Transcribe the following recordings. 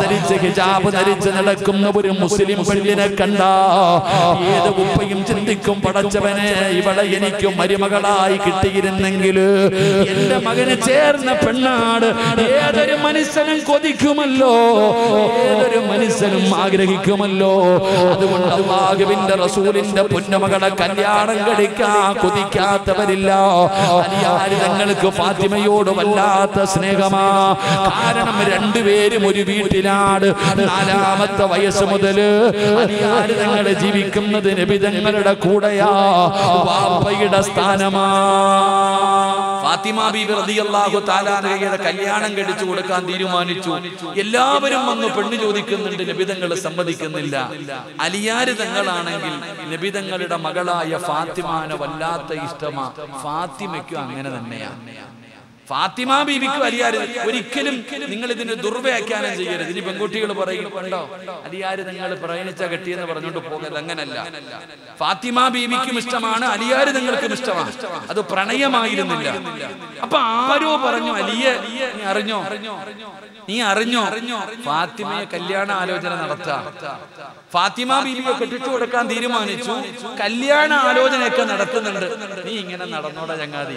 ധരിച്ച് ഹിജാബ് ധരിച്ച് നടക്കുന്ന ഒരു മുസ്ലിം പെണ്ണിനെ കണ്ട ഏത് ഉപ്പയും ചിന്തിക്കും പടച്ചവനെ ഇവളെ എനിക്ക് മരുമകളായി കിട്ടിയിരുന്നെങ്കിൽ എന്റെ മകന് ചേർന്ന പെണ്ണാട് ഏതൊരു മനുഷ്യനും കൊതിക്കുമല്ലോ. ഏതൊരു മനുഷ്യനും ആഗ്രഹിക്കുമല്ലോ. അതുകൊണ്ട് അള്ളാഹുവിന്റെ റസൂലിന്റെ പൊന്നമകളെ കല്യാണം കഴിക്കാൻ കൊതിക്കാത്തവരില്ല. തങ്ങൾക്ക് ഫാത്തിമയോട് വല്ലാത്ത സ്നേഹമാ. കാരണം രണ്ടുപേരും ഒരു വീട്ടിലാണ് നാലാമത്തെ വയസ്സ് മുതൽ അലിയാരി തങ്ങൾ ജീവിക്കുന്നത് നബിതങ്ങളുടെ കൂടെയാ. വാപ്പയുടെ സ്ഥാനമാ. ഫാത്തിമ കല്യാണം കഴിച്ചു കൊടുക്കാൻ തീരുമാനിച്ചു. എല്ലാവരും വന്ന് പെണ്ണ് ചോദിക്കുന്നുണ്ട് നബിതങ്ങൾ സമ്മതിക്കുന്നില്ല. അലിയാര് തങ്ങളാണെങ്കിൽ നബിതങ്ങളുടെ മകളായ ഫാത്തിമാനെ വല്ലാത്ത ഇഷ്ടമാ. ഫാത്തിമയ്ക്കും അങ്ങനെ തന്നെയാ. ഫാത്തിമ ബീവിക്ക് അലിയാര് ഒരിക്കലും നിങ്ങൾ ഇതിന് ദുർവ്യാഖ്യാനം ചെയ്യരുത്. ഇനി പെൺകുട്ടികൾ പറയുന്നുണ്ടോ അലിയാര് നിങ്ങൾ പ്രയണിച്ച കെട്ടിയെന്ന് പറഞ്ഞുകൊണ്ട് പോകരുത് അങ്ങനല്ല. ഫാത്തിമ ബീവിക്കും ഇഷ്ടമാണ് അലിയാര് നിങ്ങൾക്കും ഇഷ്ടമാണ്. അത് പ്രണയമായിരുന്നില്ല. അപ്പൊ ആരോ പറഞ്ഞു അലിയ നീ അറിഞ്ഞോ? നീ അറിഞ്ഞോ? അറിഞ്ഞോ ഫാത്തിമയെ കല്യാണ ആലോചന നടത്താം. ഫാത്തിമ ബീവിയെ കെട്ടിച്ചു കൊടുക്കാൻ തീരുമാനിച്ചു. കല്യാണ ആലോചനയൊക്കെ നടത്തുന്നുണ്ട് നീ ഇങ്ങനെ നടന്നോടാ ചങ്ങാതി.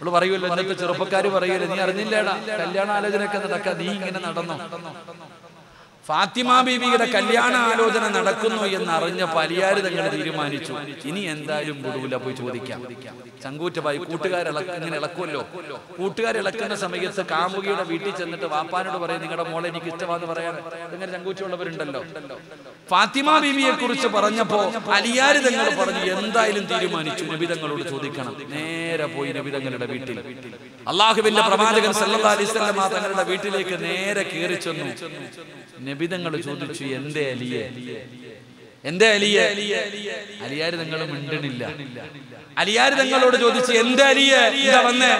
അവൾ പറയുമല്ലോ ഇന്നത്തെ ചെറുപ്പക്കാര് പറയല്ലേ നീ അറിഞ്ഞില്ലേടാ കല്യാണ ആലോചനയൊക്കെ നടക്കാം നീ ഇങ്ങനെ നടന്നോ? ഫാത്തിമ ബീവിയുടെ കല്യാണ ആലോചന നടക്കുന്നു എന്ന് അറിഞ്ഞ പരിയാര് തങ്ങൾ തീരുമാനിച്ചു. ഇനി എന്തായാലും കൊടുവില്ല പോയി ചോദിക്കാം. ചങ്കൂറ്റമായി കൂട്ടുകാർ ഇങ്ങനെ ഇളക്കുമല്ലോ. കൂട്ടുകാർ ഇളക്കുന്ന സമയത്ത് കാമുകിയുടെ വീട്ടിൽ ചെന്നിട്ട് വാപ്പാനോട് പറയും നിങ്ങളുടെ മോളെ എനിക്ക് ഇഷ്ടമാന്ന് പറയാൻ. ഇങ്ങനെ ചങ്കൂറ്റുള്ളവരുണ്ടല്ലോ ഫാത്തിമ ബീവിയെ കുറിച്ച് പറഞ്ഞപ്പോ അലിയാര് തങ്ങൾ പറഞ്ഞു എന്തായാലും തീരുമാനിച്ചു. നബിതങ്ങളോട് ചോദിക്കണം. നേരെ പോയി നബിതങ്ങളുടെ വീട്ടിൽ. അള്ളാഹുവിന്റെ പ്രവാചകൻ സല്ലാ അലൈഹി വസല്ലമ തങ്ങളുടെ വീട്ടിലേക്ക് നേരെ കയറി ചെന്നു. നബിതങ്ങൾ ചോദിച്ചു എന്തേ അലിയെ? എന്തേ അലിയെ? അലിയാര് തങ്ങൾ മിണ്ടണില്ല അലിയാര് തങ്ങളോട് ചോദിച്ചു എന്തേ അലിയെ? വന്നേ?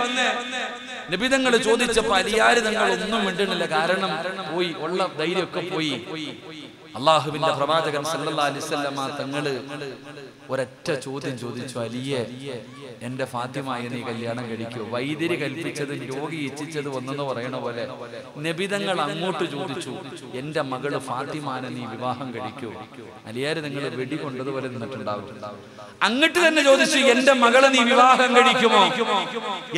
നബിതങ്ങൾ ചോദിച്ചപ്പോ അലിയാര് തങ്ങൾ ഒന്നും മിണ്ടണില്ല കാരണം പോയി ഉള്ള ധൈര്യമൊക്കെ പോയി. അള്ളാഹുവിന്റെ പ്രവാചകൻ തങ്ങൾ ഒരൊറ്റ ചോദ്യം ചോദിച്ചു അലിയെ എന്റെ ഫാത്തിമായ നീ കല്യാണം കഴിക്കൂ. വൈദ്യര് കൽപ്പിച്ചത് രോഗി ഇച്ഛിച്ചത് ഒന്നെന്ന് പറയണ പോലെ നബിതങ്ങൾ അങ്ങോട്ട് ചോദിച്ചു എന്റെ മകൾ ഫാത്തിമാനെ നീ വിവാഹം കഴിക്കൂ. അലിയാര് നിങ്ങൾ വെടി കൊണ്ടതുപോലെ നിന്നിട്ടുണ്ടാവും. അങ്ങോട്ട് തന്നെ ചോദിച്ചു എന്റെ മകളെ നീ വിവാഹം കഴിക്കുമോ?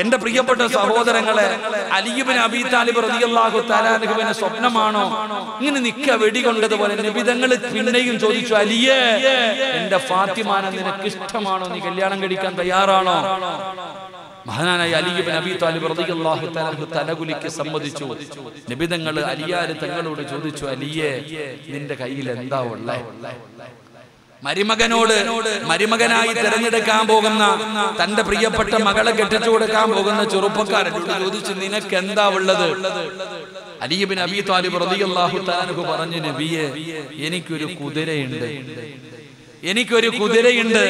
എന്റെ പ്രിയപ്പെട്ട സഹോദരങ്ങളെ അലിയുബിൻ അബി താലിബ് റതിയല്ലാഹു തആലാനുവിന് സ്വപ്നമാണോ? ഇങ്ങനെ നിക്ക വെടി കൊണ്ടതുപോലെ നബിതങ്ങൾ പിന്നെയും ചോദിച്ചു അലിയേ എന്റെ ഫാത്തിമാനെ നിനക്ക് ഇഷ്ടമാണോ? നീ കല്യാണം കഴിക്കാൻ തയ്യാറാണോ? മഹാനായ അലിയുബിൻ നബി താലിബ് റളിയല്ലാഹു തആല തലകുലിക്ക് സമ്മതിച്ചു. നബിതങ്ങൾ അലിയാര് തങ്ങളോട് ചോദിച്ചു അലിയേ നിന്റെ കയ്യിൽ എന്താ ഉള്ളേ? മരുമകനോട് മരുമകനായി തിരഞ്ഞെടുക്കാൻ പോകുന്ന തന്റെ പ്രിയപ്പെട്ട മകളെ കെട്ടിച്ചു കൊടുക്കാൻ പോകുന്ന ചെറുപ്പക്കാരനോട് ചോദിച്ചു നിനക്ക് എന്താ ഉള്ളത്? അലിയബിൻ അബി താലിബ് റളിയല്ലാഹു തആലഹു പറഞ്ഞു നബിയെ എനിക്കൊരു കുതിരയുണ്ട്. എനിക്കൊരു കുതിരയുണ്ട്.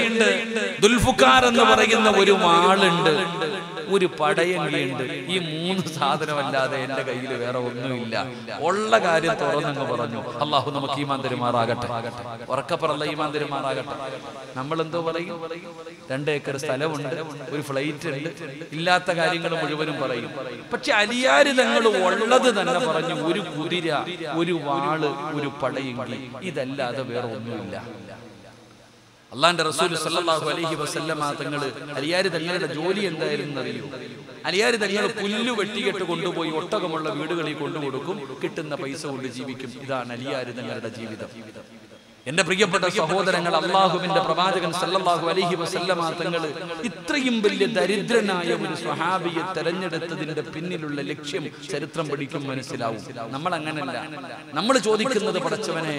ദുൽഫുക്കാർ എന്ന് പറയുന്ന ഒരു മാളുണ്ട്. ഒരു പടയങ്കിയുണ്ട്. ഈ മൂന്ന് സാധനമല്ലാതെ എന്റെ കയ്യിൽ വേറെ ഒന്നുമില്ല. ഉള്ള കാര്യം തുറന്നെന്ന് പറഞ്ഞു. അള്ളാഹു നമുക്ക് ഈമാൻ തരുമാറാകട്ടെ. ഉറക്കപ്പറല്ല ഈമാൻ തരുമാറാകട്ടെ. നമ്മൾ എന്തോ പറയും? രണ്ട് ഏക്കർ സ്ഥലമുണ്ട് ഒരു ഫ്ലൈറ്റ് ഉണ്ട്. ഇല്ലാത്ത കാര്യങ്ങൾ മുഴുവനും പറയും. പക്ഷെ അലിയാരി തങ്ങൾ ഉള്ളത് തന്നെ പറഞ്ഞു ഒരു കുതിര ഒരു വാൾ ഒരു പടയെങ്കി ഇതല്ലാതെ വേറെ ഒന്നുമില്ല. അള്ളാന്റെ റസൂൽ സല്ലാഹു അലഹി വസല്ലമ തങ്ങൾ അലിയാരി തങ്ങളുടെ ജോലി എന്തായിരുന്നു അറിയൂ? അലിയാരി തങ്ങൾ പുല്ല് വെട്ടിയിട്ട് കൊണ്ടുപോയി ഒട്ടകമുള്ള വീടുകളിൽ കൊണ്ടുകൊടുക്കും. കിട്ടുന്ന പൈസ കൊണ്ട് ജീവിക്കും. ഇതാണ് അലിയാരി തങ്ങളുടെ ജീവിതം. എന്റെ പ്രിയപ്പെട്ട സഹോദരങ്ങൾ അള്ളാഹുവിന്റെ പ്രവാചകൻ സല്ലല്ലാഹു അലൈഹി വസല്ലമ തങ്ങൾ ഇത്രയും വലിയ ദരിദ്രനായ ഒരു സ്വഹാബിയെ തെരഞ്ഞെടുത്തതിന്റെ പിന്നിലുള്ള ലക്ഷ്യം ചരിത്രം പഠിക്കും മനസ്സിലാവും. നമ്മൾ അങ്ങനല്ല നമ്മൾ ചോദിക്കുന്നത് പഠിച്ചവനെ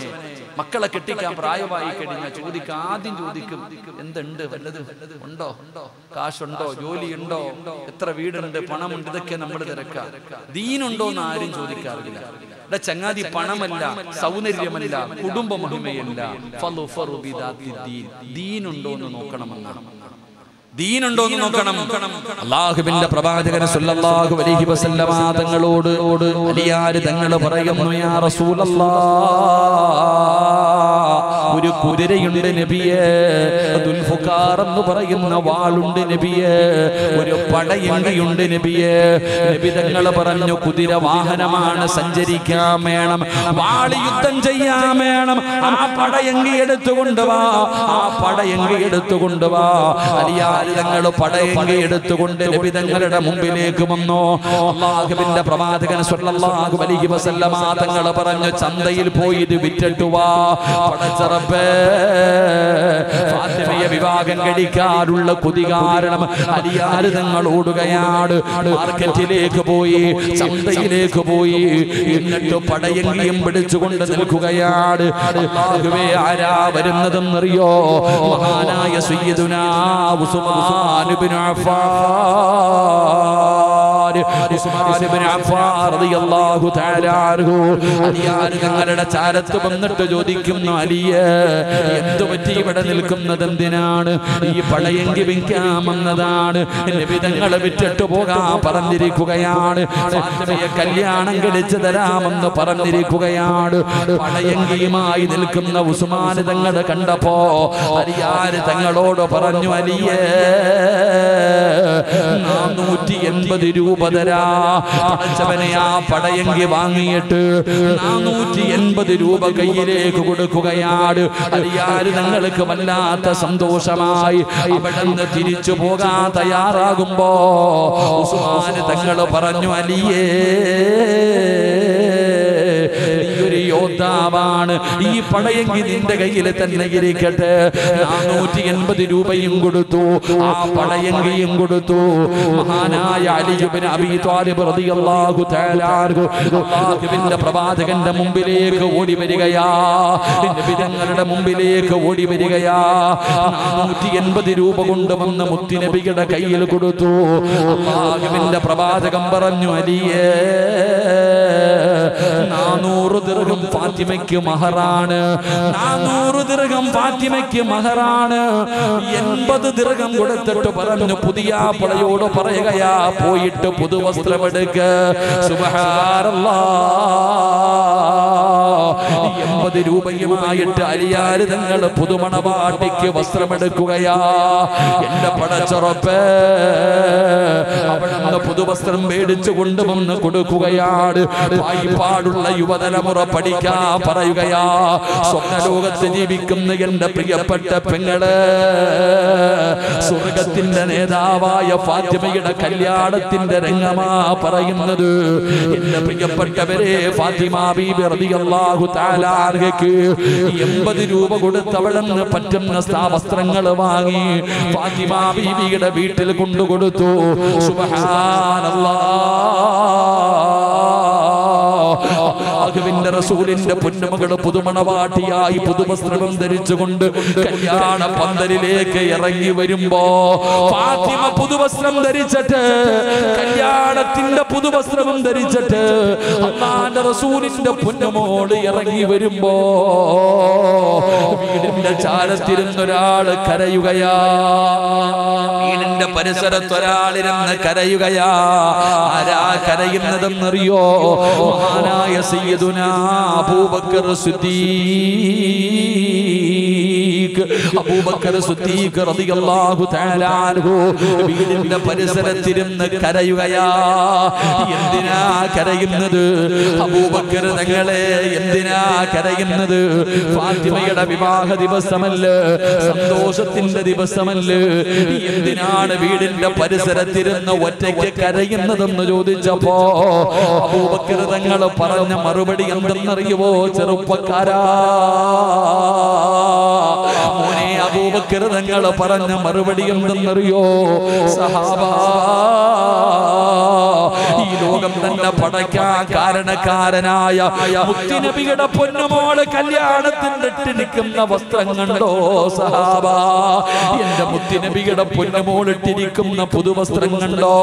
മക്കളെ കെട്ടിക്കാൻ പ്രായമായി കഴിഞ്ഞാൽ ചോദിക്കുക ആദ്യം ചോദിക്കും എന്തുണ്ട്? വല്ലത് ഉണ്ടോ? കാശുണ്ടോ? ജോലിയുണ്ടോ? എത്ര വീടുണ്ട്? പണമുണ്ട്? ഇതൊക്കെ നമ്മൾ തിരക്കാം. ദീനുണ്ടോ എന്ന് ആരും ചോദിക്കാറില്ല. ഇവിടെ ചങ്ങാതി പണമല്ല സൗന്ദര്യമല്ല കുടുംബ മഹിമയല്ല. ദീനുണ്ടോ എന്ന് നോക്കണമെന്നാണ്. ദീനുണ്ടോ എന്ന് നോക്കണം. അള്ളാഹുവിന്റെ പ്രവാചകൻ സല്ലല്ലാഹു അലൈഹി വസല്ലമ തങ്ങളോട് അലിയാര് തങ്ങൾ പറയുന്നു യാ റസൂലല്ലാഹ് ഒരു കുതിരയുണ്ട് നബിയെ ദുൽഫുഖാർ എന്ന് പറയുന്ന വാളുണ്ട് നബിയെ ഒരു പടയങ്കിയുണ്ട് നബിയെ. നബി തങ്ങൾ പറഞ്ഞു കുതിര വാഹനമാണ് സഞ്ചരിക്കാൻ വേണം വാൾ യുദ്ധം ചെയ്യാൻ വേണം. ആ പടയങ്കി എടുത്തുകൊണ്ട് വാ ആ പടയങ്കി എടുത്തുകൊണ്ട് വാ അലിയാര് തങ്ങൾ പടയങ്ങി എടുത്തുകൊണ്ട് വന്നു. പ്രവാചകൻ പറഞ്ഞു ചന്തയിൽ പോയി ഇത് വിറ്റട്ടുവാ ഫാത്തിമയെ വിവാഹം കഴിക്കാറുള്ള കൊതി കാരണം തങ്ങൾ ഓടുകയാണ്. മാർക്കറ്റിലേക്ക് പോയി ചന്തയിലേക്ക് പോയി എന്നിട്ട് പടയങ്കിയും പിടിച്ചുകൊണ്ട് നിൽക്കുകയാണ്. ആരാ വരുന്നതെന്നറിയോ? മഹാനായ സയ്യിദുനാ ഉസ്മാൻ ഇബ്നു അഫ്ഫാൻ തങ്ങളുടെ ചാരത്ത് വന്നിട്ട് ചോദിക്കുന്നു ഇവിടെ നിൽക്കുന്നത്? എന്തിനാണ്? ഈ പോകാൻ പറഞ്ഞിരിക്കുകയാണ്. കല്യാണം കഴിച്ചു തരാമെന്ന് പറഞ്ഞിരിക്കുകയാണ്. പടയങ്കിയുമായി നിൽക്കുന്ന ഉസ്മാൻ തങ്ങൾ കണ്ടപ്പോ അരിയാര് തങ്ങളോട് പറഞ്ഞു അലിയേ നാനൂറ്റി എൺപത് രൂപ തരാ പടച്ചവനെ ആ പടയങ്കി വാങ്ങിയിട്ട് നാനൂറ്റി എൺപത് രൂപ കയ്യിലേക്ക് കൊടുക്കുകയാണ്. അറിയാറ് ഞങ്ങൾക്ക് വല്ലാത്ത സന്തോഷമായി അവിടെ നിന്ന് തിരിച്ചു പോകാൻ തയ്യാറാകുമ്പോ തങ്ങൾ പറഞ്ഞു അലിയേ. യോദ്ധാവാണ് ഈ പടയെങ്കിൽ നിന്റെ കയ്യിൽ തന്നെ ഇരിക്കട്ടെ. നാനൂറ്റി എൺപത് രൂപയും കൊടുത്തു. ആ പടയെങ്കിയും കൊടുത്തു. മഹാനായ അലിയുബിന് അബി പ്രവാചകന്റെ മുമ്പിലേക്ക് ഓടി വരികയാ. മുമ്പിലേക്ക് ഓടി വരികയാ. നാനൂറ്റി എൺപത് രൂപ കൊണ്ട് വന്ന് മുത്തിനബിയുടെ കയ്യിൽ കൊടുത്തു. അല്ലാഹുവിന്റെ പ്രവാചകൻ പറഞ്ഞു അലിയേ നാനൂറ് ദീർഘം ഫാത്തിമയ്ക്ക് മഹറാണ്. നാനൂറ് ദിർഹം ഫാത്തിമയ്ക്ക് മഹറാണ്. എൺപത് ദിർഹം കൊടുത്തിട്ട് പറഞ്ഞു പുതിയ പടയോട് പറയുകയാ പോയിട്ട് പുതുവസ്ത്രമെടുക്ക് സുബഹാരല്ലാ എൺപത് രൂപയുമായിട്ട് അലിയാര് തങ്ങൾ പുതുമണവാട്ടിക്ക് വസ്ത്രമെടുക്കുകയാ. എന്റെ പടച്ചുറപ്പ് അവിടെ പുതുവസ്ത്രം മേടിച്ചു കൊണ്ടുവന്ന് കൊടുക്കുകയാണ്. വായ്പാടുള്ള യുവതലമുറ പഠിക്കാ പറയുകയാ. സ്വപ്നലോകത്ത് ജീവിക്കുന്ന എന്റെ പ്രിയപ്പെട്ട പെങ്ങൾ സ്വർഗത്തിന്റെ നേതാവായ ഫാത്തിമയുടെ കല്യാണത്തിന്റെ രംഗമാ പറയുന്നത്. എന്റെ പ്രിയപ്പെട്ടവരെ ഫാത്തിമ ബീബി റളിയല്ലാഹു തആല അൻഹയ്ക്ക് എൺപത് രൂപ കൊടുത്തവളെന്ന് പറ്റുന്ന വസ്ത്രങ്ങൾ വാങ്ങി ഫാത്തിമ ബീവിയുടെ വീട്ടിൽ കൊണ്ടുകൊടുത്തു. സുബ്ഹാനല്ലാഹ് അള്ളാഹുവിന്റെ റസൂലിന്റെ പൊന്നുമകൾ പുതുമണവാട്ടിയായി പുതുവസ്ത്രം ധരിച്ചുകൊണ്ട് കല്യാണ പന്തലിലേക്ക് ഇറങ്ങി വരുമ്പോ ഫാത്തിമ പുതുവസ്ത്രം ധരിച്ചിട്ട് കല്യാണത്തിന്റെ പുതുവസ്ത്രം ധരിച്ചിട്ട് അള്ളാന്റെ റസൂലിന്റെ പുന്നമോട് ഇറങ്ങി വരുമ്പോ വീടിന്റെ ചാരത്തിരുന്നൊരാൾ കരയുകയാ. വീടിന്റെ പരിസരത്ത് ഒരാളിരുന്ന് കരയുകയാ. ആരാ കരയുന്നതെന്നറിയോ? മഹാനായ സയ്യിദുനാ അബൂബക്കർ സിദ്ദീഖ്. അബൂബക്കർ സിദ്ദീഖ് റളിയല്ലാഹു തആല അൻഹു. വീടിന്റെ പരിസരത്തിരുന്ന് കരയുകയാ. എന്തിനാ കരയുന്നത്? അബൂബക്കർ തങ്ങളെ എന്തിനാ കരയുന്നത്? ഫാത്തിമയുടെ വിവാഹ ദിവസമല്ലേ? സന്തോഷത്തിന്റെ ദിവസമല്ലേ? എന്തിനാണ് വീടിന്റെ പരിസരത്തിരുന്ന് ഒറ്റയ്ക്ക് കരയുന്നതെന്ന് ചോദിച്ചപ്പോ അബൂബക്കർ തങ്ങൾ പറഞ്ഞ മറുപടി എന്തെന്നറിയുവോ ചെറുപ്പക്കാരാ? അബൂബക്കർ തങ്ങൾ പറഞ്ഞ മറുപടി എന്തെന്നറിയോ? സഹാബ ലോകം തന്നെ പടയ്ക്കാൻ കാരണക്കാരനായ മുത്തിനബിയുടെ പൊന്നുമോൾ കല്യാണത്തിന് ഇട്ടിരിക്കുന്ന വസ്ത്രം കണ്ടോ സഹാബ? എന്റെ മുത്തിനബിയുടെ പൊന്നുമോൾ ഇട്ടിരിക്കുന്ന പുതുവസ്ത്രം കണ്ടോ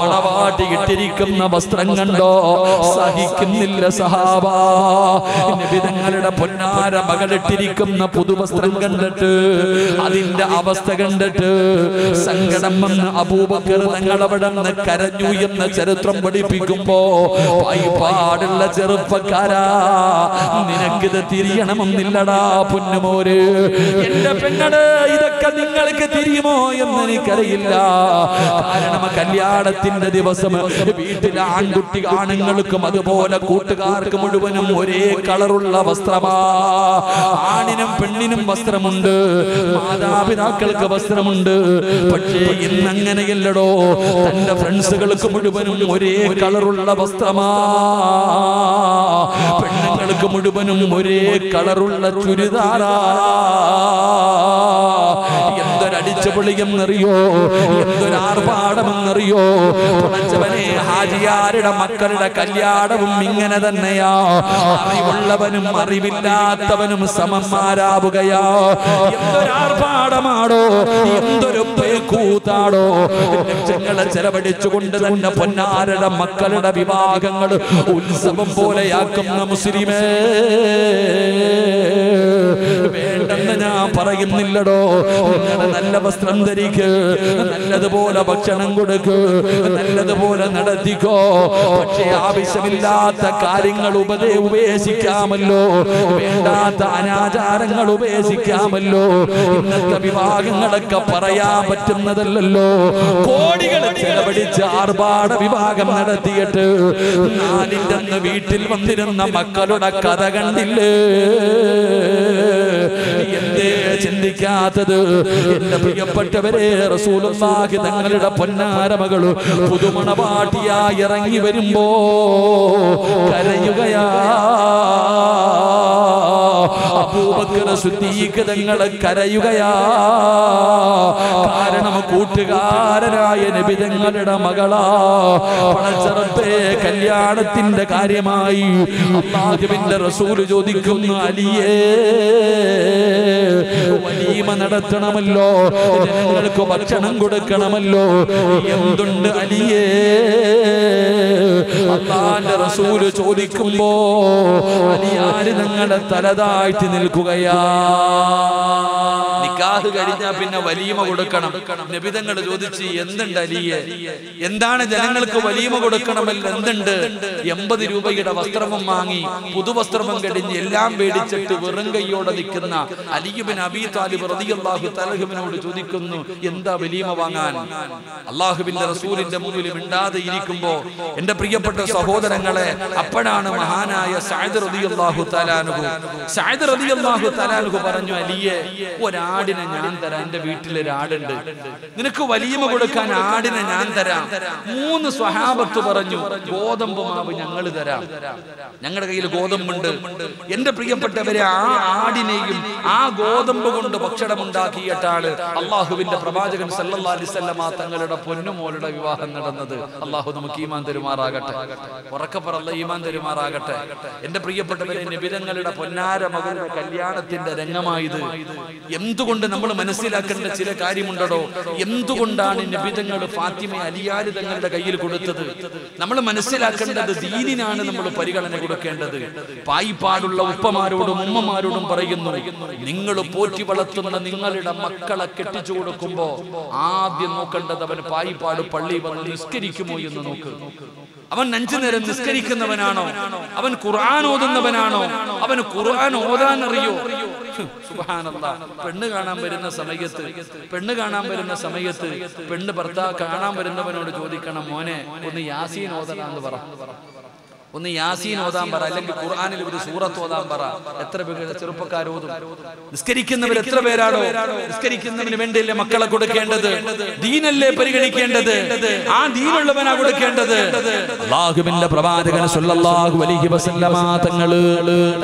മണവാട്ടി ഇട്ടിരിക്കുന്ന വസ്ത്രം കണ്ടോ സഹിക്കുന്നില്ല സഹാബ. നബിതങ്ങളുടെ പൊന്നാര മകളിട്ടിരിക്കുന്ന പുതുവസ്ത്രം കണ്ടിട്ട് അതിന്റെ അവസ്ഥ കണ്ടിട്ട് സങ്കടം വന്ന് അബൂബക്കർ അവിടെ കരഞ്ഞു എന്ന ചരിത്രം പഠിപ്പിക്കുമ്പോ പാടുള്ള ചെറുപ്പക്കാരാ. നിനക്കിത് തിരിയണമെന്നില്ലടാ പൊന്നുമോര്. എന്റെ പെണ്ണട് ഇതൊക്കെ നിങ്ങൾക്ക് തിരിയുമോ എന്ന് എനിക്കറിയില്ല. കാരണം കല്യാണത്തിന്റെ ദിവസം വീട്ടിലെ ആൺകുട്ടി ആണുങ്ങൾക്കും അതുപോലെ കൂട്ടുകാർക്ക് മുഴുവനും ഒരേ കളറുള്ള വസ്ത്രമാ. ആണിനും പെണ്ണിനും വസ്ത്രമുണ്ട്. മാതാപിതാക്കൾക്ക് വസ്ത്രമുണ്ട്. പക്ഷേ ഇന്നങ്ങനെയല്ലടോ. തന്റെ ഫ്രണ്ട്സുകൾക്ക് മുഴുവനും ഒരേ കളറുള്ള വസ്ത്രമാ. പെണ്ണുങ്ങൾക്ക് മുഴുവനും ഒരേ കളറുള്ള ചുരിദാറാ. എന്തൊരടിച്ചുപൊളിയെന്നറിയോ എന്തൊരാർഭാടമെന്നറിയോ? പുണച്ചവനെ ഹാജിയാരുടെ മക്കളുടെ കല്യാണവും ഇങ്ങനെ തന്നെയാ. അറിവുള്ളവനും അറിവില്ലാത്തവനും സമന്മാരാവുകയാ എന്തൊരാർപ്പാടമാണോ എന്തൊരു കൂത്താടോ ലക്ഷങ്ങളെ ചെലവഴിച്ചുകൊണ്ട് തന്നെ പൊന്നാരുടെ മക്കളുടെ വിവാഹങ്ങൾ ഉത്സവം പോലെയാക്കുന്ന മുസ്ലിമേ. ഞാൻ പറയുന്നില്ലടോ. നല്ല വസ്ത്രം ധരിക്ക് നല്ലതുപോലെ ഭക്ഷണം കൊടുക്ക് നല്ലതുപോലെ നടത്തിക്കോ. പക്ഷേ ആവശ്യമില്ലാത്ത കാര്യങ്ങൾ ഉപദേ ഉപേക്ഷിക്കാമല്ലോ. വേണ്ടാത്ത അനാചാരങ്ങൾ ഉപേക്ഷിക്കാമല്ലോ. ഇന്നത്തെ വിവാഹങ്ങളൊക്കെ പറയാൻ പറ്റുന്നതല്ലോ കോടികൾ ചെലവഴിച്ച് ആർഭാട വിഭാഗം നടത്തിയിട്ട് നാലിന്റെ വീട്ടിൽ വന്നിരുന്ന മക്കളുടെ കഥ കണ്ടില്ലേ? എന്തേ ചിന്തിക്കാത്തത്. എന്റെ പ്രിയപ്പെട്ടവരെ റസൂലുള്ളാഹി തങ്ങളുടെ പൊന്നാര പുതുമണ പുതുമണവാട്ടിയായി ഇറങ്ങി വരുമ്പോ കരയുകയാ. തങ്ങളെ കരയുകയാ. കാരണം കൂട്ടുകാരനായ നബി തങ്ങളുടെ മകളാ. പണച്ചറപ്പേ കല്യാണത്തിന്റെ കാര്യമായി റസൂൽ ചോദിക്കുന്നു അലിയേ. വലീമ നടത്തണമല്ലോ. ജനങ്ങൾക്ക് ഭക്ഷണം കൊടുക്കണമല്ലോ. എന്തുണ്ട് അലിയേ? റസൂൽ ചോദിക്കുമ്പോ അലിയാര് നിങ്ങളുടെ തലതായിട്ട് നിൽക്കുകയാ? നിക്കാഹ് കഴിഞ്ഞാ പിന്നെ വലീമ കൊടുക്കണം. നബിതങ്ങൾ ചോദിച്ച് എന്തുണ്ട് അലിയെ? എന്താണ് ജനങ്ങൾക്ക് വലീമ കൊടുക്കണമെന്ന് എന്തുണ്ട്? എൺപത് രൂപയുടെ വസ്ത്രവും വാങ്ങി പുതുവസ്ത്രവും കഴിഞ്ഞ് എല്ലാം മേടിച്ചിട്ട് വെറും കൈയോടെ നിൽക്കുന്ന അലിയുബിൻ അബി താലിബ് റളിയല്ലാഹു തലഹുബിനോട് ചോദിക്കുന്നു എന്താ വലീമ വാങ്ങാൻ? അള്ളാഹുബിന്റെ റസൂലിന്റെ മുന്നിൽ മിണ്ടാതെ ഇരിക്കുമ്പോ എന്റെ പ്രിയപ്പെട്ട സഹോദരങ്ങളെ അപ്പോഴാണ് മഹാനായ സായദ് റളിയല്ലാഹു തലാനുഹു സായദ് റളിയല്ലാഹു തലാനുഹു പറഞ്ഞു അലിയെ ഒരാടിനെ ഞാൻ തരാം. എന്റെ വീട്ടിൽ ഒരാടുണ്ട് നിനക്ക് വലിയമ കൊടുക്കാൻ ആടിനെ ഞാൻ തരാം. മൂന്ന് സ്വഹാബത്ത് പറഞ്ഞു ഗോതമ്പ് മാവ് ഞങ്ങൾ തരാം. ഞങ്ങളുടെ കയ്യിൽ ഗോതമ്പുണ്ട്. എന്റെ പ്രിയപ്പെട്ടവരെ ആ ആടിനെയും ആ ഗോതമ്പ് കൊണ്ട് ഭക്ഷണം ഉണ്ടാക്കിയിട്ടാണ് അള്ളാഹുവിന്റെ പ്രവാചകൻ വസല്ലമ തങ്ങളുടെ പൊന്നുമോളുടെ വിവാഹം നടന്നത്. അള്ളാഹു നമുക്ക് ഈമാൻ തരുമാറാകട്ടെ. ഉറക്കപ്പറല്ല ഈമാൻ തെരുമാറാകട്ടെ. എന്റെ പ്രിയപ്പെട്ടവരെ നിബിതങ്ങളുടെ പൊന്നാര മകളുടെ കല്യാണത്തിന്റെ രംഗമായത്. എന്തുകൊണ്ട് നമ്മൾ മനസ്സിലാക്കേണ്ട ചില കാര്യമുണ്ടോ എന്തുകൊണ്ടാണ് നിബിതങ്ങൾ ഫാത്തിമ അലിയാര് തങ്ങളുടെ കയ്യിൽ കൊടുത്തത്? നമ്മൾ മനസ്സിലാക്കേണ്ടത് ദീനിനാണ് നമ്മൾ പരിഗണന കൊടുക്കേണ്ടത്. പായിപ്പാടുള്ള ഉപ്പമാരോടും ഉമ്മമാരോടും പറയുന്നു നിങ്ങൾ പോറ്റി വളർത്തുന്ന നിങ്ങളുടെ മക്കളെ കെട്ടിച്ചു കൊടുക്കുമ്പോ ആദ്യം നോക്കേണ്ടത് അവൻ പായിപ്പാട് പള്ളി വന്ന് നിസ്കരിക്കുമോ എന്ന് നോക്ക്. അവൻ അഞ്ചു നേരം നിസ്കരിക്കുന്നവനാണോ? അവൻ ഖുർആൻ ഓതുന്നവനാണോ? അവന് ഖുർആൻ ഓതാൻ അറിയോ. പെണ്ണ് കാണാൻ വരുന്ന സമയത്ത് പെണ്ണ് കാണാൻ വരുന്ന സമയത്ത് പെണ്ണ് ഭർത്താവ് കാണാൻ വരുന്നവനോട് ചോദിക്കണം മോനെ ഒന്ന് യാസീൻ ഓതനാന്ന് പറ. ഒന്ന് യാസീൻ ഓതാൻ പറ അല്ലെങ്കിൽ ഖുർആാനിൽ ഒരു സൂറത്ത് ഓതാൻ പറ. എത്ര പേര് ചെറുപ്പക്കാർ ഓതും? നിസ്കരിക്കുന്നവർ എത്ര പേരാണോ? നിസ്കരിക്കുന്നവന് വേണ്ടിയല്ലേ മക്കളെ കൊടുക്കേണ്ടത്? ദീനല്ലേ പരിഗണിക്കേണ്ടത്? ആ ദീനുള്ളവനാ കൊടുക്കേണ്ടത്? അള്ളാഹുവിന്റെ പ്രവാചകൻ സല്ലല്ലാഹു അലൈഹി വസല്ലമ തങ്ങൾ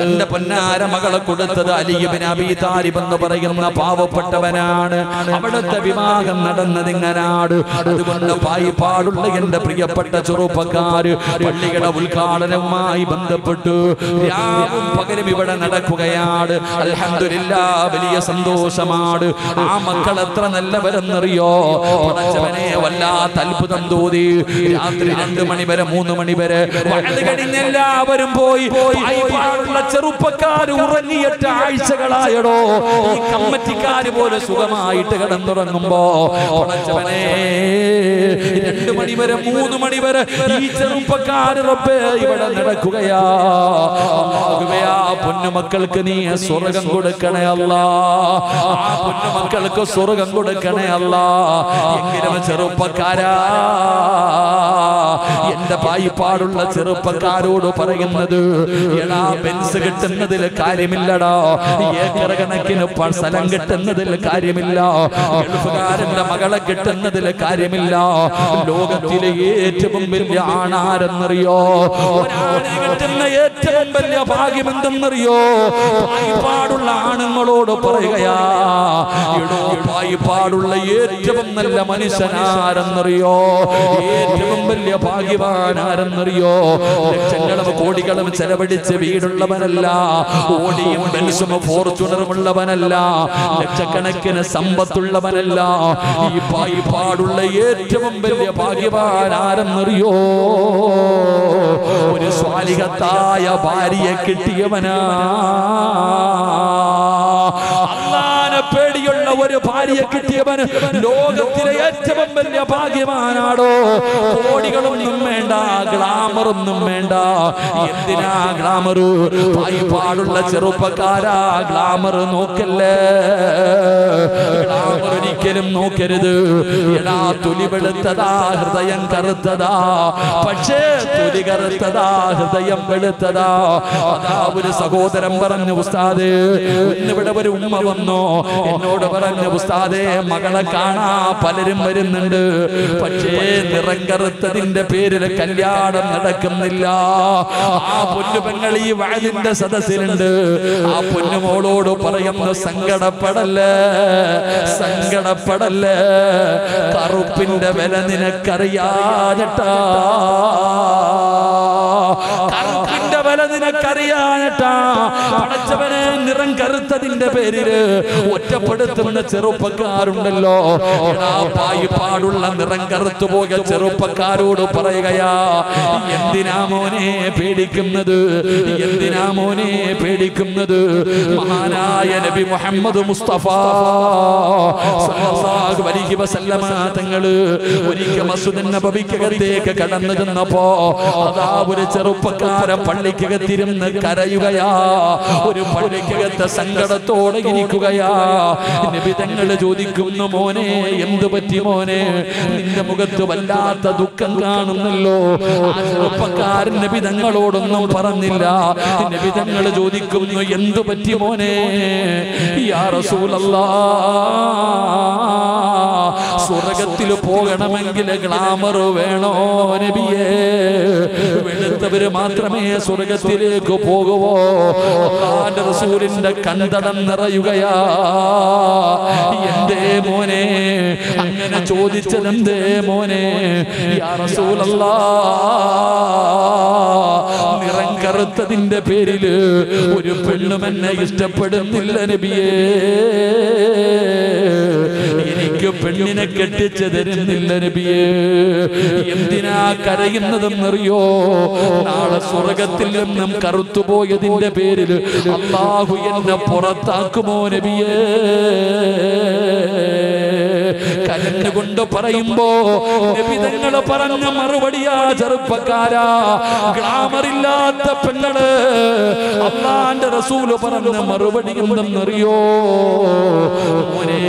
തന്റെ പൊന്നാര മകളെ കൊടുത്തത് അലി ഇബ്നു അബി താലിബ് എന്ന് പറയുന്ന പാവപ്പെട്ടവനാണ്. അവിടുത്തെ വിവാഹം നടന്നത് ഇങ്ങനാണ്. അതുകൊണ്ട് പായിപ്പാടുള്ള എന്റെ പ്രിയപ്പെട്ട ചെറുപ്പക്കാര് പള്ളികളുടെ ഉദ്ഘാടനവുമായി ബന്ധപ്പെട്ടു. രാവും പകലും ഇവിടെ നടക്കുകയാണ്. അൽഹംദുലില്ലാ വലിയ സന്തോഷമാണ്. ആ മക്കൾ എത്ര നല്ലവരെന്നറിയോ? വല്ലാത്ത അത്ഭുതം തോന്നി. രാത്രി രണ്ട് മണി വരെ മൂന്ന് മണി വരെ എല്ലാവരും പോയി. ചെറുപ്പക്കാർ ഉറങ്ങിയിട്ട് ആഴ്ചകളായടോ. ഈ കമ്മറ്റിക്കാര് പോലെ സുഖമായിട്ട് കിടന്നുറങ്ങുമ്പോ പടച്ചവനെ രണ്ട് മണി വരെ മൂന്ന് മണി വരെ ഈ ചെറുപ്പക്കാര് റബ്ബേ ഇവിടെ നടക്കുകയാ. പൊന്നുമക്കൾക്ക് നീ സ്വർഗം കൊടുക്കണേ അല്ല. പൊന്നുമക്കൾക്ക് സ്വർഗം കൊടുക്കണേ അല്ല. എങ്കിലും ചെറുപ്പക്കാരാ. എന്റെ പായിപ്പാടുള്ള ചെറുപ്പക്കാരോട് പറയുന്നത് എടാ ബെൻസ് കിട്ടുന്നതിൽ കാര്യമില്ലടാ. ഏക്കർ കണക്കിന് സ്ഥലം കിട്ടുന്നതിൽ കാര്യമില്ല. ഗൾഫുകാരന്റെ മകളെ കിട്ടുന്നതിൽ കാര്യമില്ല. ലോകത്തിലെ ഏറ്റവും വലിയ ആണാരെന്നറിയോ? കിട്ടുന്ന ഏറ്റവും വലിയ ഭാഗ്യം എന്തെന്നറിയോ പായിപ്പാടുള്ള ആണുങ്ങളോട് പറയുകയാ പായിപ്പാടുള്ള ഏറ്റവും നല്ല മനുഷ്യനാരെന്നറിയോ? ഏറ്റവും വലിയ ഭാഗ്യവാനാരെന്നറിയോ? ലക്ഷങ്ങളും കോടികളും ചെലവഴിച്ച് വീടുള്ളവനല്ല ഓടിയും ബെൻസും ഫോർച്യൂണറുമുള്ളവനല്ല ലക്ഷക്കണക്കിന് സമ്പത്തുള്ളവനല്ല. ഈ പായിപ്പാടുള്ള ഏറ്റവും വലിയ ഭാഗ്യവാനാരെന്നറിയോ? ഒരു സ്വാലികത്തായ ഭാര്യയെ കിട്ടിയവനാ. ഭാര്യയെ കിട്ടിയവന് ലോകത്തിലെ ഏറ്റവും വലിയ ഭാഗ്യവാനാടോ. കോടികളൊന്നും വേണ്ട ഗ്ലാമറൊന്നും വേണ്ട. എന്തിനാ ഗ്ലാമർ പാടുള്ള ചെറുപ്പക്കാരാ ഗ്ലാമർ നോക്കല്ലേ? ഒരിക്കലും നോക്കരുത്. എടാ തൊലി വെളുത്തതാ ഹൃദയം കറുത്തതാ. പക്ഷേ തൊലി കറുത്തതാ ഹൃദയം വെളുത്തതാ. അതാ ഒരു സഹോദരൻ പറഞ്ഞു ഉസ്താദ് ഇന്നിവിടെ ഒരു ഉമ്മ വന്നോ? എന്നോട് പറഞ്ഞു ഉസ്താദേ മകളെ കാണാ പലരും വരുന്നുണ്ട്. പക്ഷേ നിറങ്കറുത്തതിന്റെ പേരിൽ കല്യാണം നടക്കുന്നില്ല. ആ പൊന്നുപെങ്ങൾ ഈ വയലിന്റെ സദസ്സിലുണ്ട്. ആ പൊന്നുമോളോട് പറയുന്നു സങ്കടപ്പെടല്ലേ? സങ്കടപ്പെടല്ലേ? കറുപ്പിന്റെ വില നിനക്കറിയാഞ്ഞിട്ടാ. വില നിനക്കറിയാനട്ടാ പടച്ചവനെ നിറം കറുത്തതിന്റെ പേരിൽ ഒറ്റപ്പെടുത്തുന്ന ചെറുപ്പക്കാരുണ്ടല്ലോ. പാടുള്ള നിറം കറുത്തു പോയ ചെറുപ്പക്കാരോട് പറയുകയാ എന്തിനാ മോനെ പേടിക്കുന്നത്? എന്തിനാ മോനെ പേടിക്കുന്നത്? മഹാനായ നബി മുഹമ്മദ് മുസ്തഫ ഒരിക്കൽ കടന്നു ചെന്നപ്പോ അതാ ഒരു ചെറുപ്പക്കാരൻ പള്ളിക്കകത്തിരുന്ന് കരയുകയാ. ഒരു പള്ളിക്കകത്ത് സങ്കടത്തോടെ ഇരിക്കുകയാ. നബി തങ്ങൾ ചോദിക്കുന്നു മോനെ എന്ത് പറ്റി മോനെ? നിന്റെ മുഖത്ത് വല്ലാത്ത ദുഃഖം കാണുന്നല്ലോ. ചെറുപ്പക്കാരൻ നബി തങ്ങളോടൊന്നും പറഞ്ഞില്ല. നബി തങ്ങൾ ചോദിക്കുന്നു എന്തു പറ്റി മോനെ? യാ സ്വർഗത്തിൽ പോകണമെങ്കിൽ ഗ്ലാമർ വേണോ നബിയേ? വെളുത്തവര് മാത്രമേ സ്വർഗത്തിലേക്ക് പോകുവോ? അള്ളാന്റെ റസൂലിന്റെ കണ്ടടം നിറയുകയാ. എന്തേ മോനെ? അങ്ങനെ ചോദിച്ചതെന്തേ മോനെ? യാ റസൂലല്ലാ നിറം കറുത്തതിന്റെ പേരിൽ ഒരു പെണ്ണുമെന്നെ ഇഷ്ടപ്പെടുന്നില്ല നബിയേ. എനിക്ക് പെണ്ണിനെ കെട്ടിച്ച് തരുന്നില്ല നബിയേ. എന്തിനാ കരയുന്നതെന്നറിയോ? നാളെ സ്വർഗത്തിൽ നിന്നും കറുത്തുപോയതിന്റെ പേരിൽ അള്ളാഹു എന്നെ പുറത്താക്കുമോ നബിയേ? കരഞ്ഞുകൊണ്ട് പറയുമ്പോ നബിതങ്ങൾ പറഞ്ഞ മറുപടിയാ ചെറുപ്പക്കാരാ ഗ്ലാമറില്ലാത്ത പെണ്ണുകൾ അള്ളാന്റെ റസൂൽ പറഞ്ഞ മറുപടി എന്തെന്നറിയോ? മോനെ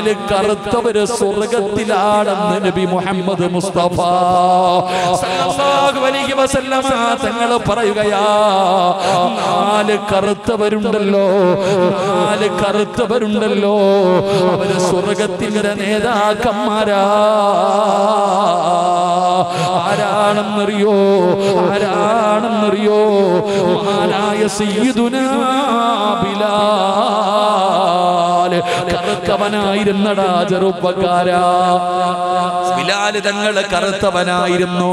നാല് കറുത്തവര് സ്വർഗത്തിലാണെന്ന് നബി മുഹമ്മദ് മുസ്തഫ. തങ്ങൾ പറയുകയാ നാല് കറുത്തവരുണ്ടല്ലോ നാല് കറുത്തവരുണ്ടല്ലോ അവർ സ്വർഗത്തിന്റെ നേതാക്കന്മാരാ. ആരാണെന്നറിയോ ആരാണെന്നറിയോ ആരായ മഹാനായ സയ്യിദുനാ ബിലാൽ കറുത്തവനായിരുന്നടാ ചെറുപ്പക്കാരാ. ബിലാൽ തങ്ങൾ കറുത്തവനായിരുന്നു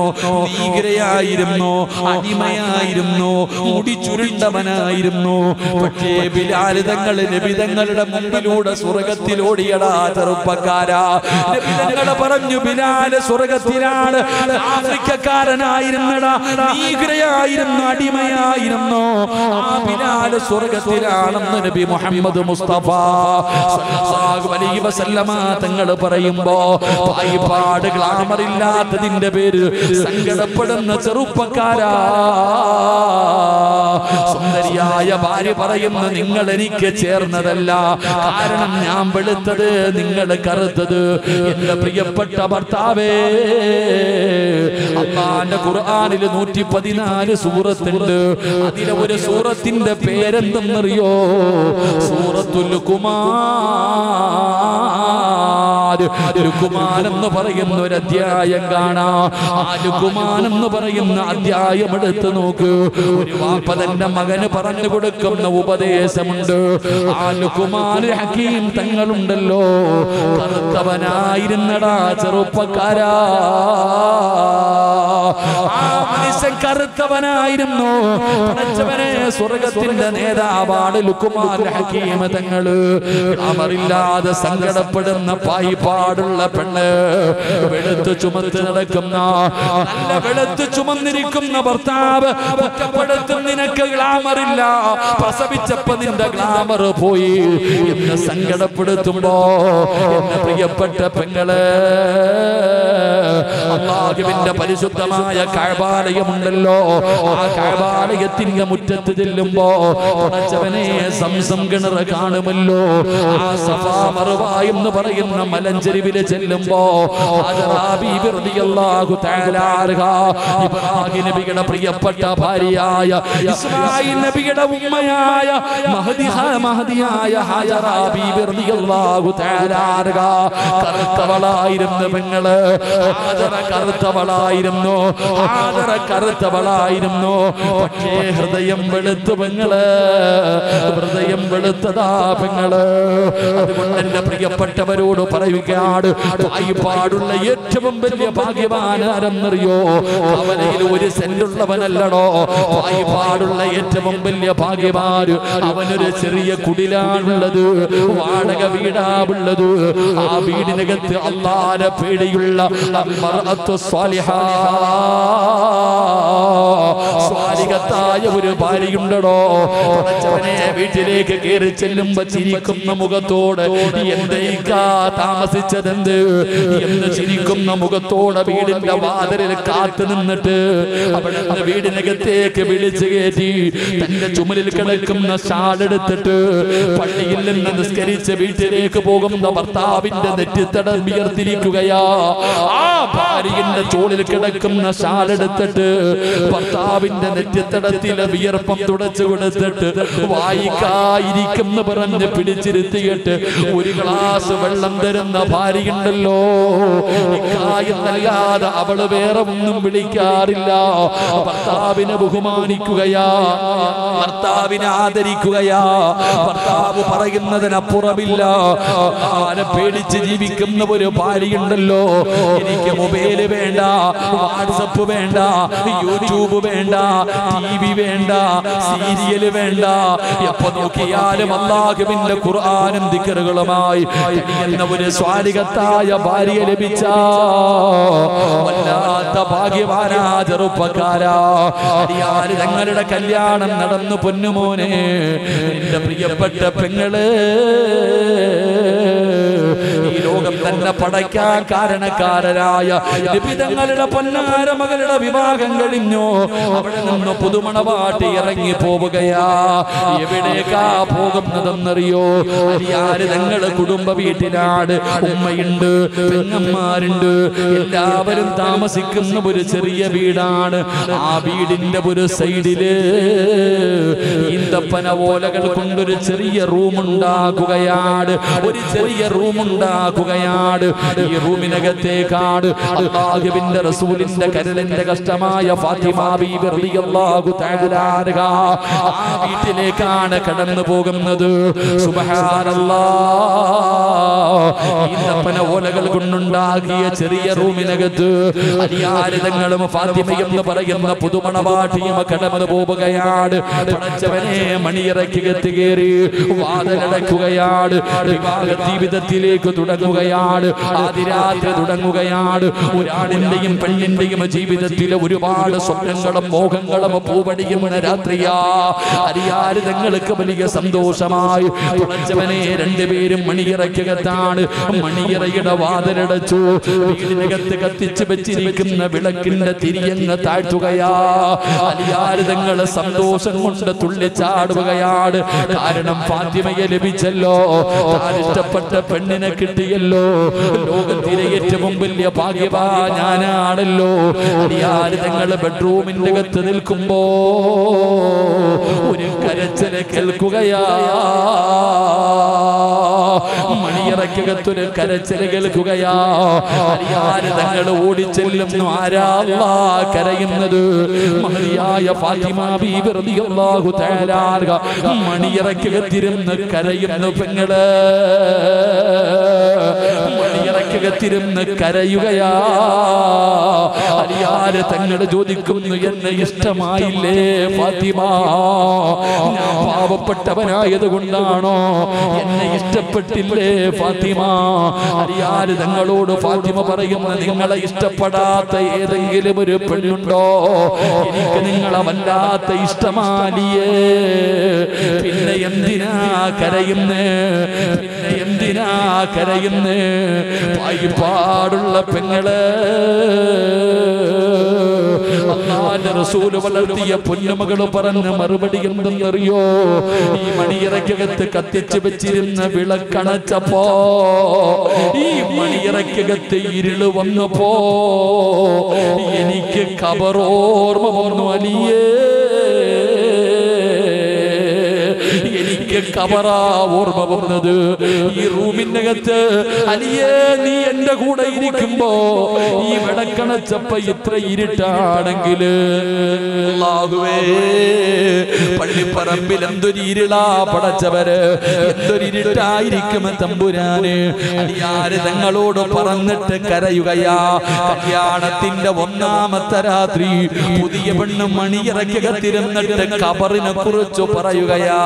ഭീകരയായിരുന്നു അടിമയായിരുന്നു മുടി ചുരുണ്ടവനായിരുന്നു പക്ഷേ ബിലാൽ തങ്ങൾ നബിതങ്ങളുടെ മുമ്പിലൂടെ സ്വർഗത്തിലോടിയടാ ചെറുപ്പക്കാരാ. നബിതങ്ങൾ പറഞ്ഞു ബിലാൽ സ്വർഗത്തിലാണ് ആഫ്രിക്കക്കാരനായിരുന്നടാ ഭീകരയായിരുന്നു അടിമയായിരുന്നു. ആ ബിലാൽ സ്വർഗത്തിലാണെന്ന് നബി മുഹമ്മദ് മുസ്തഫ തങ്ങൾ പറയുമ്പോ പായിപ്പാട് ഗ്ലാമർ ഇല്ലാത്തതിന്റെ പേര് സങ്കടപ്പെടുന്ന ചെറുപ്പക്കാരാ. സുന്ദരിയായ ഭാര്യ പറയുന്ന നിങ്ങൾ എനിക്ക് ചേർന്നതല്ല. കാരണം ഞാൻ വെളുത്തത് നിങ്ങൾ കറുത്തത്. എന്റെ പ്രിയപ്പെട്ട ഭർത്താവേ അള്ളാന്റെ ഖുർആനിൽ നൂറ്റി പതിനാല് സൂറത്തുണ്ട്. അതിലെ ഒരു സൂറത്തിന്റെ പേരെന്തെന്നറിയോ? സൂറത്തുൽ കുമാർ. ലുക്കുമാൻ എന്ന് പറയുന്ന ഒരു അധ്യായം കാണാം. ആ ലുക്കുമാൻ എന്ന് പറയുന്ന അധ്യായം എടുത്ത് നോക്ക്. ഒരു വാപ്പ തന്റെ മകന് പറഞ്ഞു കൊടുക്കുന്ന ഉപദേശമുണ്ട്. ആ ലുക്കുമാൻ ഹക്കീം തങ്ങളുണ്ടല്ലോ. കറുത്തവനായിരുന്നടാ ചെറുപ്പക്കാരാ. മനുഷ്യൻ കറുത്തവനായിരുന്നു. സ്വർഗത്തിന്റെ നേതാവാണ് ലുക്കുമാൻ ഹക്കീം തങ്ങൾ. അവരില്ലാതെ സങ്കടപ്പെടുന്ന പായിപ്പാടുള്ള പെണ്ണ്. വെളുത്ത് ചുമത്ത് നടക്കുന്ന നല്ല വെളുത്ത് ചുമന്നിരിക്കുന്ന ഭർത്താവ്. ഒറ്റപ്പെടുത്തും നിനക്ക് ഗ്ലാമറില്ല. പ്രസവിച്ചപ്പോ നിന്റെ ഗ്ലാമർ പോയി. എന്ന് സങ്കടപ്പെടുത്തുമ്പോ എന്റെ പ്രിയപ്പെട്ട പെങ്ങളെ പരിശുദ്ധമായ കഴബാലയമുണ്ടല്ലോ ആ കഴബാലയത്തിന്റെ മുറ്റത്ത് ചെല്ലുമ്പോ പടച്ചവനെ സംസം കിണർ കാണുമല്ലോ. ആ സഫാ എന്ന് പറയുന്ന മലഞ്ചെരിവിൽ ചെല്ലുമ്പോ നബിയുടെ പ്രിയപ്പെട്ട ഭാര്യയായ ഇസ്മായിൽ നബിയുടെ ഉമ്മയായ മഹതിയായ കറുത്തവളായിരുന്നു പെങ്ങൾ. കറുത്തവളായിരുന്നു ഹാജറ കറുത്തവളായിരുന്നു പക്ഷേ ഹൃദയം വെളുത്തു പെങ്ങൾ. ഹൃദയം വെളുത്തതാ പെങ്ങൾ. അതുകൊണ്ട് എന്റെ പ്രിയപ്പെട്ടവരോട് പറയുകയാണ് പാടുള്ള ഏറ്റവും വലിയ ഭാഗ്യവാനാരെന്നറിയോ അവനയിൽ ഒരു സെന്റുള്ളവനല്ലടോ. പാടുള്ള ഏറ്റവും വലിയ ഭാഗ്യവാൻ അവനൊരു ചെറിയ കുടിലാണുള്ളത്. വാടക വീടാവുള്ളത് ആ വീടിനകത്ത് അള്ളാരെ പേടിയുള്ള സ്വാലിഹ. സ്വാലിഹത്തായ ഒരു ഭാര്യയുണ്ടടോ വീട്ടിലേക്ക് കയറി ചെല്ലുമ്പോ ചിരിക്കുന്ന മുഖത്തോട് എന്തേക്കാ താമസിച്ചതെന്ത്? എന്ന് ചിരിക്കുന്ന മുഖത്തോടെ വീടിന്റെ വാതിലിൽ കാത്തു നിന്നിട്ട് അവിടെ വീടിനകത്തേക്ക് വിളിച്ചു കയറ്റി തന്റെ ചുമലിൽ കിടക്കുന്ന ഷാളെടുത്തിട്ട് പള്ളിയിൽ നിന്ന് നിസ്കരിച്ച് വീട്ടിലേക്ക് പോകുന്ന ഭർത്താവിന്റെ നെറ്റിത്തടം ഉയർത്തിരിക്കുകയാ ആ ഭാര്യന്റെ ചോളിൽ കിടക്കുന്ന ഷാളെടുത്തിട്ട് ഭർത്താവിന്റെ നെറ്റിത്തടത്തിലെ വിയർപ്പം തുടച്ചു കൊടുത്തിട്ട് വായിക്കായിരിക്കും പറഞ്ഞ് പിടിച്ചിരുത്തിയിട്ട് ഒരു ഗ്ലാസ് വെള്ളം തരുന്ന ഭാര്യയുണ്ടല്ലോ. നൽകാതെ അവൾ വേറെ ഒന്നും വിളിക്കാറില്ല. ഭർത്താവിനെ ബഹുമാനിക്കുകയാ. ഭർത്താവിനെ ആദരിക്കുകയാ. ഭർത്താവ് പറയുന്നതിനപ്പുറമില്ല. ആരെ പേടിച്ച് ജീവിക്കുന്ന ഒരു ഭാര്യയുണ്ടല്ലോ. എനിക്ക് മൊബൈൽ വേണ്ട വാട്സപ്പ് വേണ്ട യൂട്യൂബ് വേണ്ട ടി വി വേണ്ട സീരിയൽ വേണ്ട. എപ്പോ നോക്കിയാലും അള്ളാഹുവിന്റെ ഖുർആാനും ദിക്കറുകളുമായി ഒരു സ്വാരികത്തായ ഭാര്യ ലഭിച്ച വല്ലാത്ത ഭാഗ്യവാനാ ചെറുപ്പക്കാരാ. കല്യാണം നടന്നു പൊന്നുമോനെ. എന്റെ പ്രിയപ്പെട്ട പെങ്ങൾ. തന്നെ പടയ്ക്കാൻ കാരണക്കാരനായ നിബിതങ്ങളുടെ പൊന്നാര മകളുടെ വിവാഹം കഴിഞ്ഞു. അവിടെ നിന്ന് പുതുമണവാട്ടി ഇറങ്ങി പോവുകയാ. എവിടേക്കാ പോകുന്നതെന്നറിയോ? ആര് ഞങ്ങൾ കുടുംബ വീട്ടിലാണ്. ഉമ്മയുണ്ട് പെങ്ങന്മാരുണ്ട്. എല്ലാവരും താമസിക്കുന്ന ഒരു ചെറിയ വീടാണ്. ആ വീടിന്റെ ഒരു സൈഡിൽ ഈന്തപ്പന ഓലകൾ കൊണ്ടൊരു ചെറിയ റൂം ഉണ്ടാക്കുകയാണ് ഒരു ചെറിയ റൂം ഉണ്ടാക്കുകയാണ് ഈ റൂമിനകത്തേക്കാട് അള്ളാഹുവിന്റെ റസൂലിന്റെ കരളിന്റെ കഷ്ടമായ ഫാത്തിമ ബീബി റളിയല്ലാഹു തആല വീട്ടിലേക്കാണ് കടന്നു പോകുന്നത്. ഈന്തപ്പന ഓലകൾ കൊണ്ടുണ്ടാക്കിയ ചെറിയ റൂമിനകത്ത് അരിയാരിതങ്ങളും ഫാത്തിമയെന്ന് പറയുന്ന പുതുമണവാട്ടിയും കടന്നു പോവുകയാണ്. പടച്ചവനെ മണിയറയ്ക്കകത്ത് കയറി വാതിലടക്കുകയാണ്. ജീവിതത്തിലേക്ക് തുടങ്ങുകയാണ്. ആദിരാത്രി തുടങ്ങുകയാണ്. ഒരാണിന്റെയും പെണ്ണിന്റെയും ജീവിതത്തിലെ ഒരുപാട് സ്വപ്നങ്ങളും മോഹങ്ങളും പൂവടിയുന്ന രാത്രിയാ. അരിയാരിതങ്ങൾക്ക് വലിയ സന്തോഷമായി. തുടച്ചവനെ രണ്ടുപേരും മണിയറയ്ക്കകത്താണ്. മണിയറയുടെ വാതിലടച്ചു. വീടിനകത്ത് കത്തിച്ചു വെച്ചിരിക്കുന്ന വിളക്കിന്റെ തിരിയങ്ങ് താഴ്ത്തുകയാ. അലിയാരിതങ്ങൾ സന്തോഷം കൊണ്ട് തുള്ളിച്ചാടുകയാണ് കാരണം ഫാത്തിമയെ ലഭിച്ചല്ലോ. ഇഷ്ടപ്പെട്ട പെണ്ണിനെ കിട്ടിയല്ലോ. ലോകത്തിലെ ഏറ്റവും വലിയ ഭാഗ്യവാ ഞാനാണല്ലോ. അലിയാരിതങ്ങൾ ബെഡ്റൂമിന്റെ അകത്ത് നിൽക്കുമ്പോ ഒരു കരച്ചൽ കേൾക്കുകയാ. മണിയറക്കകത്തൊരു കരച്ചിൽ കേൾക്കുകയാ. അറിയാതെ തങ്ങൾ ഓടിച്ചെല്ലുന്നു. ആരാ കരയുന്നത്? മഹതിയായ ഫാത്തിമ ബീബിറിയാഹു റളിയല്ലാഹു മണിയറക്കകത്തിരുന്ന് കരയുന്നു പെങ്ങൾ. മണിയറയ്ക്കകത്തിരുന്ന് കരയുകയാ. അറിയാതെ തങ്ങൾ ചോദിക്കുന്നു എന്നെ ഇഷ്ടമായില്ലേ ഫാത്തിമ? ഞാൻ പാവപ്പെട്ടവനായത് കൊണ്ടാണോ എന്നെ ഇഷ്ടപ്പെട്ടില്ലേ ഫാത്തിമ? അറിയാൽ തങ്ങളോട് ഫാത്തിമ പറയുന്ന നിങ്ങളെ ഇഷ്ടപ്പെടാത്ത ഏതെങ്കിലും ഒരു പെണ്ണുണ്ടോ? എനിക്ക് നിങ്ങളെ വല്ലാത്ത ഇഷ്ടമാലിയേ. പിന്നെ എന്തിനാ കരയുന്നേ? പിന്നെ എന്തിനാ കരയുന്നേ? പായിപ്പാടുള്ള പെങ്ങൾ. അള്ളാന്റെ റസൂൽ വളർത്തിയ പൊന്നുമകൾ പറഞ്ഞ മറുപടി എന്തെന്നറിയോ? ഈ മണിയറയ്ക്കകത്ത് കത്തിച്ചു വെച്ചിരുന്ന വിളക്കണച്ചപ്പോ ഈ മണിയറയ്ക്കകത്ത് ഇരുൾ വന്നപ്പോ എനിക്ക് കബറോർമ്മ വന്നു അലിയേ. എനിക്ക് കബറാ ഓർമ്മ വന്നത്. ഈ റൂമിനകത്ത് അലിയേ നീ എന്റെ കൂടെ ഇരിക്കുമ്പോ ഈ വിളക്കണച്ചപ്പ ഇത്ര ഇരുട്ടാണെങ്കിൽ. അല്ലാഹുവേ പള്ളിപ്പറമ്പിൽ എന്തൊരു ഇരുളാ പടച്ചവര്. എന്തൊരു ഇരുട്ടായിരിക്കും തമ്പുരാന്. അലിയാര് തങ്ങളോട് പറന്നിട്ട് കരയുകയാ. കല്യാണത്തിന്റെ ഒന്നാമത്തെ രാത്രി പുതിയ പെണ്ണ് മണിയിറക്കകത്തിരുന്നിട്ട് കബറിനെ കുറിച്ച് പറയുകയാ.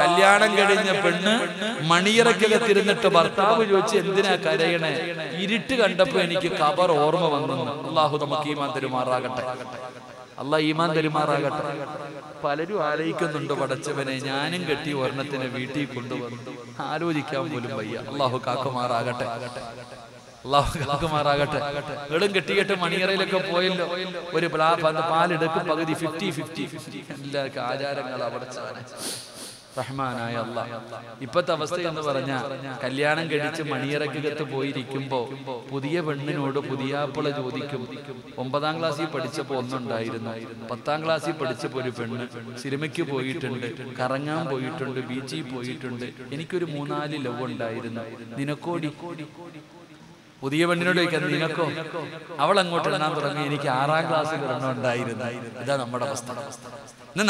കല്യാണം കഴിഞ്ഞ പെണ്ണ് മണിയറക്കകത്തിരുന്നിട്ട് ഭർത്താവ് ചോദിച്ച് എന്തിനാ കരയണേ? ഇരുട്ട് കണ്ടപ്പോ എനിക്ക് കബർ ഓർമ്മ വന്നു. അള്ളാഹു നമുക്ക് ഈമാൻ തരുമാറാകട്ടെ. അള്ളാഹ് ഈമാൻ തരുമാറാകട്ടെ. പലരും ആലോചിക്കുന്നുണ്ട് പടച്ചവനെ ഞാനും കെട്ടി ഒരെണ്ണത്തിന് വീട്ടിൽ കൊണ്ടുവന്നു. ആലോചിക്കാൻ പോലും വയ്യ. അള്ളാഹു കാക്കുമാറാകട്ടെ. അള്ളാഹു എടും കെട്ടിയിട്ട് മണിയറയിലൊക്കെ പോയല്ലോ. ഒരു പാലെടുക്കും പകുതി ഫിഫ്റ്റി ഫിഫ്റ്റി എല്ലാവർക്കും എല്ലാ ആചാരങ്ങൾ അവിടെ റഹ്മാനായ ഇപ്പത്തെ അവസ്ഥ എന്ന് പറഞ്ഞ കല്യാണം കഴിച്ച് മണിയറക്കകത്ത് പോയിരിക്കുമ്പോ പുതിയ പെണ്ണിനോട് പുതിയാപ്പിള ചോദിക്കും. ഒമ്പതാം ക്ലാസ്സിൽ പഠിച്ചപ്പോ ഒന്നുണ്ടായിരുന്നു. പത്താം ക്ലാസ്സിൽ പഠിച്ചപ്പോ ഒരു പെണ്ണ് സിനിമയ്ക്ക് പോയിട്ടുണ്ട് കറങ്ങാൻ പോയിട്ടുണ്ട് ബീച്ചിൽ പോയിട്ടുണ്ട്. എനിക്കൊരു മൂന്നാൽ ലവ് ഉണ്ടായിരുന്നു. നിനക്കോടി? പുതിയ പെണ്ണിനോട് ചോദിക്കാൻ നിനക്കോ അവൾ അങ്ങോട്ട് എണ്ണാൻ തുടങ്ങി എനിക്ക് ആറാം ക്ലാസ്സിൽ ഒരെണ്ണം ഉണ്ടായിരുന്നു. ഇതാ നമ്മുടെ അവസ്ഥ.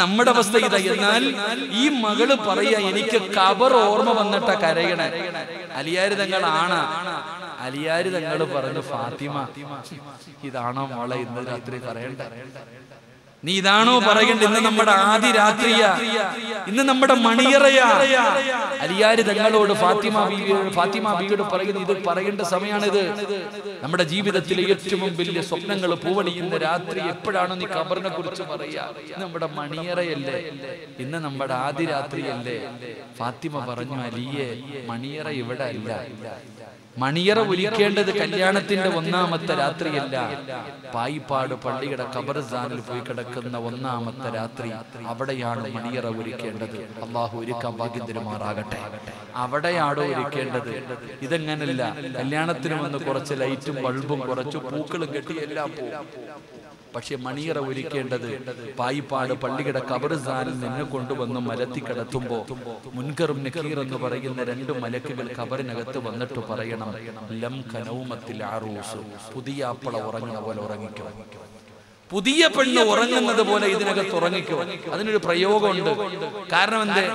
നമ്മുടെ അവസ്ഥ. ഇതാ എന്നാൽ ഈ മകൾ പറയാ എനിക്ക് കബർ ഓർമ്മ വന്നിട്ട കരയണേ അലിയാര് അലിയാരി അലിയാര് തങ്ങൾ പറഞ്ഞു ഫാത്തിമ. ഇതാണോ മോളെ ഇന്ന് രാത്രി പറയണ്ട നീ ഇതാണോ പറയണ്ട ഇന്ന് നമ്മുടെ ആദ്യ രാത്രിയ ഇന്ന് നമ്മുടെ മണിയറയാ. അലിയാര് തങ്ങളോട് ഫാത്തിമ ബീവിയോട് ഫാത്തിമ ബീവിയോട് പറയുന്നത് ഇത് പറയേണ്ട സമയമാണിത്. നമ്മുടെ ജീവിതത്തിലെ ഏറ്റവും വലിയ സ്വപ്നങ്ങൾ പൂവണിയുന്ന രാത്രി എപ്പോഴാണോ നീ കബറിനെ കുറിച്ച് പറയാ? നമ്മുടെ മണിയറയല്ലേ? ഇന്ന് നമ്മുടെ ആദ്യ രാത്രിയല്ലേ ഫാത്തിമ പറഞ്ഞു അലിയെ മണിയറ ഇവിടെ അല്ല. മണിയറ ഒലിക്കേണ്ടത് കല്യാണത്തിന്റെ ഒന്നാമത്തെ രാത്രിയല്ല. പായിപ്പാട് പള്ളിയുടെ കബർസ്ഥാനിൽ പോയി കിടക്കുന്ന ഒന്നാമത്തെ രാത്രി അവിടെയാണ് മണിയറ ഒരുക്കേണ്ടത്. അള്ളാഹു ഒരുക്കാൻ ഭാഗ്യം തരുമാറാകട്ടെ. അവിടെയാണോ ഒരുക്കേണ്ടത്? ഇതെങ്ങനല്ല. കല്യാണത്തിന് വന്ന് കുറച്ച് ലൈറ്റും ബൾബും കുറച്ച് പൂക്കളും കെട്ടി എല്ലാം പോകും പക്ഷെ മണിയറ ഒരുക്കേണ്ടത് പായിപ്പാട് പള്ളിയുടെ കബറിസ്ഥാനിൽ നിന്ന് കൊണ്ടുവന്ന് മലത്തി കിടത്തുമ്പോ മുൻകറും നക്കീർ എന്ന് പറയുന്ന രണ്ട് മലക്കുകൾ കബറിനകത്ത് വന്നിട്ട് പറയണം ലം കനൗമത്തിൽ ആറൂസ്. പുതിയ അപ്പള ഉറങ്ങുന്ന പോലെ ഉറങ്ങിക്കോ. പുതിയ പെണ്ണ് ഉറങ്ങുന്നത് പോലെ ഇതിനകത്ത് ഉറങ്ങിക്കോ അതിനൊരു പ്രയോഗമുണ്ട്. കാരണം എന്തേ?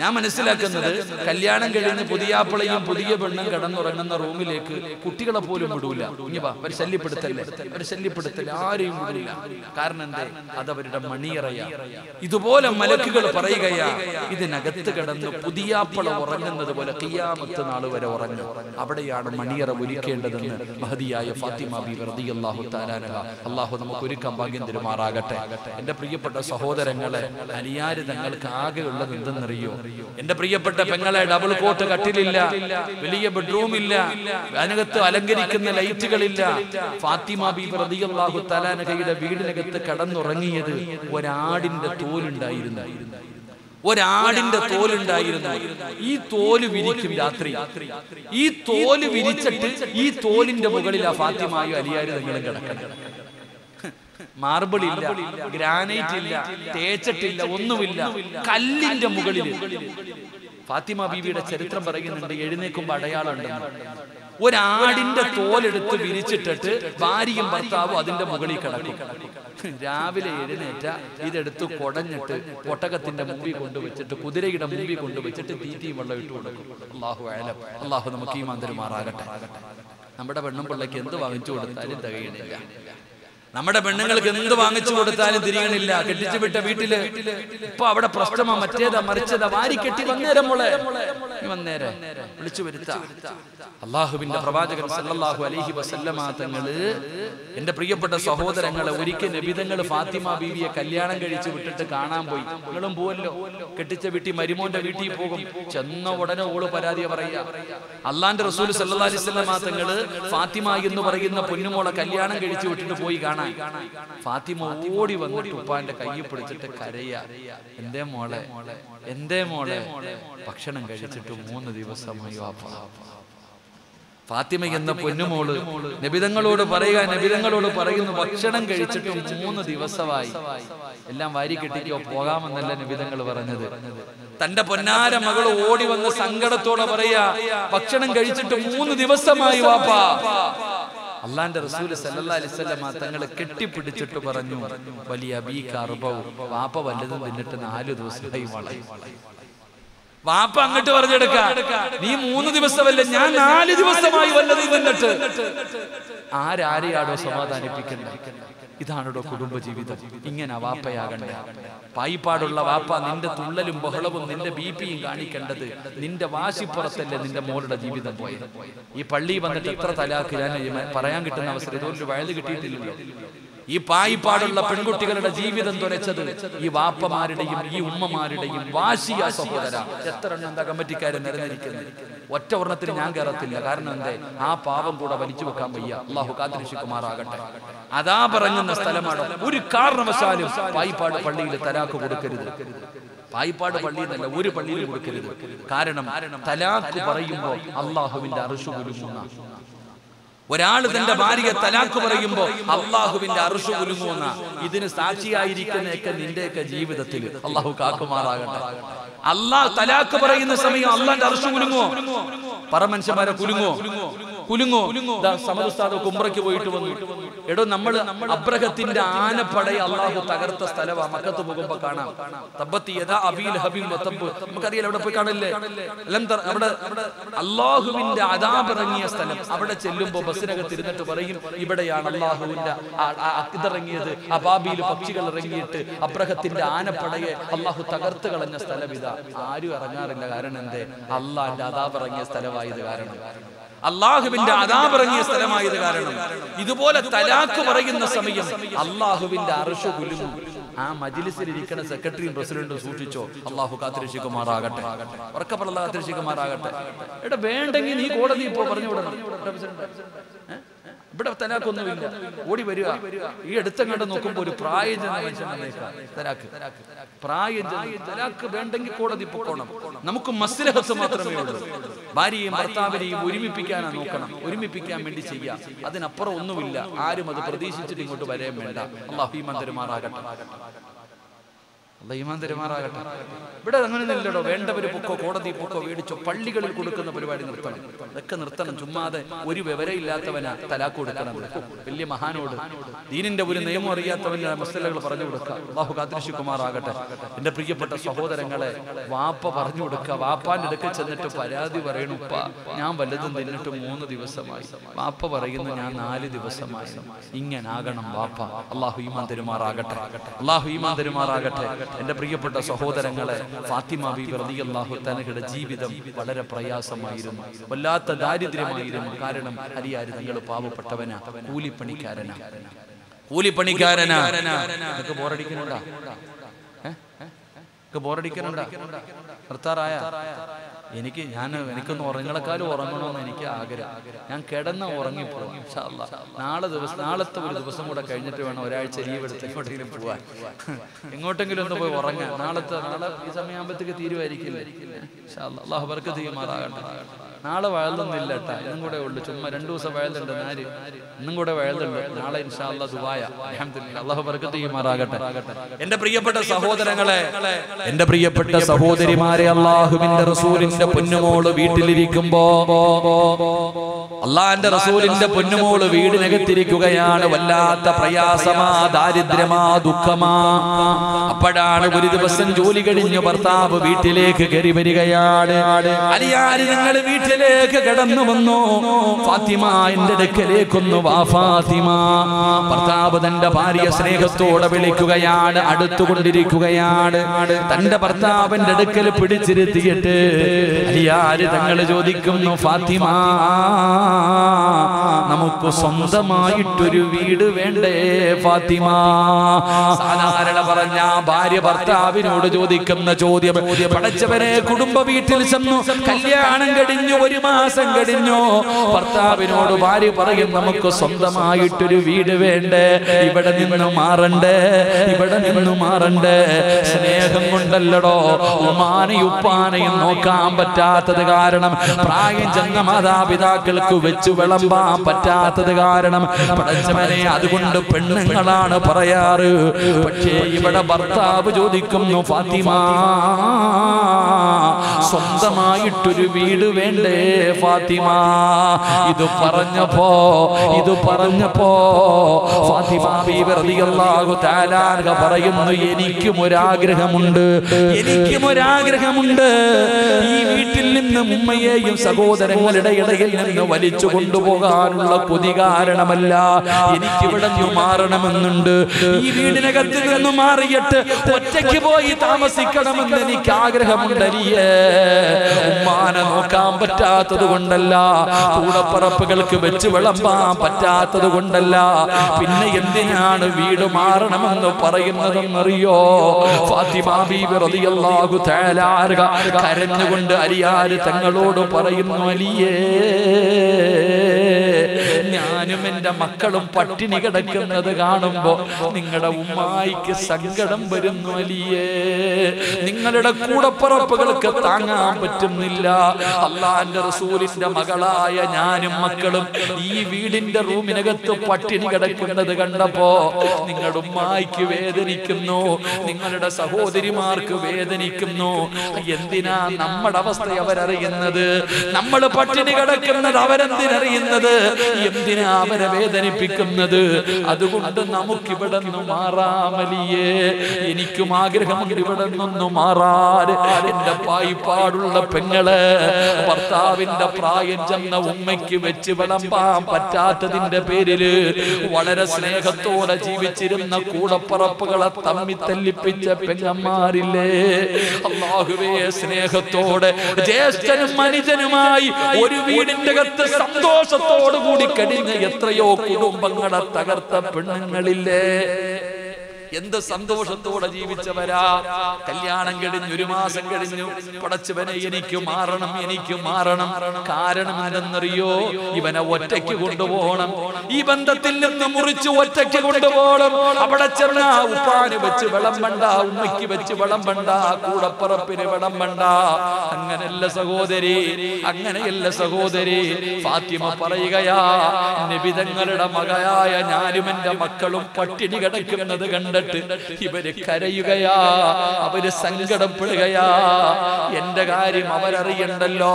ഞാൻ മനസ്സിലാക്കുന്നത് കല്യാണം കഴിഞ്ഞ് പുതിയാപ്പിളയും പുതിയ പെണ്ണും കിടന്നുറങ്ങുന്ന റൂമിലേക്ക് കുട്ടികളെ പോലും വിടൂല. ഇനി വാ അവർ ശല്യപ്പെടുത്തല്ലേ? അവർ ശല്യപ്പെടുത്തല്ല? ആരെയും വിടൂല. കാരണം എന്തേ? അതവരുടെ മണിയറയ. ഇതുപോലെ മലക്കുകൾ പറയുകയാ. ഇതിനകത്ത് കിടന്ന് പുതിയാപ്പിള ഉറങ്ങുന്നത് പോലെ കിയാമത്ത് നാൾ വരെ ഉറങ്ങും. അവിടെയാണ് മണിയറ ഒരുക്കേണ്ടതെന്ന് മഹതിയായ ഫാത്തിമ ബി അള്ളാഹു താലാനഹ അള്ളാഹു നമുക്ക് ഒരുക്കാൻ ഭാഗ്യം തരുമാറാകട്ടെ എന്റെ പ്രിയപ്പെട്ട സഹോദരങ്ങളെ അനിയാര് തങ്ങൾക്ക് ആകെ ഉള്ളത് എന്തെന്നറിയോ? എന്റെ പ്രിയപ്പെട്ട പെങ്ങളെ ഡബിൾ കോട്ട് കട്ടിലില്ല വലിയ ബെഡ്റൂം ഇല്ല അതിനകത്ത് അലങ്കരിക്കുന്ന ലൈറ്റുകളില്ല. ഫാത്തിമ ബി റളിയല്ലാഹു തലാനകയുടെ വീടിനകത്ത് കടന്നുറങ്ങിയത് ഒരാടിന്റെ തോലുണ്ടായിരുന്നു. ഒരാടിന്റെ തോലുണ്ടായിരുന്നു. ഈ തോൽ വിരിക്കും രാത്രി. ഈ തോൽ വിരിച്ചിട്ട് ഈ തോലിന്റെ മുകളിൽ ആ ഫാത്തിമായോ അലിയാരും നിങ്ങളും കിടക്കണം മാർബിൾ ഇല്ല ഗ്രാനൈറ്റ് ഇല്ല തേച്ചിട്ടില്ല ഒന്നുമില്ല കല്ലിന്റെ മുകളിൽ. ഫാത്തിമ ബീവിയുടെ ചരിത്രം പറയുന്നുണ്ട് എഴുന്നേക്കുമ്പോ അടയാളം ഉണ്ടെന്ന്. ഒരാടിന്റെ തോലെടുത്ത് വിരിച്ചിട്ടിട്ട് ഭാര്യയും ഭർത്താവും അതിന്റെ മുകളിൽ കിടക്കും. രാവിലെ എഴുന്നേറ്റ ഇതെടുത്ത് കൊടഞ്ഞിട്ട് ഒട്ടകത്തിന്റെ മുമ്പിൽ കൊണ്ടുവച്ചിട്ട് കുതിരയുടെ മുമ്പിൽ കൊണ്ടുവച്ചിട്ട് തീറ്റിയും വെള്ളം ഇട്ട് കൊടുക്കും. അള്ളാഹു ആയാലും അള്ളാഹു നമുക്ക് ഈ മന്ദിരമാറാകട്ടെ നമ്മുടെ പെണ്ണും പിള്ളയ്ക്ക് എന്ത് വാങ്ങിച്ചു കൊടുത്താലും തികയണില്ല നമ്മുടെ പെണ്ണുങ്ങൾക്ക് എന്ത് വാങ്ങിച്ചു കൊടുത്താലും തിരിയണില്ല കെട്ടിച്ചു വിട്ട വീട്ടിൽ ഇപ്പൊ അവിടെ പ്രശ്നമാ മറ്റേതാ മറിച്ചതാ? വാരി കെട്ടി വന്നേരം മോളെ. വന്നേരെ. വിളിച്ചു വരുത്ത. അള്ളാഹുവിന്റെ പ്രവാചകൻ സല്ലല്ലാഹു അലൈഹി വസല്ലമ തങ്ങൾ എന്റെ പ്രിയപ്പെട്ട സഹോദരങ്ങളെ ഒരിക്കൽ നബിതങ്ങൾ ഫാത്തിമ ബീവിയെ കല്യാണം കഴിച്ചു വിട്ടിട്ട് കാണാൻ പോയി. നിങ്ങളും പോവല്ലോ. കെട്ടിച്ച വീട്ടിൽ മരുമോന്റെ വീട്ടിൽ പോകും. ചെന്ന ഉടനെ ഓൾ പരാതി പറയാ. അള്ളാന്റെ റസൂൽ സല്ലല്ലാഹു അലൈഹി വസല്ലമ തങ്ങൾ ഫാത്തിമ എന്ന് പറയുന്ന പൊന്നുമോളെ കല്യാണം കഴിച്ചു വിട്ടിട്ട് പോയി കാണാൻ ഫാത്തിമ ഓടി വന്നിട്ട് ഉപ്പാന്റെ കൈ പിടിച്ചിട്ട് കരയ. എന്തേ മോളെ? എന്തേ മോളെ? ഭക്ഷണം കഴിച്ചിട്ട് മൂന്ന് ദിവസമായി വാപ്പ ഫാത്തിമ എന്ന പൊന്നുമോൾ നബിതങ്ങളോട് പറയുക നബിതങ്ങളോട് പറയുന്നു ഭക്ഷണം കഴിച്ചിട്ട് മൂന്ന് ദിവസമായി. എല്ലാം വാരി കെട്ടിക്കോ പോകാമെന്നല്ല നബിതങ്ങൾ പറഞ്ഞത്. തന്റെ പൊന്നാര മകൾ ഓടി വന്ന് സങ്കടത്തോടെ പറയാ ഭക്ഷണം കഴിച്ചിട്ട് മൂന്ന് ദിവസമായി വാപ്പാ. അള്ളാന്റെ റസൂൽ വസല്ലമ തങ്ങളെ കെട്ടിപ്പിടിച്ചിട്ട് പറഞ്ഞു വലിയ അബീക അർബവും വാപ്പ വല്ലതും തിന്നിട്ട് നാല് ദിവസമായി വളയും. വാപ്പ അങ്ങോട്ട് പറഞ്ഞെടുക്ക നീ മൂന്ന് ദിവസമല്ല ഞാൻ നാല് ദിവസമായി വല്ലതും തിന്നിട്ട്. ആരാരെയാടോ സമാധാനിപ്പിക്കുന്നത് ഇതാണോ കുടുംബജീവിതം? ഇങ്ങനെ വാപ്പയാകണ്ടേ. പായിപ്പാടുള്ള വാപ്പ നിന്റെ തുള്ളലും ബഹളവും നിന്റെ ബി പിയും കാണിക്കേണ്ടത് നിന്റെ വാശിപ്പുറത്തല്ലേ നിന്റെ മോളുടെ ജീവിതം പോയത്? ഈ പള്ളി വന്നിട്ട് എത്ര തലാക്ക് ഞാൻ പറയാൻ കിട്ടുന്ന അവസരം? ഇതൊരു വയൽ കിട്ടിയിട്ടില്ലല്ലോ. ഈ പായിപ്പാടുള്ള പെൺകുട്ടികളുടെ ജീവിതം തുലച്ചത് ഈ വാപ്പമാരുടെയും ഈ ഉമ്മമാരുടെയും വാശിയ സഹോദര. എത്ര എണ്ണം എന്താ കമ്മിറ്റിക്കാരൻ നിരന്നിരിക്കുന്നത് ഒറ്റ ഒരെണ്ണത്തിന് ഞാൻ കയറത്തില്ല. കാരണം എന്തേ? ആ പാപം കൂടെ വലിച്ചു വെക്കാൻ വയ്യ. അള്ളാഹു കാത്തിരക്ഷിക്കുമാറാകട്ടെ. അതാ പറയുന്ന സ്ഥലമാണ്. ഒരു കാരണവശാലും പായിപ്പാട് പള്ളിയിൽ തലാക്ക് കൊടുക്കരുത്. പായിപ്പാട് പള്ളി എന്നല്ല ഒരു പള്ളിയിൽ കൊടുക്കരുത്. കാരണം തലാക്ക് പറയുമ്പോൾ അള്ളാഹുവിന്റെ അറിശു കുലുങ്ങുന്ന ഒരാൾ തന്റെ ഭാര്യ തലാക്ക് പറയുമ്പോ അള്ളാഹുവിന്റെ അറുഷു കുലുങ്ങുന്ന ഇതിന് സാക്ഷിയായിരിക്കുന്നതൊക്കെ നിന്റെയൊക്കെ ജീവിതത്തിൽ അള്ളാഹു കാക്കുമാറാകട്ടെ. അള്ളാഹ് തലാക്ക് പറയുന്ന സമയം അള്ളാന്റെ അറുഷു കുലുങ്ങോ പറ മനുഷ്യന്മാരെ കുലുങ്ങോ കുലുങ്ങോ. ദാ കുമ്പറയ്ക്ക് കുമ്പ്രയ്ക്ക് പോയിട്ട് വന്നു. എടോ നമ്മൾ അബ്രഹത്തിന്റെ ആനപ്പടയെ അള്ളാഹു തകർത്ത സ്ഥലമാ മക്കത്ത് പോകുമ്പോ കാണാം. തബ്ബത്തി യഥാ അബീൽ ഹബീം വതബ്ബ് നമുക്കറിയാലോ അവിടെ പോയി കാണില്ലേ? അവിടെ അള്ളാഹുവിന്റെ അദാബ് ഇറങ്ങിയ സ്ഥലം. അവിടെ ചെല്ലുമ്പോ ബസ്സിനകത്ത് ഇരുന്നിട്ട് പറയും ഇവിടെയാണ് അള്ളാഹുവിന്റെ ഇതിറങ്ങിയത് അബാബിയിൽ പക്ഷികൾ ഇറങ്ങിയിട്ട് അബ്രഹത്തിന്റെ ആനപ്പടയെ അള്ളാഹു തകർത്ത് കളഞ്ഞ സ്ഥലം ഇതാ. ആരും ഇറങ്ങാറില്ല. കാരണം എന്തേ? അള്ളാന്റെ അദാബ് ഇറങ്ങിയ സ്ഥലമായത് കാരണം. അള്ളാഹുവിന്റെ അതാബ് ഇറങ്ങിയ സ്ഥലമായത് കാരണം ഇതുപോലെ തലാക്ക് പറയുന്ന സമയം അള്ളാഹുവിന്റെ അറിഷ കുലുങ്ങും ആ മജിലിസിൽ ഇരിക്കുന്ന സെക്രട്ടറിയും പ്രസിഡന്റും സൂക്ഷിച്ചോ? അള്ളാഹു കാത്തിരക്ഷിക്കുമാറാകട്ടെ. ഉറക്കപ്പുള്ള കാത്തിരക്ഷിക്കുമാറാകട്ടെ എടാ വേണ്ടെങ്കിൽ നീ കോടതി ഇപ്പോ പറഞ്ഞു വിടണം? ഇവിടെ തലാക്കൊന്നുമില്ല ഓടി വരിക. ഈ അടുത്തങ്ങോട്ട് നോക്കുമ്പോ ഒരു പ്രായജനാക്ക് വേണ്ടെങ്കിൽ കോടതി പോകണം നമുക്ക് മസ്ലഹത്ത് മാത്രമേ ഉള്ളൂ. ഭാര്യയും ഭർത്താവിനെയും ഒരുമിപ്പിക്കാനാണ് നോക്കണം. ഒരുമിപ്പിക്കാൻ വേണ്ടി ചെയ്യാം. അതിനപ്പുറം ഒന്നുമില്ല. ആരും അത് പ്രതീക്ഷിച്ചിട്ട് ഇങ്ങോട്ട് വരാൻ വേണ്ട. അള്ളാഹു ഈമാൻ തരുമാറാകട്ടെ അല്ല ഈമാൻ തെരുമാറാകട്ടെ. ഇവിടെ അങ്ങനെ ഇല്ലടോ വേണ്ടവര് പൊക്കോ കോടതി പൊക്കോ മേടിച്ചോ പള്ളികളിൽ കൊടുക്കുന്ന പരിപാടി നിർത്തണം. ഇതൊക്കെ നിർത്തണം. ചുമ്മാതെ ഒരു വിവരമില്ലാത്തവനാ തലാക്ക് കൊടുക്കണം വലിയ മഹാനോട്. ദീനിന്റെ ഒരു നിയമം അറിയാത്തവന് മസ്തലകൾ പറഞ്ഞു കൊടുക്കുക. അള്ളാഹു കാത്തിരിശുകുമാറാകട്ടെ എന്റെ പ്രിയപ്പെട്ട സഹോദരങ്ങളെ വാപ്പ പറഞ്ഞു കൊടുക്കുക. വാപ്പാന്റെ അടുക്കൽ ചെന്നിട്ട് പരാതി പറയണു ഉപ്പ ഞാൻ വല്ലതും തിന്നിട്ട് മൂന്ന് ദിവസമായി. വാപ്പ പറയുന്നു ഞാൻ നാല് ദിവസമായി. ഇങ്ങനാകണം വാപ്പ. അള്ളാഹു ഈമാൻ തെരുമാറാകട്ടെ. അള്ളാഹു ഈമാൻ തരുമാറാകട്ടെ. എന്റെ പ്രിയപ്പെട്ട സഹോദരങ്ങളെ ഫാത്തിമ ബിബി അള്ളാഹു തനയുടെ ജീവിതം വളരെ പ്രയാസമായിരുന്നു. വല്ലാത്ത ദാരിദ്ര്യമായിരുന്നു. കാരണം ഹരിയാര് നിങ്ങൾ പാവപ്പെട്ടവനാ കൂലിപ്പണിക്കാരനാ. കൂലിപ്പണിക്കാരനാ. നിനക്ക് നിർത്താറായ? എനിക്ക് ഞാൻ എനിക്കൊന്ന് ഉറങ്ങളെക്കാളും ഉറങ്ങണമെന്ന് എനിക്ക് ആഗ്രഹം. ഞാൻ കിടന്ന ഉറങ്ങിപ്പോവാം ഇൻഷാ അല്ലാ. നാളെ ദിവസം നാളത്തെ ഒരു ദിവസം കൂടെ കഴിഞ്ഞിട്ട് വേണം ഒരാഴ്ച ലീവ് എടുത്ത് എങ്ങോട്ടെങ്കിലും പോവാൻ. എങ്ങോട്ടെങ്കിലും ഒന്ന് പോയി ഉറങ്ങാം നാളത്തെ നാളെ ഈ സമയമാകുമ്പോഴത്തേക്ക് തീരുമായിരിക്കില്ല ഇൻഷാ അല്ലാ. അള്ളാഹു ബർക്കത്ത് ചെയ്യുമാറാകട്ടെ. നാളെ വയലൊന്നും ഇല്ല കേട്ടാ ഇന്നും കൂടെ ഉള്ളു. ചുമ്മാ രണ്ടു ദിവസം വയലുണ്ട് നാര്. ഇന്നും കൂടെ വയലുണ്ട്. നാളെ ഇൻഷാല്ല ദുബായ. അള്ളാഹു ബർക്കത്ത് ചെയ്യുമാറാകട്ടെ. എന്റെ പ്രിയപ്പെട്ട സഹോദരങ്ങളെ എന്റെ പ്രിയപ്പെട്ട സഹോദരിമാരെ അള്ളാഹുവിന്റെ റസൂലിന്റെ പൊന്നുമോൾ വീട്ടിലിരിക്കുമ്പോ അള്ളാന്റെ റസൂലിന്റെ പൊന്നുമോൾ വീടിനകത്തിരിക്കുകയാണ്. വല്ലാത്ത പ്രയാസമാ ദാരിദ്ര്യമാ ദുഃഖമാ. അപ്പോഴാണ് ഒരു ദിവസം ജോലി കഴിഞ്ഞ് ഭർത്താവ് വീട്ടിലേക്ക് കയറി വരികയാണ്. അലിയാരി നിങ്ങൾ വീട്ടിലേക്ക് കടന്നു വന്നു. ഫാത്തിമ എന്റെ അടുക്കലേക്കൊന്നു വാ ഫാത്തിമ. ഭർത്താവ് തന്റെ ഭാര്യ സ്നേഹത്തോടെ വിളിക്കുകയാണ് അടുത്തുകൊണ്ടിരിക്കുകയാണ്. തന്റെ ഭർത്താവിന്റെ അടുക്കൽ പിടിച്ചിരുത്തിയിട്ട് അലിയാര് തങ്ങൾ ചോദിക്കുന്നു ഫാത്തിമ നമുക്ക് സ്വന്തമായിട്ടൊരു വീട് വേണ്ടേ ഫാത്തിമ? സാധാരണ പറഞ്ഞ ഭാര്യ ഭർത്താവിനോട് ചോദിക്കുന്ന ചോദ്യം പഠിച്ചവരെ കുടുംബ വീട്ടിൽ ചെന്നു കല്യാണം കഴിഞ്ഞു ഒരു മാസം കഴിഞ്ഞു. ഭർത്താവിനോട് ഭാര്യ പറയും നമുക്ക് സ്വന്തമായിട്ടൊരു വീട് വേണ്ടേ? ഇവിടെ നിന്ന് മാറണ്ടേ? ഇവിടെ നിന്ന് മാറണ്ടേ? സ്നേഹം കൊണ്ടല്ലടോ? ഉമാനയും ഉപ്പാനയും നോക്കാൻ പറ്റാത്തത് കാരണം പ്രായം ചെന്ന മാതാപിതാക്കൾക്ക് വെച്ച് വിളമ്പാൻ പറ്റാത്തത് കാരണം പടച്ചവനെ അതുകൊണ്ട് പെണ്ണുങ്ങളാണ് പറയാറ്. പക്ഷേ ഇവിടെ ഭർത്താവ് ചോദിക്കുന്നു ഫാത്തിമ സ്വന്തമായിട്ടൊരു വീട് വേണ്ടേ? ഫാത്തിമ. ഇത് പറഞ്ഞപ്പോ ഇത് പറഞ്ഞപ്പോ ഫാത്തിമ ബീവി റളിയല്ലാഹു പറയുന്നു എനിക്കും ഒരാഗ്രഹമുണ്ട് എനിക്കും ഒരാഗ്രഹമുണ്ട് ഈ വീട്ടിൽ നിന്ന് ഉമ്മയെയും സഹോദരങ്ങളുടെ ഇടയിൽ നിന്ന് വലിച്ചു കൊണ്ടുപോകാനുള്ള കൊതി കാരണമല്ല. എനിക്കിവിടെ നിന്ന് മാറണമെന്നുണ്ട്. ഈ വീടിനകത്ത് നിന്ന് മാറിയിട്ട് ഒറ്റയ്ക്ക് പോയി താമസിക്കണമെന്ന് എനിക്ക് ആഗ്രഹമുണ്ടരിയേ ഉമ്മാനെ നോക്കാൻ പറ്റാത്തത് കൊണ്ടല്ല കൂടപ്പറപ്പുകൾക്ക് വെച്ച് വിളമ്പാൻ പറ്റാത്തത് കൊണ്ടല്ല പിന്നെ എന്തിനാണ് വീട് മാറണമെന്ന് പറയുന്നതെന്നറിയോ? ഫാത്തിമ ബീബി റളിയല്ലാഹു തആല അൻഹ കരഞ്ഞുകൊണ്ട് അരിയാൽ തങ്ങളോട് പറയുന്നു അലിയേ ഞാനും എന്റെ മക്കളും പട്ടിണി കിടക്കുന്നത് കാണുമ്പോ നിങ്ങളുടെ ഉമ്മായിക്ക് സങ്കടം വരുന്നു അലിയേ. നിങ്ങളുടെ കൂടപ്പുറപ്പുകൾക്ക് താങ്ങാൻ പറ്റുന്നില്ല. അള്ളാന്റെ റസൂലിന്റെ മകളായ ഞാനും മക്കളും ഈ വീടിന്റെ റൂമിനകത്ത് പട്ടിണി കിടക്കുന്നത് കണ്ടപ്പോ നിങ്ങളുടെ ഉമ്മായിക്ക് വേദനിക്കുന്നു. നിങ്ങളുടെ സഹോദരിമാർക്ക് വേദനിക്കുന്നു. എന്തിനാ നമ്മുടെ അവസ്ഥ അവരറിയുന്നത്? നമ്മൾ പട്ടിണി കിടക്കുന്നത് അവരെന്തിനറിയുന്നത്? എന്തിനാ അവരെ വേദനിപ്പിക്കുന്നത്? അതുകൊണ്ട് നമുക്കിവിടെ നിന്ന് മാറാമലിയേ. എനിക്കും ആഗ്രഹമുണ്ട് ഇവിടെ നിന്നും മാറാൻ. എന്റെ പായിപ്പാടുള്ള പെങ്ങൾ ഭർത്താവിന്റെ പ്രായം ചെന്ന ഉമ്മയ്ക്ക് വെച്ച് വിളമ്പാൻ പറ്റാത്തതിന്റെ പേരിൽ വളരെ സ്നേഹത്തോടെ ജീവിച്ചിരുന്ന കൂടപ്പറപ്പുകളെ തമ്മി തല്ലിപ്പിച്ച പെങ്ങന്മാരില്ലേ? അള്ളാഹുവേ സ്നേഹത്തോടെ ജ്യേഷ്ഠനും മനുജനുമായി ഒരു വീടിന്റെ അകത്ത് സന്തോഷത്തോടു കൂടി കഴിഞ്ഞ എത്രയോ കുടുംബങ്ങളെ തകർത്ത പെണ്ണുങ്ങളില്ലേ? എന്ത് സന്തോഷത്തോടെ ജീവിച്ചവരാ? കല്യാണം കഴിഞ്ഞു ഒരു മാസം കഴിഞ്ഞു. പടച്ചവനെ എനിക്ക് മാറണം എനിക്ക് മാറണം. കാരണം എന്തെന്നറിയോ ഇവനെ ഒറ്റയ്ക്ക് കൊണ്ടുപോകണം. ഈ ബന്ധത്തിൽ നിന്ന് മുറിച്ച് ഒറ്റയ്ക്ക് കൊണ്ടുപോകണം. അവിടെ ചെന്ന ഉപ്പാന് വെച്ച് വിളമ്പണ്ട ഉമ്മയ്ക്ക് വെച്ച് വിളമ്പണ്ട കൂടപ്പറപ്പിന് വിളമ്പണ്ട അങ്ങനെയല്ല സഹോദരി അങ്ങനെയല്ല സഹോദരി. ഫാത്തിമ പറയുകയാ നിബിതങ്ങളുടെ മകയായ ഞാനും എന്റെ മക്കളും പട്ടിണി കിടക്കുന്നത് കണ്ടിട്ട് ഇവർ കരയുകയാ അവർ സങ്കടപ്പെടുകയാ. എന്റെ കാര്യം അവരറിയണ്ടല്ലോ.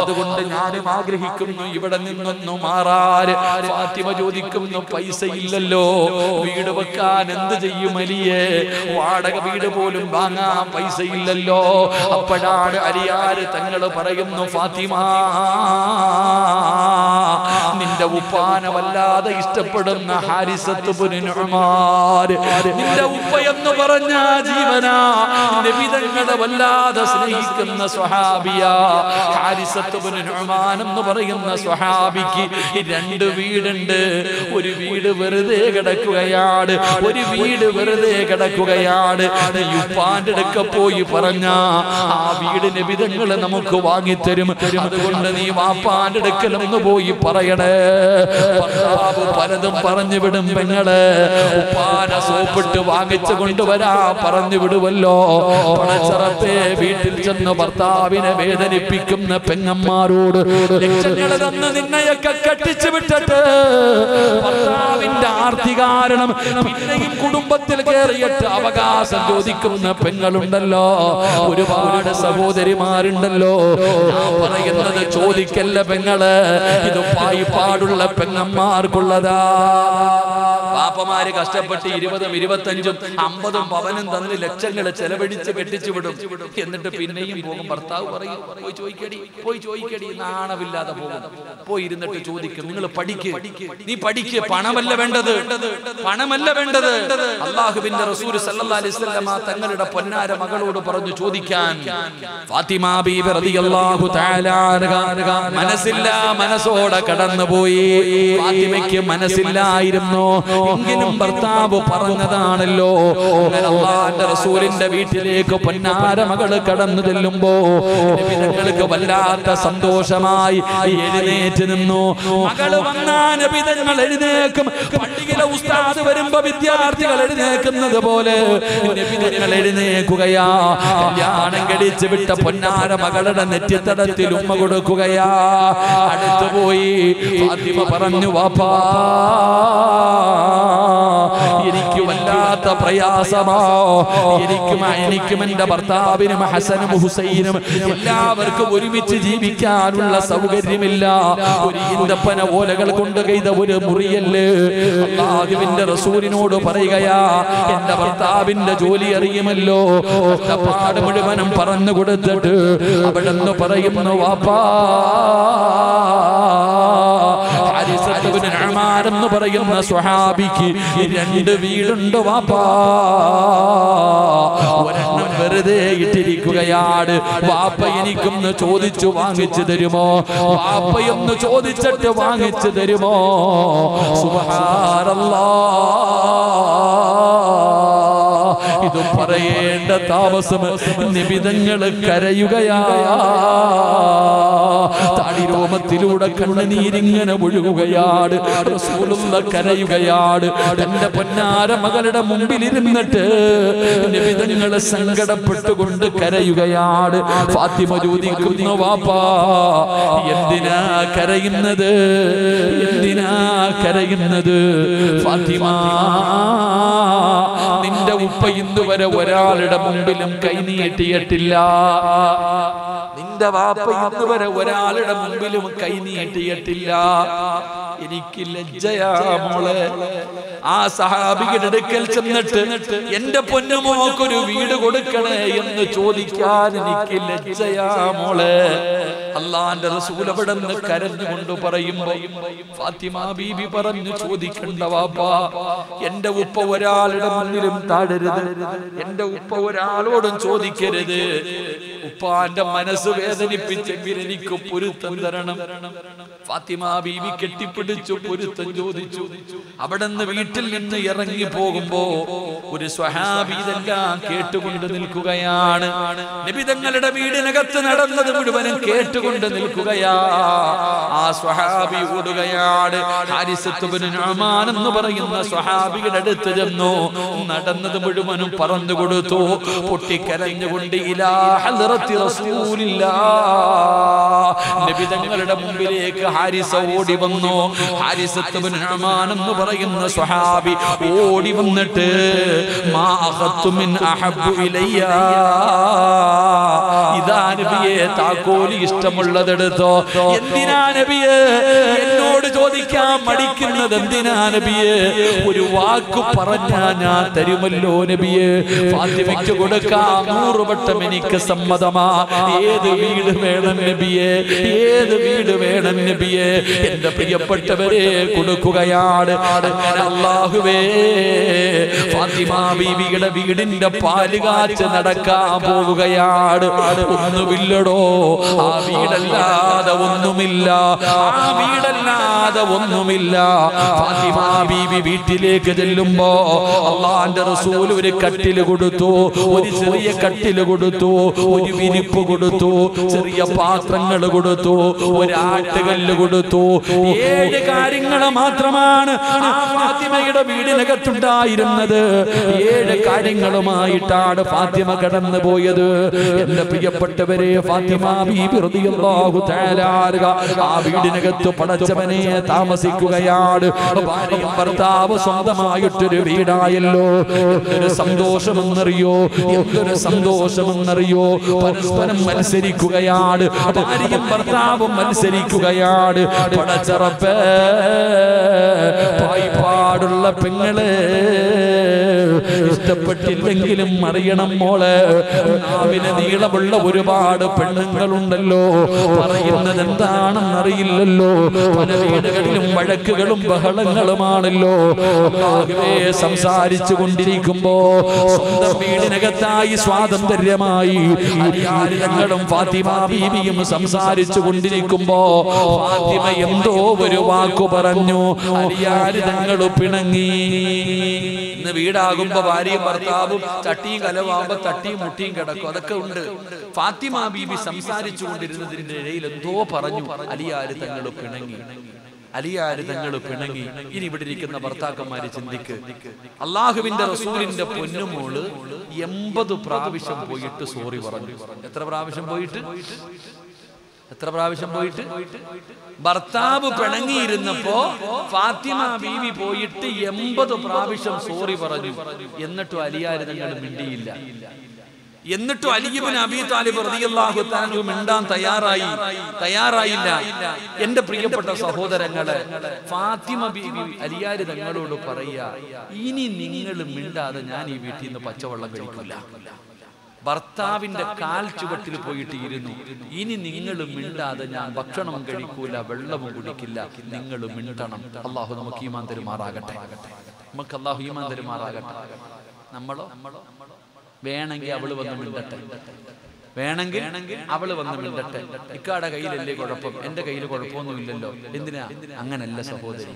അതുകൊണ്ട് ഞാനും ആഗ്രഹിക്കുന്നു ഇവിടെ നിന്നൊന്നു മാറാൻ. ഫാത്തിമ ചോദിക്കുന്നു പൈസ ഇല്ലല്ലോ വീട് വെക്കാൻ എന്ത് ചെയ്യും അലിയെ? വാടക വീട് പോലും വാങ്ങാൻ പൈസ ഇല്ലല്ലോ അപ്പോഴാണ് അലിയാര് തങ്ങൾ പറയുന്നു ഫാത്തിമ നിന്റെ ഉപ്പാന വല്ലാതെ ഇഷ്ടപ്പെടുന്ന ഹാരിസത്ത് പുനരുമാര് നിന്റെ ഉപ്പയെന്ന് എന്ന് പറഞ്ഞ ജീവനാ നബിതങ്ങളെ വല്ലാതെ സ്നേഹിക്കുന്ന സ്വഹാബിയ. ഹാരിസത്ത് പുനരുമാൻ എന്ന് പറയുന്ന സ്വഹാബിക്ക് രണ്ട് വീടുണ്ട്. ഒരു വീട് വെറുതെ കിടക്കുകയാണ്. ഒരു വീട് വെറുതെ കിടക്കുകയാണ്. ഉപ്പാന്റെ അടുക്ക പോയി പറഞ്ഞ ആ വീട് നിബിതങ്ങൾ നമുക്ക് വാങ്ങിത്തരും. അതുകൊണ്ട് നീ വാപ്പാന്റെ അടുക്കലൊന്ന് പോയി പറയണേ പലതും പറഞ്ഞു വിടും പെങ്ങൾ. ഉപ്പാന സോപ്പിട്ട് വാങ്ങിച്ചു കൊണ്ടുവരാ പറഞ്ഞു വിടുവല്ലോ. പണച്ചറപ്പേ വീട്ടിൽ ചെന്ന് ഭർത്താവിനെ വേദനിപ്പിക്കുന്ന പെങ്ങന്മാരോട് തന്ന് നിന്നെയൊക്കെ കെട്ടിച്ചു വിട്ടിട്ട് ഭർത്താവിന്റെ ആർത്തി കാരണം പിന്നെയും കുടുംബത്തിൽ കയറിയിട്ട് അവകാശം ചോദിക്കുന്ന പെങ്ങളുണ്ടല്ലോ. ഒരുപാട് സഹോദരിമാരുണ്ടല്ലോ. പറയുന്നത് ചോദിക്കല്ല പെങ്ങൾ. ഇത് പായിപ്പാടുള്ള പെങ്ങന്മാർക്കുള്ളതാ. പാപ്പമാര് കഷ്ടപ്പെട്ട് ഇരുപതും ഇരുപത്തഞ്ചും അമ്പതും പവനും തന്ന് ലക്ഷങ്ങൾ ചെലവഴിച്ച് കെട്ടിച്ചു വിടും. എന്നിട്ട് പിന്നെയും പോകും ഭർത്താവ് പറയും പോയി ചോദിക്കടി പോയി ചോദിക്കടി നാണമില്ലാതെ പോകും. പോയി ഇരുന്നിട്ട് ചോദിക്കും നിങ്ങൾ പഠിക്ക്. നീ പഠിക്ക് പണമല്ല വേണ്ടത്. പണമല്ല വേണ്ടത്. അള്ളാഹുബിന്റെ റസൂൽ സല്ലല്ലാഹു അലൈഹി വസല്ലമ തങ്ങളുടെ പൊന്നാര മകളോട് പറഞ്ഞു ചോദിക്കാൻ. ഫാത്തിമ ബീബി റളിയല്ലാഹു തആല മനസ്സില്ല മനസ്സോടെ കടന്നുപോയി. ഫാത്തിമയ്ക്ക് മനസ്സില്ലായിരുന്നു. എങ്കിലും ഭർത്താവ് പറഞ്ഞതാണല്ലോ അങ്ങനെ അള്ളാന്റെ റസൂലിന്റെ വീട്ടിലേക്ക് പൊന്നാര മകൾ കടന്നു ചെല്ലുമ്പോ ഞങ്ങൾക്ക് വല്ലാത്ത സന്തോഷമായി എഴുന്നേറ്റ് നിന്നു. മകൾ വന്നാ നബിതങ്ങൾ എഴുന്നേക്കും. പള്ളിയിലെ ഉസ്താദ് വരുമ്പോ വിദ്യാർത്ഥികൾ എഴുന്നേക്കുന്നത് പോലെ നബിതങ്ങൾ എഴുന്നേക്കുകയാ. കല്യാണം കഴിച്ച് വിട്ട പൊന്നാര മകളുടെ നെറ്റിത്തടത്തിൽ ഉമ്മ കൊടുക്കുകയാ. അടുത്തു പോയി ഫാത്തിമ പറഞ്ഞു വാപ്പാ വല്ലാത്ത പ്രയാസമോ? എനിക്കും എനിക്കും എന്റെ ഭർത്താവിനും ഹസനും ഹുസൈനും എല്ലാവർക്കും ഒരുമിച്ച് ജീവിക്കാനുള്ള സൗകര്യമില്ല. ഒരു ഈന്തപ്പന ഓലകൾ കൊണ്ട് ചെയ്ത ഒരു മുറിയല്ലേ? അള്ളാഹുവിന്റെ റസൂലിനോട് പറയുകയാ എന്റെ ഭർത്താവിന്റെ ജോലി അറിയുമല്ലോ. പാട് മുഴുവനും പറഞ്ഞു കൊടുത്തിട്ട് അവിടെ പറയുന്നു വാപ്പാ. എന്ന് പറയുന്ന സ്വഹാബിക്ക് രണ്ട് വീടുണ്ട് വാപ്പാ. ഒരെണ്ണം വെറുതെ ഇട്ടിരിക്കുകയാണ്. വാപ്പ എനിക്കൊന്ന് ചോദിച്ചു വാങ്ങിച്ചു തരുമോ? വാപ്പയൊന്ന് ചോദിച്ചിട്ട് വാങ്ങിച്ചു തരുമോ? സുബ്ഹാനല്ലാഹ് ഇത് പറയേണ്ട താമസം നിബിതങ്ങൾ കരയുകയാ. താടിരോമത്തിലൂടെ കണ്ണുനീരിങ്ങനെ ഒഴുകുകയാണ് റസൂലുള്ള കരയുകയാണ് തന്റെ പൊന്നാര മകളുടെ മുമ്പിലിരുന്നിട്ട് നിബിതങ്ങൾ സങ്കടപ്പെട്ടുകൊണ്ട് കരയുകയാണ് ഫാത്തിമ ചോദിക്കുന്നു വാപ്പാ എന്തിനാ കരയുന്നത്? എന്തിനാ കരയുന്നത്? ഫാത്തിമ നിന്റെ ഉപ്പ ഇന്നുവരെ ഒരാളുടെ മുമ്പിലും കൈനീട്ടിയിട്ടില്ല നിന്റെ വാപ്പ ഇന്നുവരെ ഒരാളുടെ മുമ്പിലും കൈനീട്ടിയിട്ടില്ല എനിക്ക് ലജ്ജയാ മോളെ. ആ സഹാബിയുടെ അടുക്കൽ ചെന്നിട്ട് എന്റെ പൊന്നുമോക്കൊരു വീട് കൊടുക്കണേ എന്ന് ചോദിക്കാൻ എനിക്ക് ലജ്ജയാ മോളെ. അള്ളാന്റെ റസൂൽ അവിടെ നിന്ന് കരഞ്ഞുകൊണ്ട് പറയുമ്പോ ഫാത്തിമ ബീബി പറഞ്ഞു ചോദിക്കണ്ട വാപ്പാ എന്റെ ഉപ്പ ഒരാളുടെ മുന്നിലും താഴരുത്. എന്റെ ഉപ്പ ഒരാളോടും ചോദിക്കരുത്. ഉപ്പാന്റെ മനസ്സ് വേദനിപ്പിച്ച് എനിക്ക് പൊരുത്തം തരണം. ഫാത്തിമ ബീവി കെട്ടിപ്പിടിച്ചു പൊരുത്തം ചോദിച്ചു. അവിടെ നിന്ന് വീട്ടിൽ നിന്ന് ഇറങ്ങി പോകുമ്പോ ഒരു സ്വഹാബീതെല്ലാം കേട്ടുകൊണ്ട് നിൽക്കുകയാണ്. നിബിതങ്ങളുടെ വീടിനകത്ത് നടന്നത് മുഴുവനും കേട്ടുകൊണ്ട് നിൽക്കുകയാ. ആ സ്വഹാബി ഓടുകയാണ്. ഹാരിസത്തുബിന് എന്ന് പറയുന്ന സ്വഹാബിയുടെ അടുത്ത് ചെന്നു. നടന്നത് മുഴുവനും പറഞ്ഞു കൊടുത്തു പൊട്ടിക്കരഞ്ഞുകൊണ്ട് ഇലാഹ നബി തങ്ങളുടെ മുമ്പിലേക്ക് ഹാരിസ ഓടി വന്നു. നുഅ്മാൻ എന്ന് പറയുന്ന സ്വഹാബി ഓടി വന്നിട്ട് മാ അഖത്തു മിൻ അഹബ്ബു ഇലയ്യ. ഇതാ നബിയെ താക്കോലി ഇഷ്ടമുള്ളതെടുത്തോ? എന്തിനാ നബിയെ എന്നോട് ചോദിക്കാൻ മടിക്കുന്നത്? എന്തിനാ നബിയെ? ഒരു വാക്ക് പറഞ്ഞാ ഞാൻ തരുമല്ലോ നബിയെ. ഫാത്തിമയ്ക്ക് കൊടുക്കാം. നൂറ് വട്ടം എനിക്ക് സമ്മതമാ ഏത് വീട് വേണം നബിയെ? ഏത് വീട് വേണം നബിയെ? എന്റെ പ്രിയപ്പെട്ടവരെ കൊടുക്കുകയാണ്. അള്ളാഹുവേ ഫാത്തിമ ബീവിയുടെ വീടിന്റെ പാൽ കാച്ച് നടക്കാൻ പോവുകയാണ്. ഒന്നുമില്ലടോ. ആ വീടല്ലാതെ ഒന്നുമില്ല. ആ വീടല്ലാതെ ഒന്നുമില്ല. ഫാത്തിമ ബീവി വീട്ടിലേക്ക് ചെല്ലുമ്പോ അള്ളാന്റെ റസൂൽ ഒരു കട്ടിൽ കൊടുത്തു. ഒരു ചെറിയ കട്ടിൽ കൊടുത്തു. ഒരു വിരിപ്പ് കൊടുത്തു ചെറിയ പാത്രങ്ങൾ കൊടുത്തു ഒരാട്ടുകല്ല് കൊടുത്തു ഏഴ് കാര്യങ്ങൾ മാത്രമാണ് ഫാത്തിമയുടെ വീടിനകത്തുണ്ടായിരുന്നത്. ഏഴ് കാര്യങ്ങളുമായിട്ടാണ് ഫാത്തിമ കടന്നു പോയത്. എന്റെ പ്രിയപ്പെട്ടവരെ ഫാത്തിമ ആ വീടിനകത്ത് പടച്ചവനെ താമസിക്കുകയാണ്. ഭാര്യയും ഭർത്താവ് സ്വന്തമായിട്ടൊരു വീടായല്ലോ. എന്തൊരു സന്തോഷമെന്നറിയോ? എന്തൊരു സന്തോഷമെന്നറിയോ? പരസ്പരം മത്സരിക്കുകയാണ്. ഭാര്യയും ഭർത്താവും മത്സരിക്കുകയാണ്. പടച്ചറപ്പ് പായിപ്പാടുള്ള പെങ്ങളെ. ഇഷ്ടപ്പെട്ടില്ലെങ്കിലും അറിയണം മോളെ. നാവിന് നീളമുള്ള ഒരുപാട് പെണ്ണുങ്ങളുണ്ടല്ലോ. പറയുന്നത് എന്താണെന്ന് അറിയില്ലല്ലോ പല വീടുകളിലും വഴക്കുകളും ബഹളങ്ങളുമാണല്ലോ. സംസാരിച്ചു കൊണ്ടിരിക്കുമ്പോ വീടിനകത്തായി സ്വാതന്ത്ര്യമായി ഞങ്ങളും ഫാത്തിമ ബീവിയും സംസാരിച്ചു കൊണ്ടിരിക്കുമ്പോ ഫാത്തിമ എന്തോ ഒരു വാക്കു പറഞ്ഞു. അരിയാരിതങ്ങൾ പിണങ്ങി. ഇന്ന് വീടാകുമ്പോ ഭാര്യയും ഭർത്താവും ചട്ടിയും കലവാകുമ്പോ തട്ടിയും മുട്ടിയും കിടക്കും. അതൊക്കെ ഉണ്ട്. ഫാത്തിമ ബീബി സംസാരിച്ചു കൊണ്ടിരുന്നതിന്റെ ഇടയിൽ എന്തോ പറഞ്ഞു. അലിയാര് തങ്ങൾ പിണങ്ങി. അലിയാര് തങ്ങൾ പിണങ്ങി. ഇനി ഇവിടെ ഇരിക്കുന്ന ഭർത്താക്കന്മാര് ചിന്തിക്ക്. അള്ളാഹുവിന്റെ റസൂലിന്റെ പൊന്നുമോൾ എൺപത് പ്രാവശ്യം പോയിട്ട് സോറി പറഞ്ഞു. എത്ര പ്രാവശ്യം പോയിട്ട്? എത്ര പ്രാവശ്യം പോയിട്ട്? ഭർത്താവ് പിണങ്ങിയിരുന്നപ്പോ ഫാത്തിമ ബീവി പോയിട്ട് എൺപത് പ്രാവശ്യം സോറി പറഞ്ഞു. എന്നിട്ടും അലിയാരി തങ്ങൾ മിണ്ടിയില്ല. എന്നിട്ടും അലിബിൻ അബി താലിബ് റതിയല്ലാഹു താനു മിണ്ടാൻ തയ്യാറായി. തയ്യാറായില്ല. എന്റെ പ്രിയപ്പെട്ട സഹോദരങ്ങൾ ഫാത്തിമ ബീവി അലിയാര് തങ്ങളോട് പറയാ ഇനി നിങ്ങൾ മിണ്ടാതെ ഞാൻ ഈ വീട്ടിൽ നിന്ന് പച്ചവെള്ളം കഴിക്കില്ല ഭർത്താവിന്റെ കാൽ ചുവട്ടിൽ പോയിട്ട് ഇരുന്നു ഇനി നിങ്ങൾ മിണ്ടാതെ ഞാൻ ഭക്ഷണം കഴിക്കൂല വെള്ളവും കുടിക്കില്ല. നിങ്ങൾ മിണ്ടണം. അള്ളാഹു നമുക്ക് ഈമാൻ തരുമാറാകട്ടെ. നമുക്ക് അള്ളാഹു ഈമാൻ തരുമാറാകട്ടെ. നമ്മളോ? വേണമെങ്കിൽ അവൾ വന്ന് മിണ്ടട്ടെ. വേണമെങ്കിൽ അവൾ വന്ന് മിണ്ടട്ടെ. ഇക്കാടെ കയ്യിലല്ലേ കുഴപ്പം? എന്റെ കയ്യിൽ കുഴപ്പമൊന്നുമില്ലല്ലോ. എന്തിനാ? അങ്ങനല്ല സഹോദരി.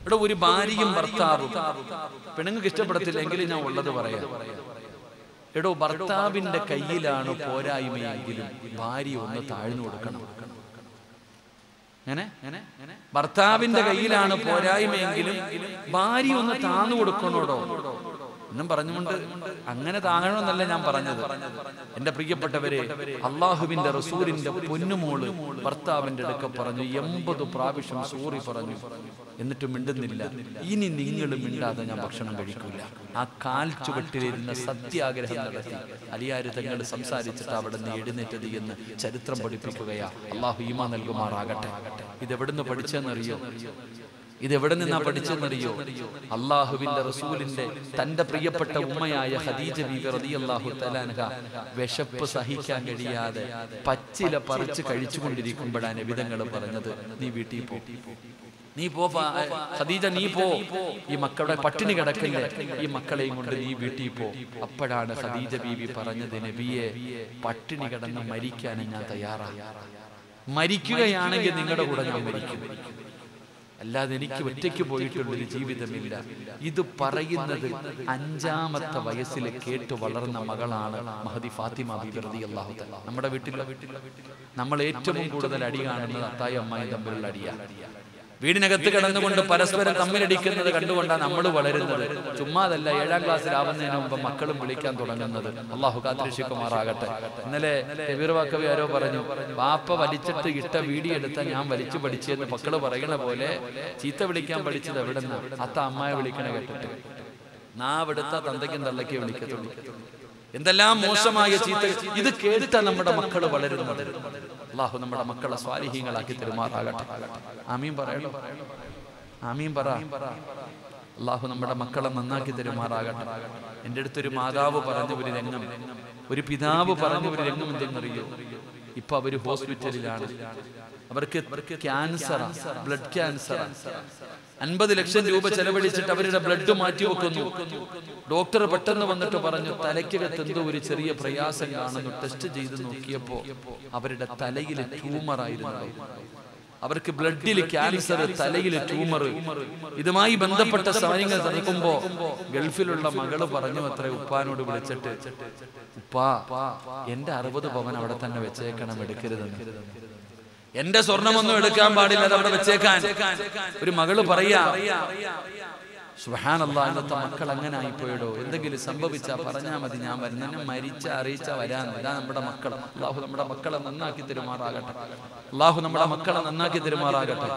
ഇവിടെ ഒരു ഭാര്യയും ഭർത്താവും. പെണ്ണുങ്ങൾക്ക് ഇഷ്ടപ്പെടത്തില്ലെങ്കിൽ ഞാൻ ഉള്ളത് പറയാം. എടോ ഭർത്താവിന്റെ കയ്യിലാണ് പോരായ്മയെങ്കിലും ഭാര്യ ഒന്ന് താഴ്ന്നു കൊടുക്കണം. ഭർത്താവിന്റെ കയ്യിലാണ് പോരായ്മയെങ്കിലും ഭാര്യ ഒന്ന് താന്നു കൊടുക്കണോടോ? എന്നും പറഞ്ഞുകൊണ്ട് അങ്ങനെ താങ്ങണമെന്നല്ല ഞാൻ പറഞ്ഞത്. എന്റെ പ്രിയപ്പെട്ടവരെ അള്ളാഹുവിന്റെ റസൂലിന്റെ പൊന്നുമോൾ ഭർത്താവിന്റെ അടുക്ക പറഞ്ഞു എൺപത് പ്രാവശ്യം സോറി പറഞ്ഞു. എന്നിട്ട് മിണ്ടുന്നില്ല. ഇനി നിങ്ങൾ മിണ്ടാതെ ഞാൻ ഭക്ഷണം കഴിക്കില്ല ആ കാൽ ചുവട്ടിലിരുന്ന സത്യാഗ്രഹം നടത്തി. അലിയാര് തങ്ങൾ സംസാരിച്ചിട്ട് അവിടെ നിന്ന് എഴുന്നേറ്റത് എന്ന് ചരിത്രം പഠിപ്പിക്കുകയാ. അള്ളാഹു ഈമ നൽകുമാറാകട്ടെ. ഇതെവിടുന്ന് പഠിച്ചെന്നറിയോ? ഇതെവിടെ നിന്നാ പഠിച്ചെന്നറിയോ? അള്ളാഹുവിന്റെ റസൂലിന്റെ തന്റെ പ്രിയപ്പെട്ട ഉമ്മയായ ഹദീജ റളിയല്ലാഹു തലാൻഹ വിശപ്പ് സഹിക്കാൻ കഴിയാതെ പച്ചില പറിച്ച് കഴിച്ചുകൊണ്ടിരിക്കുമ്പോഴാണ് വിധങ്ങൾ പറഞ്ഞത്. നീ വീട്ടിൽ പോ. നീ പോ ഹദീജ ഖദീജ നീ പോ. ഈ മക്കളുടെ പട്ടിണി കിടക്കില്ലേ ഈ മക്കളെയും കൊണ്ട് നീ വീട്ടിൽ പോ. അപ്പോഴാണ് ഖദീജ ബീവി പറഞ്ഞത് നബിയെ പട്ടിണി കിടന്ന് മരിക്കാൻ ഞാൻ തയ്യാറാണ് മരിക്കുകയാണെങ്കിൽ നിങ്ങളുടെ കൂടെ ഞാൻ മരിക്കും. അല്ലാതെ എനിക്ക് ഒറ്റയ്ക്ക് പോയിട്ടുള്ളൊരു ജീവിതമില്ല. ഇത് പറയുന്നത് അഞ്ചാമത്തെ വയസ്സിൽ കേട്ട് വളർന്ന മകളാണ് മഹദി ഫാത്തിമ ബീബി നമ്മുടെ വീട്ടിലുള്ള നമ്മുടെ വീട്ടിലെ നമ്മൾ ഏറ്റവും കൂടുതൽ അടി കാണുന്നത് അത്തായി അമ്മായി തമ്മിലുള്ള അടിയാണ്. വീടിനകത്ത് കിടന്നുകൊണ്ട് പരസ്പരം തമ്മിലടിക്കുന്നത് കണ്ടുകൊണ്ടാണ് നമ്മൾ വളരുന്നത്. ചുമ്മാതല്ല ഏഴാം ക്ലാസ്സിലാവുന്നതിന് മുമ്പ് മക്കളും വിളിക്കാൻ തുടങ്ങുന്നത്. അള്ളാഹു കാത്തിരക്ഷിക്കുമാറാകട്ടെ ഇന്നലെ കബീർവാക്കവി ആരോ പറഞ്ഞു വാപ്പ വലിച്ചിട്ട് ഇട്ട വീടിയെടുത്ത ഞാൻ വലിച്ചു പഠിച്ചെന്ന് മക്കൾ പറയണ പോലെ ചീത്ത വിളിക്കാൻ പഠിച്ചത് എവിടെ നിന്ന് അത്ത അമ്മായ വിളിക്കണ കേട്ടിട്ട്. നാവെടുത്ത തന്തയ്ക്കും തള്ളയ്ക്ക് വിളിക്കത്തുള്ളൂ. എന്തെല്ലാം മോശമായ ചീത്ത ഇത് കേട്ട നമ്മുടെ മക്കൾ വളരുന്നത്. അള്ളാഹു നമ്മുടെ മക്കളെ സ്വാലിഹീങ്ങളാക്കി തെരുമാറാകട്ടെ. ആമീൻ പറയണോ ആമീൻ പറ. അള്ളാഹു നമ്മുടെ മക്കളെ നന്നാക്കി തെരുമാറാകട്ടെ. എന്റെ അടുത്തൊരു മാതാവ് പറഞ്ഞ ഒരു രംഗം ഒരു പിതാവ് പറഞ്ഞ ഒരു രംഗം എന്തെന്നറിയോ? ഇപ്പൊ അവർ ഹോസ്പിറ്റലിലാണ്. അവർക്ക് ക്യാൻസർ ബ്ലഡ് ക്യാൻസർ അൻപത് ലക്ഷം രൂപ ചെലവഴിച്ചിട്ട് അവരുടെ ബ്ലഡ് മാറ്റി വെക്കുന്നു. ഡോക്ടർ പെട്ടെന്ന് വന്നിട്ട് പറഞ്ഞു തലയ്ക്കകത്ത് എന്തോ ഒരു ചെറിയ പ്രയാസം കാണുന്നു ടെസ്റ്റ് ചെയ്ത് നോക്കിയപ്പോ അവരുടെ തലയിൽ ട്യൂമർ ആയിരുന്നു. അവർക്ക് ബ്ലഡിൽ ക്യാൻസർ തലയിൽ ട്യൂമർ ഇതുമായി ബന്ധപ്പെട്ട സമയങ്ങൾ നടക്കുമ്പോ ഗൾഫിലുള്ള മകൾ പറഞ്ഞു അത്ര ഉപ്പാനോട് വിളിച്ചിട്ട് ഉപ്പാ എന്റെ അറുപത് പവൻ അവിടെ തന്നെ വെച്ചേക്കണം എടുക്കരുതെന്ന്. എന്റെ സ്വർണമൊന്നും എടുക്കാൻ പാടില്ല അവിടെ വെച്ചേക്കാൻ. ഒരു മകൾ പറയാ സുഹാനല്ലാ ഇന്നത്തെ മക്കൾ അങ്ങനെ ആയിപ്പോയടോ എന്തെങ്കിലും സംഭവിച്ചാ പറഞ്ഞാൽ മതി ഞാൻ വരുന്ന. മരിച്ച അറിയിച്ച വരാൻ ഇതാ നമ്മുടെ മക്കൾ. അള്ളാഹു നമ്മുടെ മക്കളെ നന്നാക്കി തരുമാറാകട്ടെ. അള്ളാഹു നമ്മുടെ മക്കളെ നന്നാക്കി തരുമാറാകട്ടെ.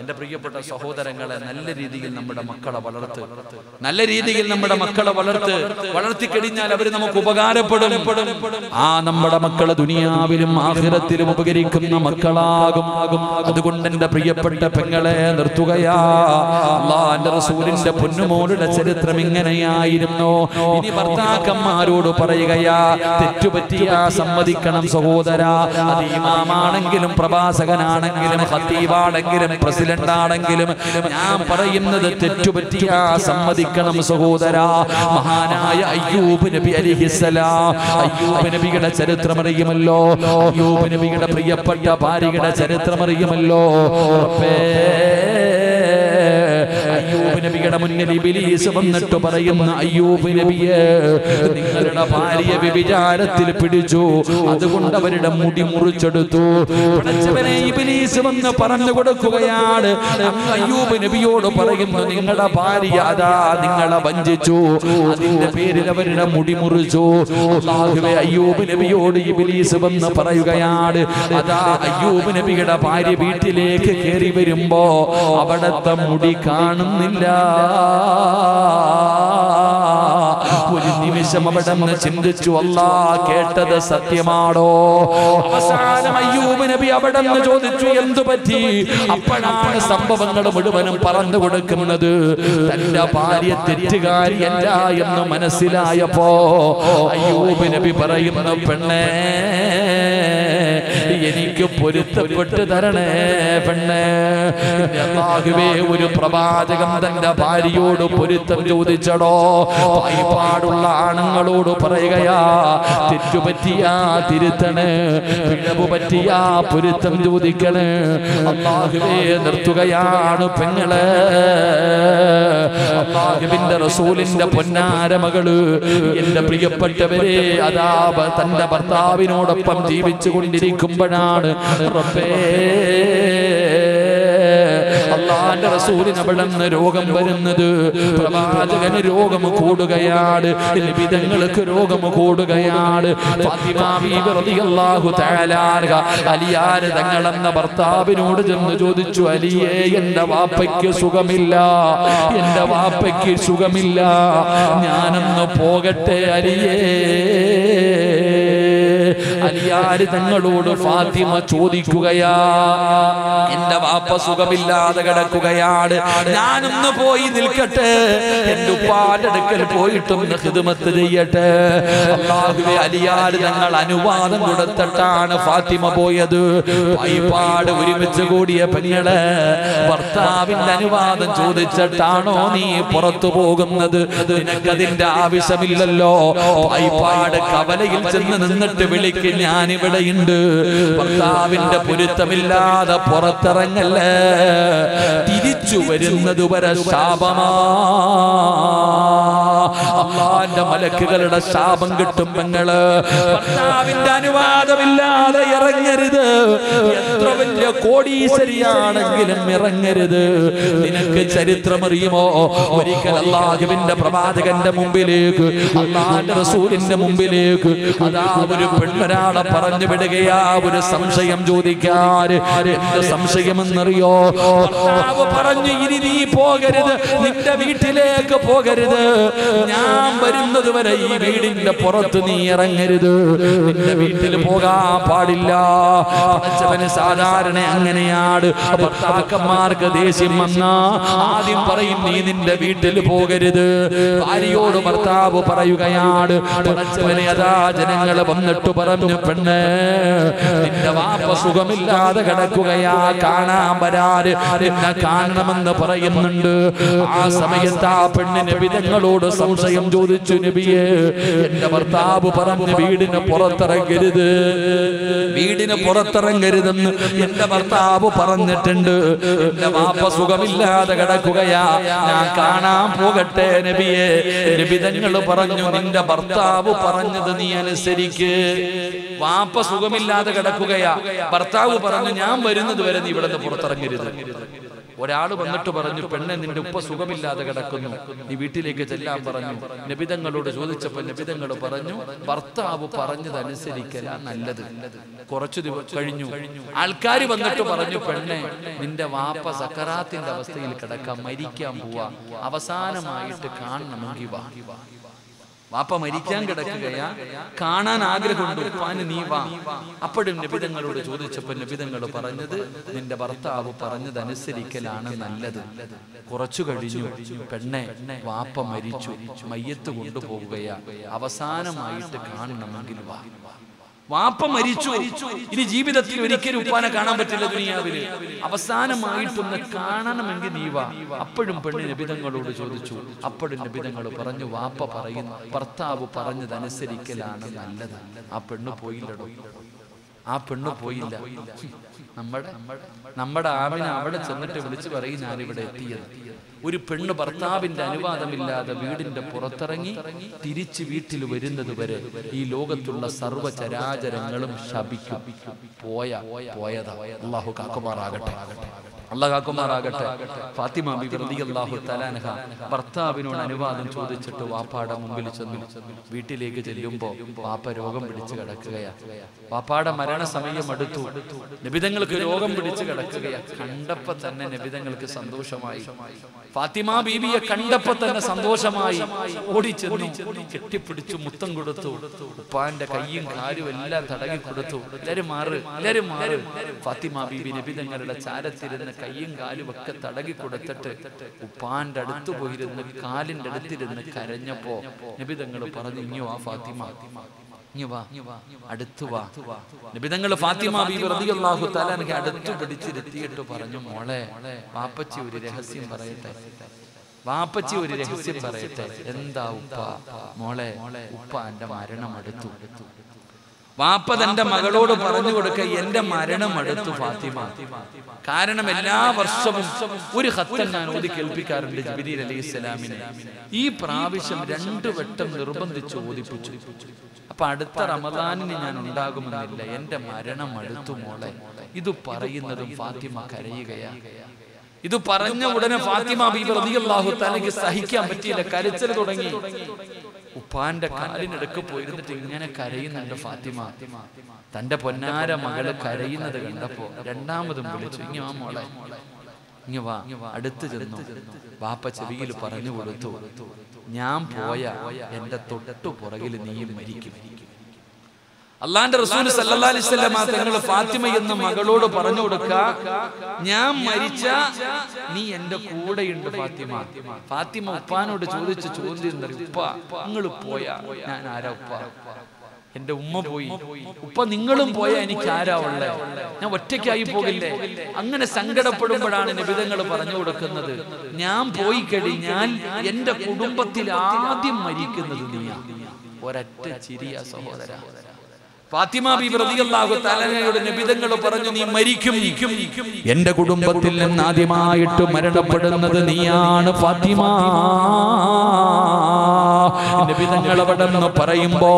എന്റെ പ്രിയപ്പെട്ട സഹോദരങ്ങളെ നല്ല രീതിയിൽ നമ്മുടെ മക്കളെ വളർത്ത്. നല്ല രീതിയിൽ നമ്മുടെ മക്കളെ വളർത്ത്. വളർത്തി കഴിഞ്ഞാൽ അവർ നമുക്ക് ഉപകാരപ്പെടും. ആ നമ്മുടെ മക്കളെ ദുനിയാവിലും ആഹിറത്തിലും ഉപകരിക്കുന്ന മക്കളാകും. അതുകൊണ്ട് എന്റെ പ്രിയപ്പെട്ട പെങ്ങളെ നിർത്തുകയാ. അള്ളാന്റെ റസൂലിന്റെ പൊന്നുമോളുടെ ചരിത്രം ഇങ്ങനെയായിരുന്നു. ഇനി ഭർത്താക്കന്മാരോട് പറയുകയാ തെറ്റുപറ്റിയാ സമ്മതിക്കണം സഹോദര. അത് ഇമാമാണെങ്കിലും പ്രഭാസകനാണെങ്കിലും ഹത്തീവാണെങ്കിലും പ്രസിഡന്റ് ആണെങ്കിലും ഞാൻ പറയുന്നത് തെറ്റുപറ്റിയാ സമ്മതിക്കണം സഹോദര. മഹാനായ അയ്യൂബ് നബി അലിഹിസലാം അയ്യൂബ് നബിയുടെ ചരിത്രം അറിയുമല്ലോ അയ്യൂബ് നബിയുടെ പ്രിയപ്പെട്ട ഭാര്യയുടെ ചരിത്രം അറിയുമല്ലോ അയ്യൂബ് നബിയുടെ മുന്നിൽ ഇബിലീസ് വന്നിട്ട് പറയുന്ന അയ്യൂബ് നബിയെ നിങ്ങളുടെ ഭാര്യ വ്യഭിചാരത്തിൽ പിടിച്ചു. അതുകൊണ്ട് അവരുടെ മുടി മുറിച്ചെടുത്തു. പടച്ചവനെ ഇബിലീസ് വന്ന് പറഞ്ഞു കൊടുക്കുകയാണ്. അയ്യൂബ് നബിയോട് പറയുന്നു നിങ്ങളുടെ ഭാര്യ അതാ നിങ്ങളെ വഞ്ചിച്ചു. അതിന്റെ പേരിൽ അവരുടെ മുടി മുറിച്ചു. അയ്യൂബ് നബിയോട് ഇബിലീസ് വന്ന് പറയുകയാണ്. അതാ അയ്യൂബ് നബിയുടെ ഭാര്യ വീട്ടിലേക്ക് കയറി വരുമ്പോ അവിടത്തെ മുടി കാണുന്നില്ല ഒരു നിമിഷം അവിടെ നിന്ന് ചിന്തിച്ചു അല്ല കേട്ടത് സത്യമാണോ? അവസാനം അയ്യൂബ് നബി അവിടെ നിന്ന് ചോദിച്ചു എന്തു പറ്റി? അപ്പോഴാണ് സംഭവങ്ങൾ മുഴുവനും പറഞ്ഞു കൊടുക്കുന്നത്. തന്റെ ഭാര്യ തെറ്റുകാരിയല്ല എന്ന് മനസ്സിലായപ്പോ അയ്യൂബ് നബി പറയുന്നു പെണ്ണേ എനിക്ക് പൊരുത്തപ്പെട്ട് തരണേ പെണ്ണേ. ഒരു പ്രവാചകൻ തന്റെ ഭാര്യയോട് പൊരുത്തം ചോദിച്ചടോ. പാടുള്ള ആണുങ്ങളോട് പറയുകയാ തെറ്റുപറ്റിയാ തിരുത്തണ് പിഴവ് പറ്റിയാ പൊരുത്തം ചോദിക്കണ്. അള്ളാഹുവേ നിർത്തുകയാണ് പെങ്ങൾ. അള്ളാഹുവിന്റെ റസൂലിന്റെ പൊന്നാര മകൾ എന്റെ പ്രിയപ്പെട്ടവരെ അതാ തന്റെ ഭർത്താവിനോടൊപ്പം ജീവിച്ചു അള്ളാന്റെ റസൂലിന് അവിടെ നിന്ന് രോഗം വരുന്നത്. പ്രവാചകന് രോഗം കൂടുകയാണ്. വിധങ്ങൾക്ക് രോഗം കൂടുകയാണ്. അലിയാര് തങ്ങളെന്ന ഭർത്താവിനോട് ചെന്ന് ചോദിച്ചു അലിയേ എന്റെ വാപ്പയ്ക്ക് സുഖമില്ല. എന്റെ വാപ്പയ്ക്ക് സുഖമില്ല. ഞാനൊന്ന് പോകട്ടെ അലിയേ. അലിയാര് തങ്ങളോട് ഫാത്തിമ ചോദിക്കുകയാ. എന്റെ വാപ്പ സുഖമില്ലാതെ കിടക്കുകയാണ്. ഞാനൊന്ന് പോയി നിൽക്കട്ടെ. എന്റെ ഉപ്പാന്റെ അടുക്കൽ പോയിട്ടൊന്ന് ചെയ്യട്ടെ. അള്ളാഹുവെ അലിയാര് തങ്ങൾ അനുവാദം കൊടുത്തിട്ടാണ് ഫാത്തിമ പോയത്. വൈപാട് ഒരുമിച്ച് കൂടിയ പെങ്ങൾ ഭർത്താവിന്റെ അനുവാദം ചോദിച്ചിട്ടാണോ നീ പുറത്തു പോകുന്നത്? നിനക്കതിന്റെ ആവശ്യമില്ലല്ലോ. വൈപാട് കവലയിൽ ചെന്ന് നിന്നിട്ട് വിളിക്ക് ഞാനിവിടെയുണ്ട് ഭർത്താവിന്റെ പൊരുത്തമില്ലാതെ പുറത്തിറങ്ങല്ലേ? തിരിച്ചു വരുന്നത് വരെ ശാപമാ. അള്ളാന്റെ മലക്കുകളുടെ ശാപം കിട്ടും പെങ്ങൾ ഭർത്താവിന്റെ അനുവാദമില്ലാതെ ഇറങ്ങരുത്. എത്ര വലിയ കോടീശ്വരിയാണെങ്കിലും ഇറങ്ങരുത്. നിനക്ക് ചരിത്രമറിയുമോ? ഒരിക്കൽ അള്ളാഹുവിന്റെ പ്രവാചകന്റെ മുമ്പിലേക്ക് അള്ളാന്റെ റസൂലിന്റെ മുമ്പിലേക്ക് അതാ ഒരു പെണ്ണൊരാളെ പറഞ്ഞു വിടുകയാ ഒരു സംശയം ചോദിക്കാൻ എന്ത് സംശയമെന്നറിയോ? പറഞ്ഞു ഇനി നീ പോകരുത് നിന്റെ വീട്ടിലേക്ക് പോകരുത്. ഞാൻ വരുന്നത് വരെ ഈ വീടിന്റെ പുറത്ത് നീ ഇറങ്ങരുത്. നിന്റെ വീട്ടിൽ പോകാൻ പാടില്ല. പടച്ചവന് സാധാരണ അങ്ങനെയാണ്. ഭർത്താക്കന്മാർക്ക് ദേഷ്യം വന്ന ആദ്യം പറയും നീ നിന്റെ വീട്ടിൽ പോകരുത്. ഭാര്യയോട് ഭർത്താവ് പറയുകയാണ് പടച്ചവനെ അതാ ജനങ്ങളെ വന്നിട്ട് പറഞ്ഞു പെണ്ണ് നിന്റെ വാപ്പ സുഖമില്ലാതെ കിടക്കുകയാ കാണാൻ വരാറ്. നിന്നെ കാണണമെന്ന് പറയുന്നുണ്ട്. ആ സമയത്ത് ആ പെണ്ണിന് വിധങ്ങളോട് സംശയം ചോദിച്ചു നബിയേ എന്റെ ഭർത്താവ് പറഞ്ഞു വീടിന് പുറത്തിറങ്ങരുത്. വീടിന് പുറത്തിറങ്ങരുതെന്ന് എന്റെ ഭർത്താവ് പറഞ്ഞിട്ടുണ്ട്. എന്റെ വാപ്പ സുഖമില്ലാതെ കിടക്കുകയാ ഞാൻ കാണാൻ പോകട്ടെ നബിയെ. നബിതങ്ങൾ പറഞ്ഞു നിന്റെ ഭർത്താവ് പറഞ്ഞത് നീ അനുസരിക്ക്. വാപ്പ സുഖമില്ലാതെ കിടക്കുകയാ. ഭർത്താവ് പറഞ്ഞു ഞാൻ വരുന്നത് വരെ നീ ഇവിടെ നിന്ന് പുറത്തിറങ്ങരുത്. ഒരാൾ വന്നിട്ട് പറഞ്ഞു പെണ്ണെ നിന്റെ ഉപ്പ സുഖമില്ലാതെ കിടക്കുന്നു. നീ വീട്ടിലേക്ക് ചെല്ലാൻ പറഞ്ഞു. നബിതങ്ങളോട് ചോദിച്ചപ്പോൾ നബിതങ്ങൾ പറഞ്ഞു ഭർത്താവ് പറഞ്ഞത് അനുസരിക്കല നല്ലത്. കുറച്ചു ദിവസം കഴിഞ്ഞു. ആൾക്കാർ വന്നിട്ട് പറഞ്ഞു പെണ്ണെ നിന്റെ വാപ്പ സക്കറാത്തിന്റെ അവസ്ഥയിൽ കിടക്കാം മരിക്കാൻ പോവാ. അവസാനമായിട്ട് കാണണമെങ്കിൽ വാ. വാപ്പ മരിക്കാൻ കിടക്കുകയാ. കാണാൻ ആഗ്രഹമുണ്ട്. ഉപ്പാന് നീ വാ. അപ്പോഴും നിബിതങ്ങളോട് ചോദിച്ചപ്പോൾ നിബിതങ്ങൾ പറഞ്ഞത് നിന്റെ ഭർത്താവ് പറഞ്ഞതനുസരിക്കലാണ് നല്ലത്. കുറച്ചു കഴിഞ്ഞു. പെണ്ണെ വാപ്പ മരിച്ചു. മയ്യത്ത് കൊണ്ടുപോവുകയാ. അവസാനമായിട്ട് കാണണമെങ്കിൽ വാ. വാപ്പ മരിച്ചു. ഇനി ജീവിതത്തിൽ ഒരിക്കലും ഉപ്പാനെ കാണാൻ പറ്റില്ല ദുനിയാവിൽ. അവസാനമായിട്ടൊന്ന് കാണണമെങ്കിൽ നീവ അപ്പോഴും പെണ്ണ് നിബിതങ്ങളോട് ചോദിച്ചു. അപ്പോഴും നിബിതങ്ങൾ പറഞ്ഞു വാപ്പ പറയുന്നു ഭർത്താവ് പറഞ്ഞതനുസരിക്കലാണ് നല്ലത്. ആ പെണ്ണ് പോയില്ലടോ. ആ പെണ്ണ് പോയില്ല. നമ്മുടെ നമ്മുടെ ആവിനെ അവിടെ ചെന്നിട്ട് വിളിച്ചു പറയും ഇവിടെ എത്തിയത്. ഒരു പെണ്ണ് ഭർത്താവിന്റെ അനുവാദമില്ലാതെ വീടിന്റെ പുറത്തിറങ്ങി തിരിച്ച് വീട്ടിൽ വരുന്നത് വരെ ഈ ലോകത്തുള്ള സർവചരാചരങ്ങളും ശപിക്കും. പോയ പോയതാ. അള്ളാഹു കാക്കുമാറാകട്ടെ. അള്ളാഹ് കാക്കുമാറാകട്ടെ ഫാത്തിമ റളിയല്ലാഹു തലാനഹ ഭർത്താവിനോട് അനുവാദം ചോദിച്ചിട്ട് വാപ്പാടെ മുമ്പിൽ ചെന്നു. വീട്ടിലേക്ക് ചെല്ലുമ്പോ വാപ്പ രോഗം പിടിച്ച് കിടക്കുകയാ. വാപ്പാടെ മരണസമയം അടുത്തു. നിബിതങ്ങൾക്ക് രോഗം പിടിച്ച് കിടക്കുകയാ. കണ്ടപ്പോ തന്നെ നിബിതങ്ങൾക്ക് സന്തോഷമായി. ഫാത്തിമ ബീബിയെ കണ്ടപ്പോ തന്നെ സന്തോഷമായി. ഓടിച്ചെന്നു. കെട്ടിപ്പിടിച്ചു മുത്തം കൊടുത്തു. ഉപ്പാന്റെ കൈയും കാലും എല്ലാം തടകി കൊടുത്തു. എല്ലാരും മാറ് എല്ലാരും മാറ്. ഫാത്തിമ ബീബി നിബിതങ്ങളുടെ ചാരത്തിരുന്ന് കയ്യും കാലും ഒക്കെ തടകി കൊടുത്തിട്ട് ഉപ്പാന്റെ അടുത്ത് പോയിരുന്ന് കാലിന്റെ അടുത്തിരുന്ന് കരഞ്ഞപ്പോ നബിതങ്ങൾ പറഞ്ഞു ഇനി ആ ഫാത്തിമ. വാ. അടുത്തു വാ. നിബിതങ്ങൾ ഫാത്തിമ ബീബി റളിയല്ലാഹു തആല എനിക്ക് അടുത്തു പിടിച്ചിരുത്തിയിട്ട് പറഞ്ഞു മോളെ വാപ്പച്ചി ഒരു രഹസ്യം പറയട്ടെ. വാപ്പച്ചി ഒരു രഹസ്യം പറയട്ടെ. എന്താ ഉപ്പ? മോളെ ഉപ്പ എന്റെ മരണം അടുത്തു വാപ്പ തന്റെ മകളോട് പറഞ്ഞു കൊടുക്ക എന്റെ മരണം അടുത്തു ഫാത്തിമ. കാരണം എല്ലാ വർഷവും ഒരു ഹത്തൻ ഞാൻ ഓതി കേൾപ്പിക്കാറുണ്ട് ജിബിരി അലൈഹി സ്വലാമിനെ. ഈ പ്രാവശ്യം രണ്ടു വട്ടം നിർബന്ധിച്ച് ഓതിപ്പിച്ചു. അപ്പൊ അടുത്ത റമദാനിന് ഞാൻ ഉണ്ടാകുമെന്നില്ല. എന്റെ മരണം അടുത്തു മോളെ. ഇത് പറയുന്നതും ഫാത്തിമ കരയുകയാ. ഇത് പറഞ്ഞ ഉടനെ ഫാത്തിമ ബീബി റളിയല്ലാഹു തആലയ്ക്ക് സഹിക്കാൻ പറ്റിയില്ല. കരച്ചിൽ തുടങ്ങി. ഉപ്പാന്റെ കാലിനടുക്ക് പോയിരുന്നിട്ട് ഇങ്ങനെ കരയുന്നുണ്ട് ഫാത്തിമ. തന്റെ പൊന്നാര മകൾ കരയുന്നത് കണ്ടപ്പോ രണ്ടാമതും വിളിച്ചു ഇങ്ങ വാ മോളെ ഇങ്ങ വാ അടുത്ത് ചെന്നു. വാപ്പ ചെവിയിൽ പറഞ്ഞു കൊടുത്തു ഞാൻ പോയ എന്റെ തൊട്ടു പുറകിൽ നീയും മരിക്കും. അള്ളാന്റെ റസൂൽ തങ്ങൾ ഫാത്തിമ എന്ന മകളോട് പറഞ്ഞു കൊടുക്ക ഞാൻ മരിച്ച നീ എന്റെ കൂടെയുണ്ട് ഫാത്തിമ. ഫാത്തിമ. ഉപ്പാനോട് ചോദിച്ച ചോദ്യം ഉപ്പ നിങ്ങൾ പോയാ ഞാൻ ആരാ ഉപ്പ? എന്റെ ഉമ്മ പോയി. ഉപ്പ നിങ്ങളും പോയാ എനിക്ക് ആരാ ഉള്ളേ? ഞാൻ ഒറ്റയ്ക്കായി പോകില്ലേ? അങ്ങനെ സങ്കടപ്പെടുമ്പോഴാണ് നിബിധങ്ങൾ പറഞ്ഞു കൊടുക്കുന്നത്. ഞാൻ പോയി കഴിഞ്ഞാൽ എന്റെ കുടുംബത്തിൽ ആദ്യം മരിക്കുന്നത് നീയാ. ഒരൊറ്റ ചിരിയ സഹോദര. ഫാത്തിമ ബി റളിയല്ലാഹു തആലയോട് നബിതങ്ങൾ പറഞ്ഞു നീ മരിക്കും എന്റെ കുടുംബത്തിൽ നിന്ന് ആദ്യമായിട്ട് മരണപ്പെടുന്നത് നീയാണ് ഫാത്തിമ. നബിതങ്ങൾ അവിടെ നിന്ന് പറയുമ്പോ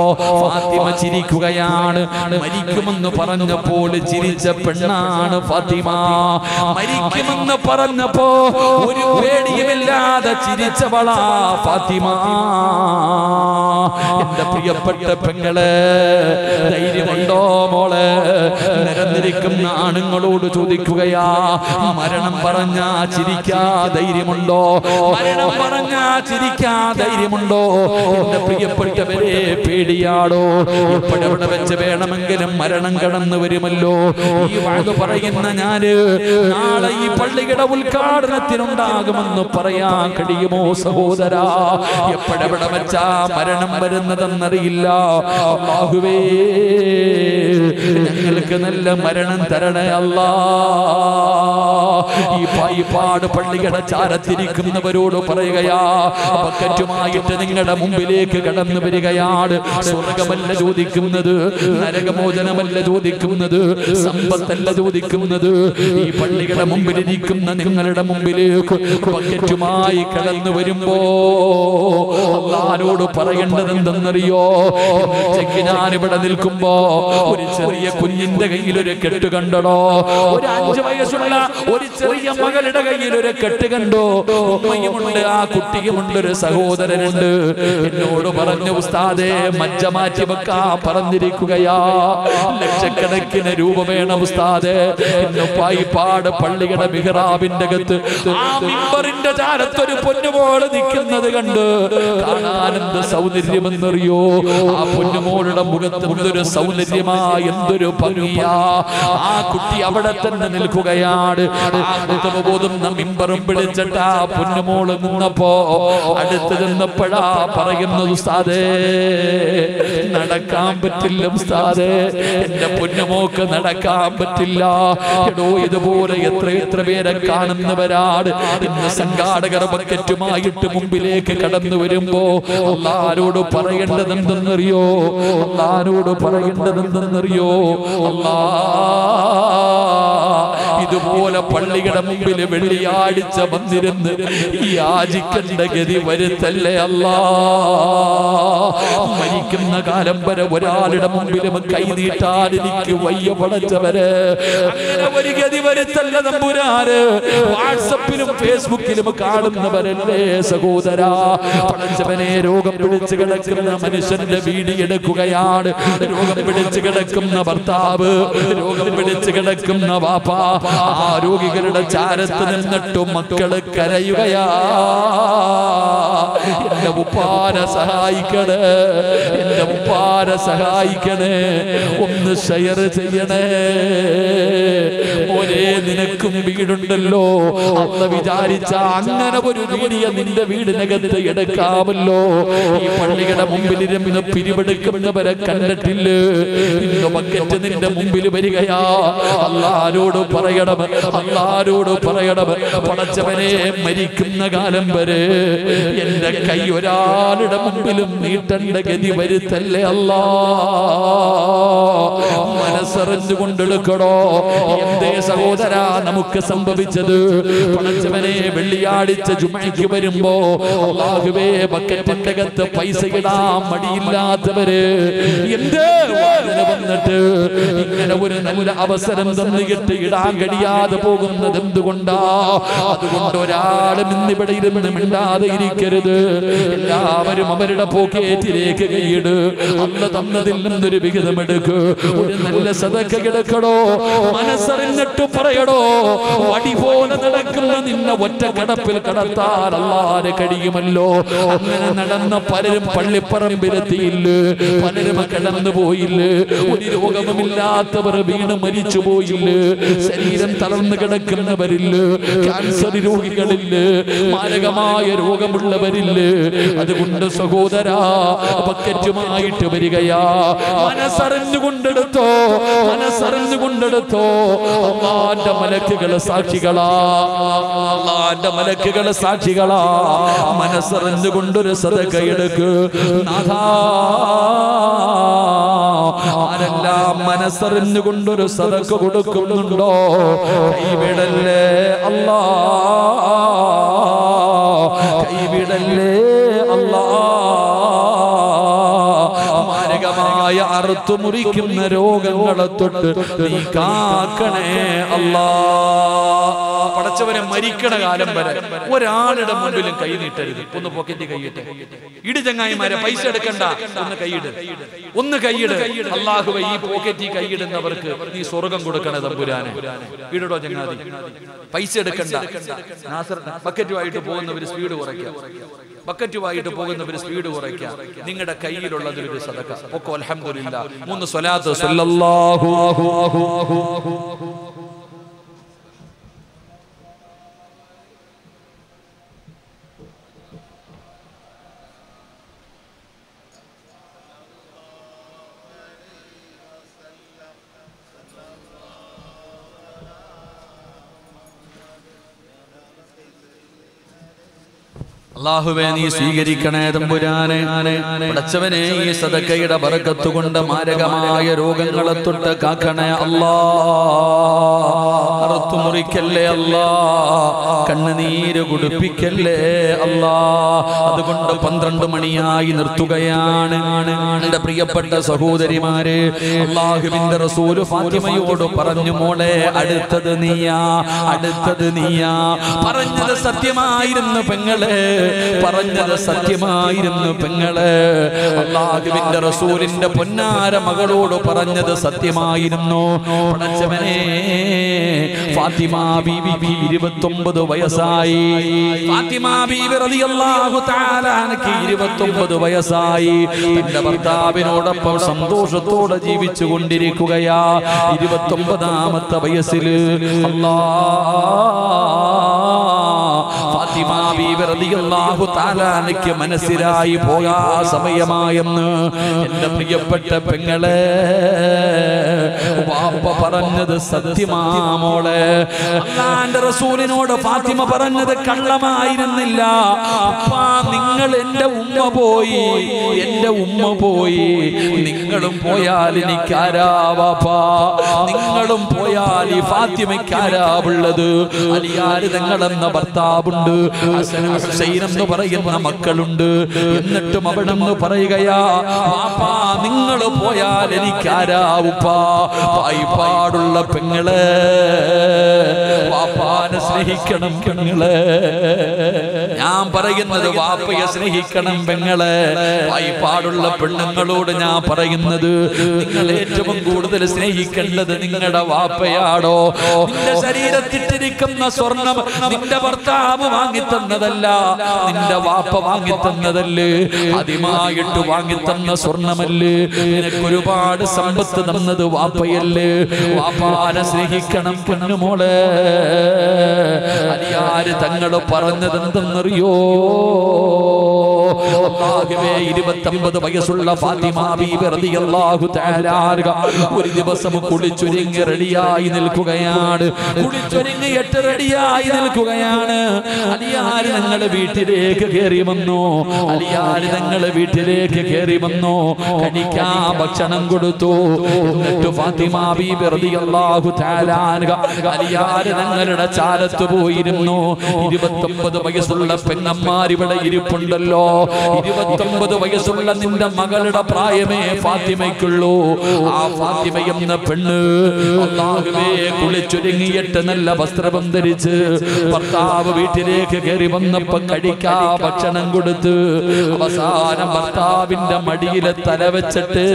ഫാത്തിമ ചിരിക്കുകയാണ്. മരിക്കുമെന്ന് പറഞ്ഞപ്പോൾ ചിരിച്ച പെണ്ണാണ് ഫാത്തിമ. മരിക്കുമെന്ന് പറഞ്ഞപ്പോ ഒരു പേടിയുമില്ലാതെ ചിരിച്ചവളാ ഫാത്തിമ. എന്റെ പ്രിയപ്പെട്ട പെങ്ങൾ ധൈര്യമുണ്ടോ മോളെ? നിരന്നിരിക്കുന്ന ആണുങ്ങളോട് ചോദിക്കുകയാ മരണം പറഞ്ഞാ ചിരിക്കാ ധൈര്യമുണ്ടോ? മരണം പറഞ്ഞാ ചിരിക്കാ ധൈര്യമുണ്ടോ? എന്റെ പ്രിയപ്പെട്ടവരെ പേടിയാടോ? എപ്പോഴെവിടെ വെച്ച് വേണമെങ്കിലും മരണം കടന്നു വരുമല്ലോ. ഈ വാക്ക് പറയുന്ന ഞാൻ നാളെ ഈ പള്ളിയുടെ ഉദ്ഘാടനത്തിനുണ്ടാകുമെന്ന് പറയാൻ കഴിയുമോ സഹോദര? എപ്പോഴെവിടെ വെച്ചാ മരണം വരുന്നതെന്നറിയില്ല. അല്ലാഹുവേ ഞങ്ങൾക്ക് നല്ല മരണം തരണേ അല്ല. ഈ പായിപ്പാട് പള്ളിയുടെ ചാരത്തിരിക്കുന്നവരോട് പറയുകയാ ബക്കറ്റുമായിട്ട് നിങ്ങളുടെ മുമ്പിലേക്ക് കടന്നു വരികയാണ്. സ്വർഗമല്ല ചോദിക്കുന്നത് നരകമോചനമല്ല ചോദിക്കുന്നത് സമ്പത്തല്ല ചോദിക്കുന്നത്. ഈ പള്ളികളുടെ മുമ്പിലിരിക്കുന്ന നിങ്ങളുടെ മുമ്പിലേക്ക് ബക്കറ്റുമായി കടന്നു വരുമ്പോ ആരോട് പറയേണ്ടത് എന്തെന്നറിയോ ഞാൻ ഇവിടെ നിൽക്കുമ്പോ ഒരു ചെറിയ കുഞ്ഞിന്റെ കയ്യിൽ ഒരു കെട്ട് കണ്ടടോ? ഒരു അഞ്ചു വയസ്സുള്ള ഒരു ചെറിയ മകളുടെ കയ്യിൽ ഒരു കെട്ട് കണ്ടോ? ഉമ്മയുമുണ്ട് ആ കുട്ടിയുമുണ്ട് ഒരു സഹോദരനുണ്ട്. എന്നോട് പറഞ്ഞു ഉസ്താദേ മജ്ജ മാറ്റി വെക്കാ പറഞ്ഞിരിക്കുകയാ. ലക്ഷക്കണക്കിന് രൂപ വേണം ഉസ്താദേ. എന്ന് പായിപ്പാട് പള്ളിയുടെ മിഹ്റാബിന്റെ അകത്ത് ആ മിമ്പറിന്റെ ചാരത്തൊരു പൊന്നുമോൾ നിൽക്കുന്നത് കണ്ട് കാണാനെന്ത് സൗന്ദര്യമെന്നറിയോ? ആ പൊന്നുമോളുടെ മുഖത്ത് എന്തൊരു സൗന്ദര്യമാ എന്തൊരു ഭംഗിയാ. ആ കുട്ടി അവിടെ തന്നെ നിൽക്കുകയാണ്. ബോധുന്ന മിമ്പറും പിടിച്ചിട്ടാ പൊന്നുമോൾ നിന്നപ്പോ അടുത്ത് നിന്നപ്പോഴാ പറയുന്നത് ഉസ്താദേ നടക്കാൻ പറ്റില്ല ഉസ്താദേ എന്റെ പൊന്നുമോക്ക് നടക്കാൻ പറ്റില്ല. എടോ ഇതുപോലെ എത്ര എത്ര പേരെ കാണുന്നവരാണ്. ഇന്ന് സംഘാടകർ ബക്കറ്റുമായിട്ട് മുമ്പിലേക്ക് കടന്നു വരുമ്പോ ആരോട് പറയേണ്ടതെന്തെന്നറിയോ? പറയേണ്ടത് എന്തെന്നറിയോ അല്ലാ ഇതുപോലെ പള്ളിയുടെ മുമ്പിൽ വെള്ളിയാഴ്ച വന്നിരുന്ന് യാചിക്കേണ്ട ഗതി വരുത്തല്ലേ അല്ല? മരിക്കുന്ന കാലം വരെ ഒരാളുടെ മുമ്പിൽ കൈ നീട്ടാൻ എനിക്ക് വയ്യ പടച്ചവര്. അങ്ങനെ ഒരു ഗതി വരുത്തല്ല നമ്പുരാര്. വാട്സപ്പിലും ഫേസ്ബുക്കിലും കാണുന്നവരല്ലേ സഹോദരാ? പടച്ചവനെ രോഗം പിടിച്ചു കിടക്കുന്ന മനുഷ്യന്റെ വീടി എടുക്കുകയാണ്. രോഗം പിടിച്ചു കിടക്കുന്ന ഭർത്താവ് രോഗം പിടിച്ചു കിടക്കുന്ന വാപ്പ. ആ രോഗികളുടെ ചാരത്ത് നിന്നിട്ടും മക്കൾ കരയുകയാ. എന്റെ ഉപ്പാനെ സഹായിക്കണേ. എന്റെ ഉപ്പാര സഹായിക്കണേ. ഒന്ന് ഷെയർ ചെയ്യണേ. മോനെ നിനക്കും വീടുണ്ടല്ലോ. അന്ന് വിചാരിച്ച അങ്ങനെ ഒരു വീടിയ നിന്റെ വീടിനകത്ത് എടുക്കാമല്ലോ. ഈ പള്ളിയുടെ മുമ്പിൽ ഇരുന്ന് പിരിവെടുക്കുന്നവരെ കണ്ടിട്ടില്ല? നിന്റെ ബക്കറ്റ് നിന്റെ മുമ്പിൽ വരികയാ. അല്ലാരോട് പറയണം? അല്ലാരോട് പറയണം. പടച്ചവനെ മരിക്കുന്ന കാലം വരെ എന്റെ കൈ ഒരാളുടെ മുമ്പിലും നീട്ടേണ്ട ഗതി വരുത്തല്ലേ അല്ല? മനസ്സറിഞ്ഞു കൊണ്ടെടുക്കണോ? എന്തേ സഹോദര നമുക്ക് സംഭവിച്ചത്? പടച്ചവനെ വെള്ളിയാഴ്ച ജുമയ്ക്ക് വരുമ്പോ അല്ലാഹുവേ ബക്കറ്റിന്റെ അകത്ത് പൈസ ഇടാൻ മടിയില്ലാത്തവര് എന്തേ? വന്നിട്ട് ഇങ്ങനെ ഒരു നല്ല അവസരം തന്നിട്ട് ഇടാൻ കഴിയാതെ പോകുന്നത് എന്തുകൊണ്ടാ? അതുകൊണ്ട് ഒരാളും ഇന്നിവിടെ ഇരുന്ന് മിണ്ടാതെ ഇരിക്കരുത്. എല്ലാവരും അവരുടെ പോക്കേറ്റിലേക്ക് കൈയിട് അന്ന് തന്നതിൽ നിന്നൊരു വിഹിതമെടുക്ക്. ഒരു നല്ല സതക്ക കിടക്കണോ മനസ്സറിഞ്ഞിട്ട് പറയണോ വടി പോലെ നടക്കുന്ന നിന്നെ ഒറ്റ കടപ്പിൽ കടത്താൻ അല്ലാതെ കഴിയുമല്ലോ. അങ്ങനെ നടന്ന പലരും പള്ളിപ്പറമ്പിലെത്തിയില്ല? പലരും കടന്നു പോയില്ല ഒരു രോഗവുമില്ലാത്തവർ വീണ് മരിച്ചു പോയില്ല ശരീരം തളർന്നു കിടക്കുന്നവരിൽ ക്യാൻസർ രോഗികളിൽ മാരകമായ രോഗമുള്ളവരിൽ. അതുകൊണ്ട് സഹോദര പക്കറ്റുമായിട്ട് വരികയാ. മനസ്സറിഞ്ഞു കൊണ്ടെടുത്തോ മനസ്സറിഞ്ഞു കൊണ്ടെടുത്തോ അള്ളാന്റെ മലക്കുകൾ സാക്ഷികളാ. അള്ളാന്റെ മലക്കുകൾ സാക്ഷികളാ. മനസ്സറിഞ്ഞു കൊണ്ടൊരു സദകയെടുക്ക് നാഥാ. ആരെല്ലാം മനസ്സറിഞ്ഞു കൊണ്ടൊരു സദക്ക കൊടുക്കുന്നുണ്ടോ? കൈവിടല്ലേ? അല്ലാ. കൈവിടല്ലേ? അല്ലാ. മാരകമായ അറുത്തു മുറിക്കുന്ന രോഗങ്ങളെ തൊട്ട് നീ കാക്കണേ അല്ലാ. പടച്ചവനെ മരിക്കണ കാലം വരെ ഒരാളുടെ മുമ്പിലും കൈ നീട്ടരുത്. ഒന്ന് പോക്കറ്റ് കൈയിട്ട് ഇട് ചങ്ങായിമാരെ പൈസ എടുക്കണ്ട. ഒന്ന് കൈയിട് ഒന്ന് കൈയിട് അള്ളാഹുവെ ഈ പോക്കറ്റ് കൈയിടുന്നവർക്ക് നീ സ്വർഗം കൊടുക്കണേ തമ്പുരാനെ. വീടോ ചങ്ങാതി. പൈസ എടുക്കണ്ട. നാസർ ബക്കറ്റുമായിട്ട് പോകുന്നവർ സ്പീഡ് കുറയ്ക്കുക ബക്കറ്റുമായിട്ട് പോകുന്നവർ സ്പീഡ് കുറയ്ക്കാം നിങ്ങളുടെ കയ്യിലുള്ളതിലൊരു സദക്ക. ഒക്കെ അലഹമില്ല മൂന്ന് സ്വലാത്ത് സല്ലല്ലാഹു അള്ളാഹുവേ നീ സ്വീകരിക്കണേ തമ്പുരാനെ. പടച്ചവനെ ഈ സദക്കയുടെ പറക്കത്തുകൊണ്ട് മാരകമായ രോഗങ്ങളെ തൊട്ട് കാക്കണേ അല്ലാ അറുത്തു മുറിക്കല്ലേ അല്ലാ കണ്ണുനീര് കുടിപ്പിക്കല്ലേ അല്ലാ അതുകൊണ്ട് പന്ത്രണ്ട് മണിയായി നിർത്തുകയാണ്. എന്റെ പ്രിയപ്പെട്ട സഹോദരിമാരെ അള്ളാഹുവിന്റെ റസൂൽ ഫാത്തിമയോട് പറഞ്ഞു മോളെ അടുത്തത് നീയാ അടുത്തത് നീയാ. പറഞ്ഞത് സത്യമായിരുന്നു പെങ്ങളെ. പറഞ്ഞത് സത്യമായിരുന്നു പെങ്ങളെ. അള്ളാഹുവിന്റെ റസൂലിന്റെ പൊന്നാര മകളോട് പറഞ്ഞത് സത്യമായിരുന്നു. പടച്ചവനെ ഫാത്തിമ ബീബി ഇരുപത്തൊമ്പത് വയസ്സായി. ഫാത്തിമ ബീബി റളിയല്ലാഹു തആല ഇരുപത്തൊമ്പത് വയസ്സായി. തന്റെ ഭർത്താവിനോടൊപ്പം സന്തോഷത്തോടെ ജീവിച്ചു കൊണ്ടിരിക്കുകയാ. ഇരുപത്തൊമ്പതാമത്തെ വയസ്സിൽ അല്ലാ മനസ്സിലായി പോയാ സമയമായെന്ന് എന്റെ പ്രിയപ്പെട്ട പെങ്ങളെ വാപ്പ പറഞ്ഞത് സത്യമാ മോളെ. അള്ളാന്റെ റസൂലിനോട് ഫാത്തിമ പറഞ്ഞത് കള്ളമായിരുന്നില്ല. നിങ്ങൾ എന്റെ ഉമ്മ പോയി എന്റെ ഉമ്മ പോയി. നിങ്ങളും പോയാൽ എനിക്കാരാ വാപ്പാ. നിങ്ങളും പോയാൽ ഈ ഫാത്തിമയ്ക്കാരാവുള്ളത് അലിയാര് തങ്ങളെന്ന ഭർത്താവുണ്ട്. എന്ന് പറയുന്ന മക്കളുണ്ട്. എന്നിട്ടും അവിടെ നിന്ന് പറയുകയാ പാപ്പാ നിങ്ങൾ പോയാൽ എനിക്കാരാ ഉപ്പാ പെങ്ങളെ വാപ്പാനെ സ്നേഹിക്കണം പെങ്ങളെ. ഞാൻ പറയുന്നത് വാപ്പയെ സ്നേഹിക്കണം പെങ്ങളെ. വായ്പാടുള്ള പെണ്ണുങ്ങളോട് ഞാൻ പറയുന്നത് നിങ്ങൾ ഏറ്റവും കൂടുതൽ സ്നേഹിക്കേണ്ടത് നിങ്ങളുടെ വാപ്പയാടോ. നിന്റെ ശരീരത്തിട്ടിരിക്കുന്ന സ്വർണം നിന്റെ ഭർത്താവ് വാങ്ങിത്തന്നതല്ല. നിന്റെ വാപ്പ വാങ്ങിത്തന്നതല്ലേ. ആദ്യമായിട്ട് വാങ്ങിത്തന്ന സ്വർണമല്ലേ. നിനക്ക് ഒരുപാട് സമ്പത്ത് തന്നത് വാപ്പയല്ലേ. വാപ്പാനെ സ്നേഹിക്കണം പെണ്ണുമോളെ അരിയാര് തങ്ങൾ പറഞ്ഞത് എന്തെന്നറിയോ ഇരുപത്തൊമ്പത് വയസ്സുള്ള ഒരു ദിവസം കുളിച്ചൊരുങ്ങി റെഡിയായി നിൽക്കുകയാണ്. കുളിച്ചൊരുങ്ങി എട്ട് റെഡിയായി നിൽക്കുകയാണ്. അലിയാര് ഞങ്ങളുടെ വീട്ടിലേക്ക് കയറി വന്നു. അലിയാര് ഞങ്ങളുടെ വീട്ടിലേക്ക് കയറി വന്നു. ഭക്ഷണം കൊടുത്തു. എന്നിട്ട് ഫാത്തിമ അൻഹ അലിയാര് ഞങ്ങളുടെ ചാലത്ത് പോയിരുന്നു. ഇരുപത്തൊമ്പത് വയസ്സുള്ള പെങ്ങന്മാർ ഇവിടെ ഇരിപ്പുണ്ടല്ലോ. ഇരുപത്തൊമ്പത് വയസ്സുള്ള നിന്റെ മകളുടെ പ്രായമേ ഫാത്തിമയ്ക്കുള്ളൂ. ആ ഫാത്തിമ എന്ന പെണ്ണ് കുളിച്ചൊരുങ്ങിയിട്ട് നല്ല വസ്ത്രം ധരിച്ച് ഭർത്താവ് വീട്ടിലേക്ക് കയറി വന്നപ്പോ കഴിക്കാ ഭക്ഷണം കൊടുത്ത് അവസാനം ഭർത്താവിന്റെ മടിയിലെ തല വെച്ചിട്ട്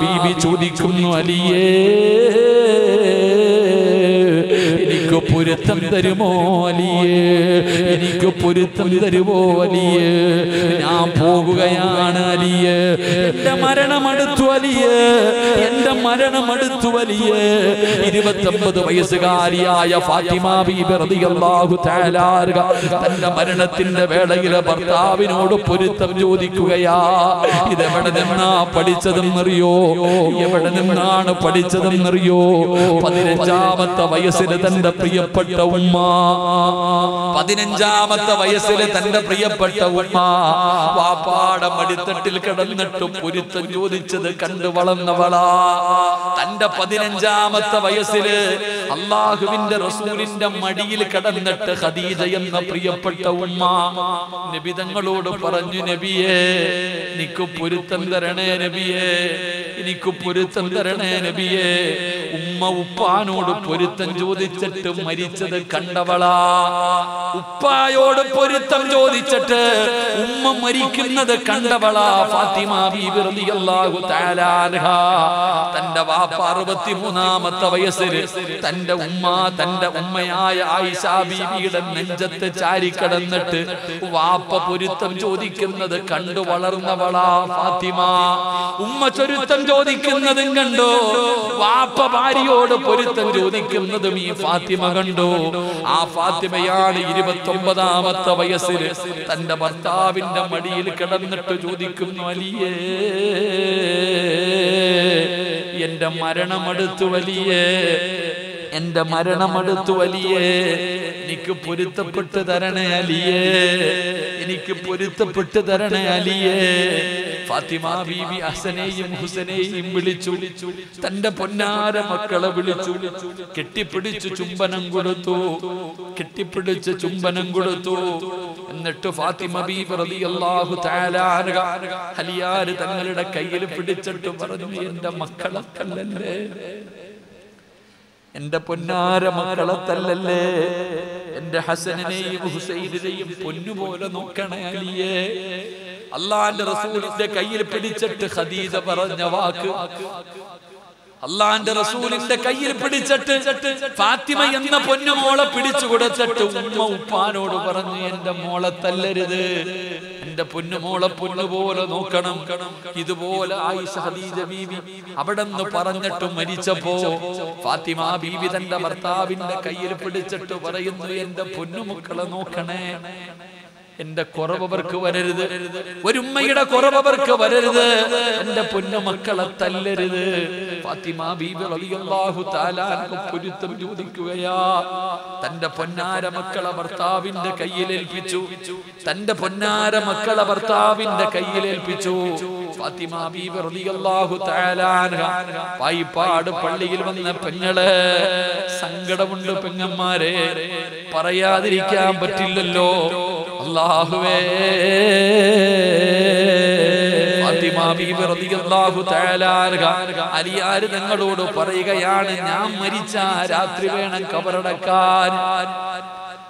ബീബി ചോദിക്കുന്നു അലിയേ എനിക്ക് പൊരുത്തം തരുമോ അലിയേ? എനിക്ക് പൊരുത്തം തരുമോ അലിയേ? ഞാൻ പോകുകയാണ് അലിയേ. എന്റെ മരണം അടുത്തു അലിയേ. എന്റെ മരണം അടുത്തു അലിയേ ഇരുപത്തൊമ്പത് വയസ്സുകാരിയായ ഫാത്തിമ ബീബി റളിയല്ലാഹു തആല തന്റെ മരണത്തിന്റെ വേളയിലെ ഭർത്താവിനോട് പൊരുത്തം ചോദിക്കുകയാ. ഇതെവിടെ നിന്നാ പഠിച്ചതെന്നറിയോ? എവിടെ നിന്നാണ് പഠിച്ചതെന്നറിയോ? പതിനഞ്ചാമത്തെ വയസ്സിൽ തന്റെ പ്രിയപ്പെട്ട ഉമ്മ. പതിനഞ്ചാമത്തെ വയസ്സിൽ തന്റെ പ്രിയപ്പെട്ട ഉമ്മ. വാപ്പാടെ മടിത്തട്ടിൽ കിടന്നിട്ട് പൊരുത്തം ചോദിച്ചത് കണ്ടു വളർന്നവളാ. തന്റെ പതിനഞ്ചാമത്തെ വയസ്സിൽ അള്ളാഹുവിന്റെ റസൂലിന്റെ മടിയിൽ കടന്നിട്ട് ഖദീജ എന്ന പ്രിയപ്പെട്ട ഉമ്മ നബിതങ്ങളോട് പറഞ്ഞു നബിയേ എനിക്ക് പൊരുത്തം തരണേ നബിയേ എനിക്ക് പൊരുത്തം തരണേ നബിയേ ഉമ്മ ഉപ്പാനോട് പൊരുത്തം ചോദിച്ചിട്ട് മരിച്ചത് കണ്ടവളാ. ഉപ്പായോട് പൊരുത്തം ചോദിച്ചിട്ട് ഉമ്മ മരിക്കുന്നത് കണ്ടവളാ ഫാത്തിമ തന്റെ വാപ്പ അറുപത്തിമൂന്നാമത്തെ വയസ്സിൽ തന്റെ ഉമ്മ തന്റെ ഉമ്മയായ ആയിഷാ ബീബിയുടെ നെഞ്ചത്ത് ചാരി കിടന്നിട്ട് വാപ്പ പൊരുത്തം ചോദിക്കുന്നത് കണ്ടു വളർന്നവളാ ഫാത്തിമ. ഉമ്മ ചൊരുത്തം ചോദിക്കുന്നതും കണ്ടു. വാപ്പ ഭാര്യയോട് പൊരുത്തം ചോദിക്കുന്നതും ഈ ഫാത്തിമ കണ്ടു. ആ ഫാത്തിമയാണ് ഇരുപത്തി ഒമ്പതാമത്തെ വയസ്സിൽ തന്റെ ഭർത്താവിന്റെ മടിയിൽ കിടന്നിട്ട് ചോദിക്കുന്നു അലിയേ എന്റെ മരണമെടുത്തു വലിയേ എന്റെ മരണമെടുത്തു വലിയേ എനിക്ക് പൊരുത്തപ്പെട്ട് തരണേ അലിയേ എനിക്ക് പൊരുത്തപ്പെട്ട് തരണേ അലിയേ. ഫാത്തിമ ബീവി ഹസനെയും ഹുസനെയും വിളിച്ചു. തന്റെ പൊന്നാര മക്കളെ വിളിച്ചു. കെട്ടിപ്പിടിച്ചു ചുംബനം കൊടുത്തു. കെട്ടിപ്പിടിച്ച് ചുംബനം കൊടുത്തു. എന്നിട്ട് ഫാത്തിമ ബീബി റളിയല്ലാഹു തആല ഹലിയാര് തങ്ങളുടെ കയ്യിൽ പിടിച്ചിട്ട് പറഞ്ഞു എന്റെ മക്കളെ കല്ലല്ലേ എന്റെ പൊന്നാര മക്കളെ തല്ലല്ലേ? എന്റെ ഹസനെയും ഹുസൈനെയും പൊന്നുപോലെ നോക്കണേ അലിയേ അള്ളാന്റെ റസൂലിന്റെ കയ്യിൽ പിടിച്ചിട്ട് ഖദീജ പറഞ്ഞ വാക്ക്. അള്ളാന്റെ റസൂലിന്റെ കയ്യിൽ പിടിച്ചിട്ട് ഫാത്തിമ എന്ന പൊന്നുമോളെ പിടിച്ചു കൊടുത്തിട്ട് ഉമ്മ ഉപ്പാനോട് പറഞ്ഞു എന്റെ മോളെ തല്ലരുത്. എന്റെ പൊന്നുമോളെ പൊന്നുപോലെ നോക്കണം. ഇതുപോലെ ആയിഷ ഹദീജ ബീവി അവിടെ നിന്ന് പറഞ്ഞിട്ട് മരിച്ചപ്പോ ഫാത്തിമ ബീവി തന്റെ ഭർത്താവിന്റെ കയ്യിൽ പിടിച്ചിട്ട് പറയുന്നു എന്റെ പൊന്നുമക്കളെ നോക്കണേ. എന്റെ കുറവർക്ക് വരരുത്. ഒരു ഉമ്മയുടെ കുറവർക്ക് വരരുത്. എന്റെ പൊന്നുമക്കളെ തല്ലരുത്. ഫാത്തിമ ബീബി റളിയല്ലാഹു തആല അൻഹ പൊരുത്തം ചോദിക്കുകയാ. തന്റെ പൊന്നാര മക്കളെ ഭർത്താവിന്റെ കയ്യിലേൽപ്പിച്ചു തന്റെ പൊന്നാര മക്കളെ ഭർത്താവിന്റെ കയ്യിലേൽപ്പിച്ചു ഫാത്തിമ ബീബി റളിയല്ലാഹു തആല അൻഹ. പായിപ്പാട് പള്ളിയിൽ വന്ന പെങ്ങൾ സങ്കടമുണ്ട് പെങ്ങന്മാരെ. പറയാതിരിക്കാൻ പറ്റില്ലല്ലോ. അള്ളാഹുവേ. അലിയാര് തങ്ങളോട് പറയുകയാണ് ഞാൻ മരിച്ച രാത്രി വേണം കബറടക്കാൻ.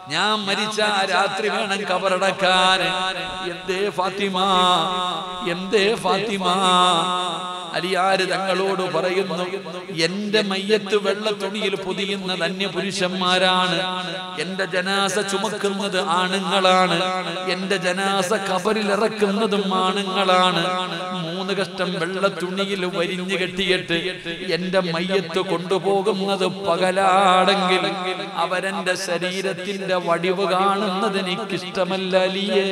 ഞാൻ മരിച്ച രാത്രി വേണം കബറടക്കാൻ. എന്തേ ഫാത്തിമ? എന്തേ ഫാത്തിമ? അലിയാര് തങ്ങളോട് പറയുന്നു എന്റെ മയ്യത്ത് വെള്ള തുണിയിൽ പൊതിയുന്നത് അന്യപുരുഷന്മാരാണ് എന്റെ ജനാസ ചുമക്കുന്നത് ആണുങ്ങളാണ്. എന്റെ ജനാസ കബറിൽ ഇറക്കുന്നതും ആണുങ്ങളാണ്. മൂന്ന് കഷ്ടം വെള്ള തുണിയിൽ വരിഞ്ഞു കെട്ടിയിട്ട് എന്റെ മയ്യത്ത് കൊണ്ടുപോകുന്നത് പകലാണെങ്കിൽ അവരെന്റെ ശരീരത്തിന്റെ വടിവ് കാണുന്നത് എനിക്കിഷ്ടമല്ല അലിയേ.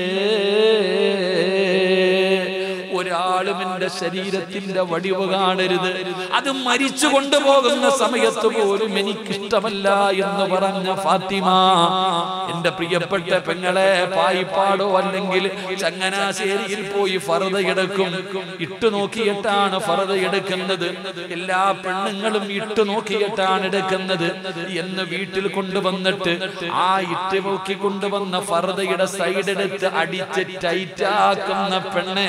ഒരാളും എന്റെ ശരീരത്തിന്റെ വടിവ് കാണരുത്. അത് മരിച്ചു കൊണ്ടുപോകുന്ന സമയത്ത് പോലും എനിക്കിഷ്ടമല്ല എന്ന് പറഞ്ഞ ഫാത്തിമ എന്റെ പ്രിയപ്പെട്ട പെങ്ങളെ പായിപ്പാടോ അല്ലെങ്കിൽ ചങ്ങനാശേരിയിൽ പോയി ഫറത എടുക്കും. ഇട്ടു നോക്കിയിട്ടാണ് ഫറത എടുക്കുന്നത്. എല്ലാ പെണ്ണുങ്ങളും ഇട്ടു നോക്കിയിട്ടാണ് എടുക്കുന്നത്. എന്ന് വീട്ടിൽ കൊണ്ടുവന്നിട്ട് ആ ഇട്ട് നോക്കി കൊണ്ടുവന്ന ഫറതയുടെ സൈഡ് എടുത്ത് അടിച്ച് ടൈറ്റാക്കുന്ന പെണ്ണേ.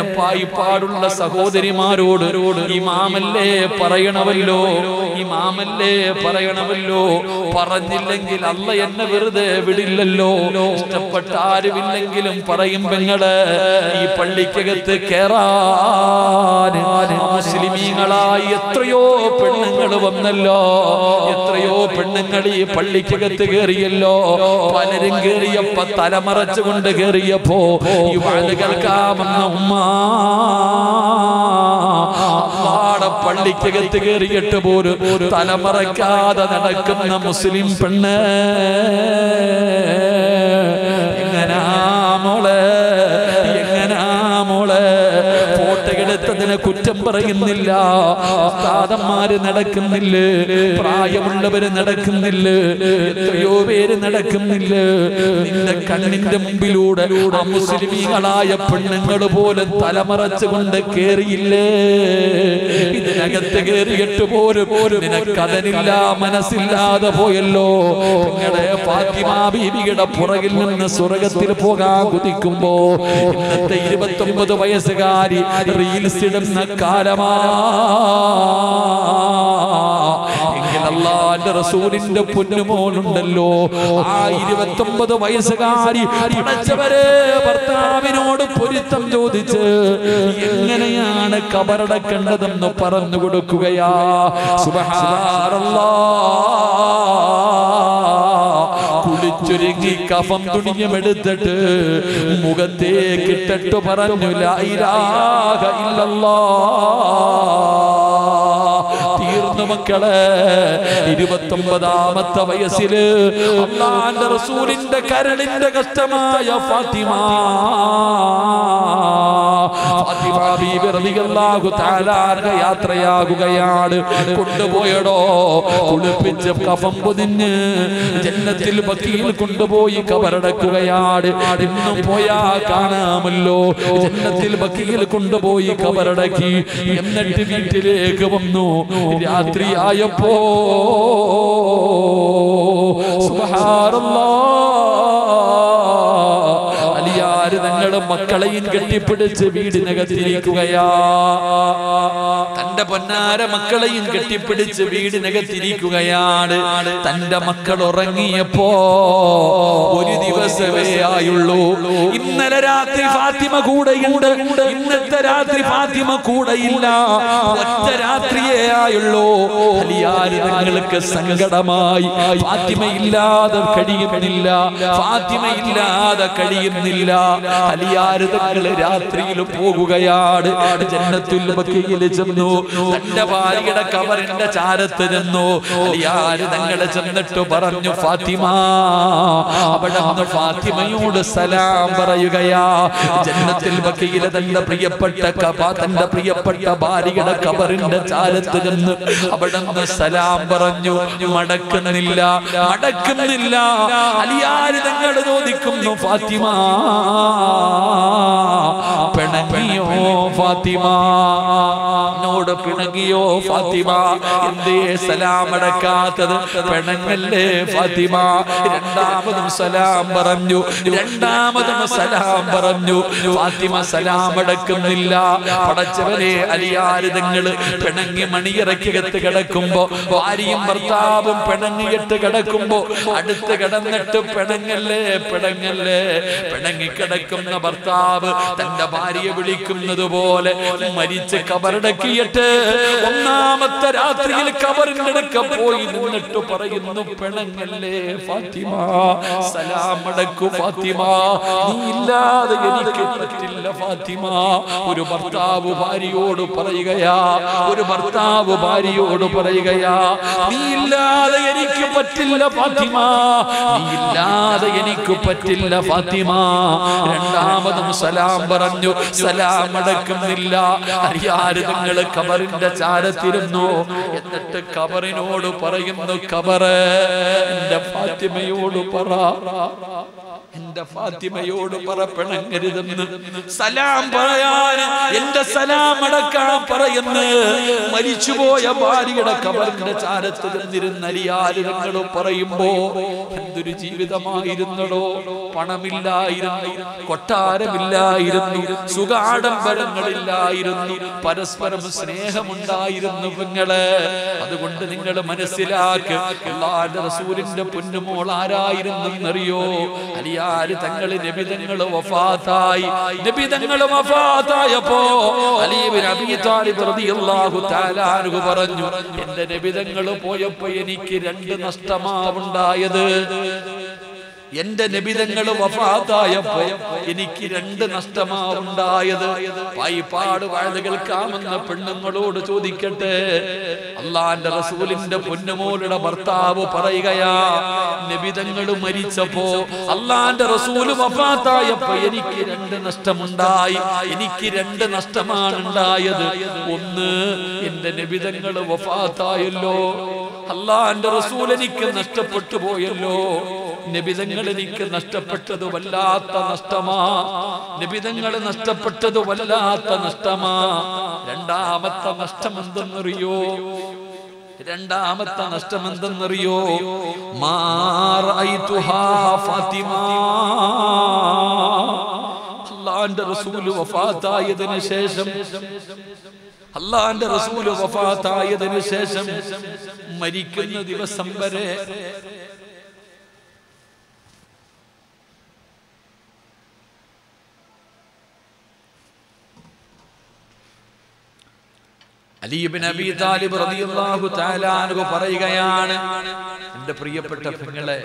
എന്റെ പായിപ്പാടുള്ള സഹോദരിമാരോട് ഇമാമല്ലേ പറയണമല്ലോ ഇമാമല്ലേ പറയണമല്ലോ. പറഞ്ഞില്ലെങ്കിൽ അല്ല എന്നെ വെറുതെ വിടില്ലല്ലോ. ഇഷ്ടപ്പെട്ട ആരുമില്ലെങ്കിലും പറയും പെങ്ങൾ ഈ പള്ളിക്കകത്ത് കേറാൻ മുസ്ലിമീങ്ങളായി എത്രയോ പെണ്ണുങ്ങൾ വന്നല്ലോ. എത്രയോ പെണ്ണുങ്ങൾ ഈ പള്ളിക്കകത്ത് കയറിയല്ലോ പലരും കയറിയപ്പോ തലമറച്ചുകൊണ്ട് കയറിയപ്പോ ഈ വാഴ കേൾക്കാമെന്ന ഉമ്മ പള്ളിക്കകത്ത് കയറിയിട്ട് പോലും തലമറക്കാതെ നടക്കുന്ന മുസ്ലിം പെണ്ണ്. എങ്ങനാ മോളെ? എങ്ങനാ മോളെ? ഫോട്ടോ എടുത്തതിനെ പറയുന്നില്ല. ഉസ്താദന്മാര് നടക്കുന്നില്ല. പ്രായമുള്ളവര് നടക്കുന്നില്ല. എത്രയോ പേര് നടക്കുന്നില്ല. നിന്റെ കണ്ണിന്റെ മുമ്പിലൂടെ മുസ്ലിമീങ്ങളായ പെണ്ണുങ്ങൾ പോലെ തലമറച്ചുകൊണ്ട് കേറിയില്ലേ? ഇതിനകത്ത് കേറിയിട്ട് പോലും നിനക്കതനില്ല മനസ്സില്ലാതെ പോയല്ലോ. നിങ്ങളുടെ ഫാത്തിമ ബീവിയുടെ പുറകിൽ നിന്ന് സ്വർഗത്തിൽ പോകാൻ കുതിക്കുമ്പോ ഇന്നത്തെ ഇരുപത്തി വയസ്സുകാരി റീൽസ് ഇടുന്ന കാലമാ. റസൂലിന്റെ പൊന്നുമോനുണ്ടല്ലോ ആ ഇരുപത്തി ഒമ്പത് വയസ്സുകാരി പടച്ചവരെ ഭർത്താവിനോട് പൊരുത്തം ചോദിച്ച് എങ്ങനെയാണ് കബറടക്കേണ്ടതെന്ന് പറഞ്ഞു കൊടുക്കുകയാ. സുബഹാനല്ലാ. കുളിച്ചൊരുങ്ങി കഫം തുണിയുമെടുത്തിട്ട് മുഖത്തേക്കിട്ടിട്ട് പറഞ്ഞു ലാ ഇല്ലല്ലോ. മക്കളെ ഇരുപത്തൊമ്പതാമത്തെ വയസ്സിൽ അള്ളാന്റെ റസൂലിന്റെ കരളിന്റെ കഷ്ടമായ ഫാത്തിമ യാത്രയാകുകയാണ്? കൊണ്ടുപോയടോ കുളിപ്പിച്ച് കഫം പൊതിഞ്ഞ് ജന്നത്തിൽ ബക്കിയിൽ കൊണ്ടുപോയി കബറടക്കുകയാണ്. ഇന്നും പോയാ കാണാമല്ലോ. ജന്നത്തിൽ ബക്കിയിൽ കൊണ്ടുപോയി കബറടക്കി. എന്നിട്ട് വീട്ടിലേക്ക് വന്നു. രാത്രിയായപ്പോ സുബ്ഹാനല്ലാഹ് തങ്ങളുടെ മക്കളെയും കെട്ടിപ്പിടിച്ച് വീടിനകത്തിരിക്കുകയാ തന്റെ പൊന്നാര മക്കളെയും കെട്ടിപ്പിടിച്ച് വീടിനകത്തിരിക്കുകയാണ് തന്റെ മക്കൾ ഉറങ്ങിയപ്പോ ഒരു ദിവസമേ ആയുള്ളൂ. ഇന്നലെ രാത്രി ഫാത്തിമ കൂടെയുണ്ട്. ഇന്നത്തെ രാത്രി ഫാത്തിമ കൂടെയില്ല. ഒറ്റ രാത്രിയേ ആയുള്ളൂ. നിങ്ങൾക്ക് സങ്കടമായി. ഫാത്തിമ ഇല്ലാതെ കഴിയുന്നില്ല. ഫാത്തിമ ഇല്ലാതെ കഴിയുന്നില്ല. അലിയാര് തങ്ങൾ രാത്രിയിൽ പോകുകയാണ്. ജന്നത്തുൽ ബക്കിയിൽ ചെന്നു. തന്റെ ഭാര്യയുടെ കവറിന്റെ ചാരത്ത് നിന്നു. അലിയാര് തങ്ങളെ ചെന്നിട്ട് പറഞ്ഞു ഫാത്തിമ അവിടെ ഫാത്തിമയോട് സലാം പറയുകയാ. ജന്നത്തിൽ ബക്കിയിലെ തന്റെ പ്രിയപ്പെട്ട കബ തന്റെ പ്രിയപ്പെട്ട ഭാര്യയുടെ കബറിന്റെ ചാരത്ത് ചെന്ന് അവിടെ സലാം പറഞ്ഞു മടക്കുന്നില്ല മടക്കുന്നില്ല. അലിയാര് തങ്ങൾ ചോദിക്കുന്നു ഫാത്തിമ പിണങ്ങിയോ ഫാത്തിമ? എന്നോട് പിണങ്ങിയോ ഫാത്തിമ? എന്തേ സലാമടക്കാത്തത്? പിണങ്ങല്ലേ ഫാത്തിമ? രണ്ടാമതും സലാം പറഞ്ഞു. രണ്ടാമതും സലാം പറഞ്ഞു. ഫാത്തിമ സലാമടക്കുന്നില്ല. പടച്ചവരെ അലിയാരിതങ്ങൾ പിണങ്ങി മണിയറയ്ക്കകത്ത് കിടക്കുമ്പോ ഭാര്യയും ഭർത്താവും പിണങ്ങിയിട്ട് കിടക്കുമ്പോ അടുത്ത് കിടന്നിട്ട് പിണങ്ങല്ലേ പിണങ്ങല്ലേ? പിണങ്ങി കിടക്കുന്ന ഭർത്താവ് തന്റെ ഭാര്യയെ വിളിക്കുന്നത് പോലെ മരിച്ച് കബറടക്കിയിട്ട് ഒന്നാമത്തെ രാത്രിയിൽ കബറിന്റെ പോയി നിന്നിട്ട് പറയുന്നു പിണങ്ങല്ലേ ഫാത്തിമ സലാം അടക്കു ഫാത്തിമ. നീ ഇല്ലാതെ എനിക്ക് പറ്റില്ല ഫാത്തിമ. ഒരു ഭർത്താവ് ഭാര്യയോട് പറയുകയാ ഒരു ഭർത്താവ് ഭാര്യയോട് പറയുകയാ നീ ഇല്ലാതെ എനിക്ക് പറ്റില്ല ഫാത്തിമ. നീ ഇല്ലാതെ എനിക്ക് പറ്റില്ല ഫാത്തിമ. രണ്ടാമതും സലാം പറഞ്ഞു. സലാം അടക്കുന്നില്ല. അറിയാറ് നിങ്ങൾ കബറിന്റെ ചാരത്തിരുന്നു. എന്നിട്ട് കബറിനോട് പറയുന്നു കബറ് എന്റെ ഫാത്തിമയോട് പറ. എന്റെ ഫാത്തിമയോട് പറ പിണങ്ങരുതെന്ന്. സലാം പറയാൻ എന്റെ സലാം അടക്കാൻ പറയുന്നു. മരിച്ചുപോയ ഭാര്യയുടെ കബറിന്റെ ചാരത്ത് ചെന്നിരുന്ന അരിയാലുകൾ പറയുമ്പോ എന്തൊരു ജീവിതമായിരുന്നടോ? പണമില്ലായിരുന്നു കൊട്ടാരമില്ലായിരുന്നു സുഖാഡംബരങ്ങളില്ലായിരുന്നു പരസ്പരം സ്നേഹമുണ്ടായിരുന്നു നിങ്ങൾ അതുകൊണ്ട് നിങ്ങൾ മനസ്സിലാക്ക് റസൂലിന്റെ പൊന്നുമോൾ ആരായിരുന്നെന്നറിയോ? അലിയാര് തങ്ങൾ നബിതങ്ങൾ വഫാത്തായി? റളിയല്ലാഹു തആല പറഞ്ഞു എന്റെ നബിതങ്ങൾ പോയപ്പോ എനിക്ക് രണ്ട് നഷ്ടമാവുണ്ടായത്. എന്റെ നബിതങ്ങൾ വഫാത്തായപ്പോ എനിക്ക് രണ്ട് നഷ്ടമാവുണ്ടായത്. പായിപ്പാട് വാഴ കേൾക്കാമെന്ന പെണ്ണുങ്ങളോട് ചോദിക്കട്ടെ. അള്ളാന്റെ റസൂലിന്റെ പൊന്നുമോളുടെ ഭർത്താവ് പറയുകയാ നബിതങ്ങൾ മരിച്ചപ്പോ അള്ളാന്റെ റസൂൽ വഫാത്തായപ്പോ എനിക്ക് രണ്ട് നഷ്ടമുണ്ടായി. എനിക്ക് രണ്ട് നഷ്ടമാണ് ഉണ്ടായത് ഒന്ന് എന്റെ നബിതങ്ങൾ വഫാത്തായല്ലോ. അള്ളാന്റെ റസൂൽ എനിക്ക് നഷ്ടപ്പെട്ടു പോയല്ലോ. നബിതങ്ങൾ എനിക്ക് നഷ്ടപ്പെട്ടത് വല്ലാത്ത നഷ്ടമാ. നബിതങ്ങൾ നഷ്ടപ്പെട്ടത് വല്ലാത്ത നഷ്ടമാ. രണ്ടാമത്തെ നഷ്ടം എന്തെന്നറിയോ രണ്ടാമത്തെ നഷ്ടം എന്തെന്നറിയോ അള്ളാന്റെ റസൂൽ വഫാത്തായതിനു ശേഷം അള്ളാന്റെ റസൂൽ വഫാത്തായതിനു ശേഷം മരിക്കുന്ന ദിവസം വരെ അലീബിൻ അബി താലിബ് റളിയല്ലാഹു തആല അൻഹു പറയുകയാണ്. എന്റെ പ്രിയപ്പെട്ട പെങ്ങളെ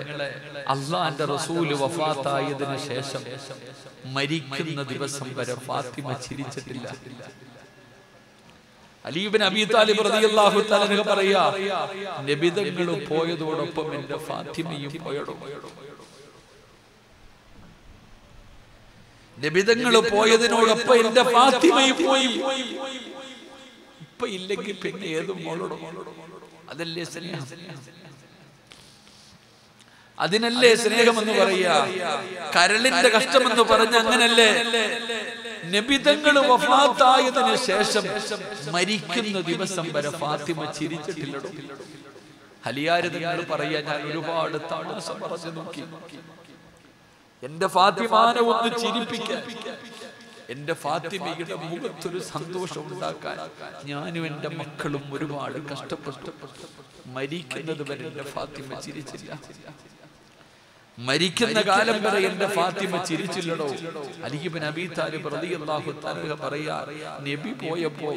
അള്ളാന്റെ റസൂൽ വഫാത്തായതിനു ശേഷം മരിക്കുന്ന ദിവസം വരെ ഫാത്തിമ ചിരിച്ചിട്ടില്ല. അലീബിൻ അബി താലിബ് റളിയല്ലാഹു തആല അൻഹു പറയാ നബിതങ്ങൾ പോയതോടൊപ്പം എന്റെ ഫാത്തിമയും പോയടോ നബിതങ്ങൾ പോയതിനോടൊപ്പം എന്റെ ഫാത്തിമയും പോയി. ഇപ്പൊ ഇല്ലെങ്കിൽ പിന്നെ ഏത് മോളോടും അതല്ലേ സ്നേഹം? അതിനല്ലേ സ്നേഹമെന്ന് പറയാ. കരളിന്റെ കഷ്ടമെന്ന് പറഞ്ഞ അങ്ങനല്ലേ. നബിതങ്ങൾ വഫാത്തായതിനു ശേഷം മരിക്കുന്ന ദിവസം വരെ ഫാത്തിമ ചിരിച്ചിട്ടില്ലടോ. ഹലിയാര് നിങ്ങൾ പറയാ ഞാൻ ഒരുപാട് താമസം പറഞ്ഞു നോക്കി. എന്റെ ഫാത്തിമാനെ ഒന്ന് ചിരിപ്പിക്കാൻ എന്റെ ഫാത്തിമയുടെ മുഖത്തൊരു സന്തോഷം ഉണ്ടാക്കാൻ ഞാനും എന്റെ മക്കളും ഒരുപാട് കഷ്ടപ്പെട്ടു. മരിക്കുന്നത് വരെ എന്റെ ഫാത്തിമ ചിരിച്ചില്ല. മരിക്കുന്ന കാലം വരെ എന്റെ ഫാത്തിമ ചിരിച്ചില്ലടോ? അലിബിൻ അബി താലിബ് റളിയല്ലാഹു തആല പറയാ നബി പോയപ്പോ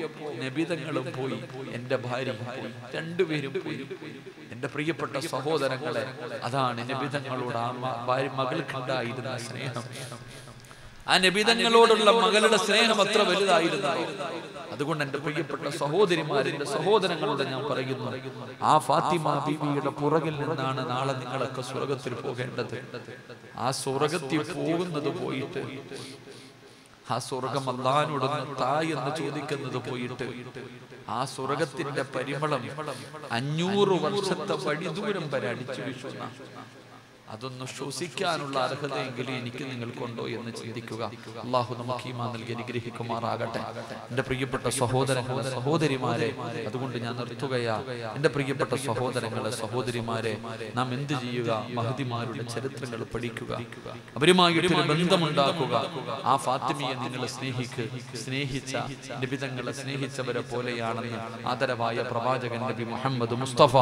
നബിതങ്ങളും പോയി എന്റെ ഭാര്യ പോയി. രണ്ടുപേരും പോയി. എന്റെ പ്രിയപ്പെട്ട സഹോദരങ്ങളെ അതാണ് നബിതങ്ങളോട് ആ മകൾക്കുണ്ടായിരുന്ന സ്നേഹം. ആ നബിതങ്ങളോടുള്ള മകളുടെ സ്നേഹം അത്ര വലുതായിരുന്നു അതുകൊണ്ട് എന്റെ പ്രിയപ്പെട്ട സഹോദരിമാരെ സഹോദരങ്ങളോട് ഞാൻ പറയുന്നു ആ ഫാത്തിമ ബീവിയുടെ പുറകിൽ നിന്നാണ് നാളെ നിങ്ങളൊക്കെ സ്വർഗത്തിൽ പോകേണ്ടത്. ആ സ്വർഗത്തിൽ പോകുന്നത് പോയിട്ട് ആ സ്വർഗം അള്ളഹാനോടൊന്ന് തായ് എന്ന് ചോദിക്കുന്നത് പോയിട്ട് ആ സ്വർഗത്തിന്റെ പരിമളം അഞ്ഞൂറ് വർഷത്തെ വഴിദൂരം വരെ അടിച്ചു അതൊന്ന് ശ്വസിക്കാനുള്ള അർഹതയെങ്കിലും എനിക്ക് നിങ്ങൾക്കുണ്ടോ എന്ന് ചിന്തിക്കുക. അള്ളാഹു നമുക്ക് ഈമാ നൽകി അനുഗ്രഹിക്കുമാറാകട്ടെ. എന്റെ പ്രിയപ്പെട്ട സഹോദരങ്ങളെ സഹോദരിമാരെ അതുകൊണ്ട് ഞാൻ നിർത്തുകയാ. എന്റെ പ്രിയപ്പെട്ട സഹോദരങ്ങളെ സഹോദരിമാരെ നാം എന്ത് ചെയ്യുക? മഹതിമാരുടെ ചരിത്രങ്ങൾ പഠിക്കുക. അവരുമായിട്ടൊരു ബന്ധമുണ്ടാക്കുക. ആ ഫാത്തിമിയെ നിങ്ങൾ സ്നേഹിക്ക്. സ്നേഹിച്ച നിബിതങ്ങളെ സ്നേഹിച്ചവരെ പോലെയാണെന്ന് ആദരവായ പ്രവാചകൻ നബി മുഹമ്മദ് മുസ്തഫ.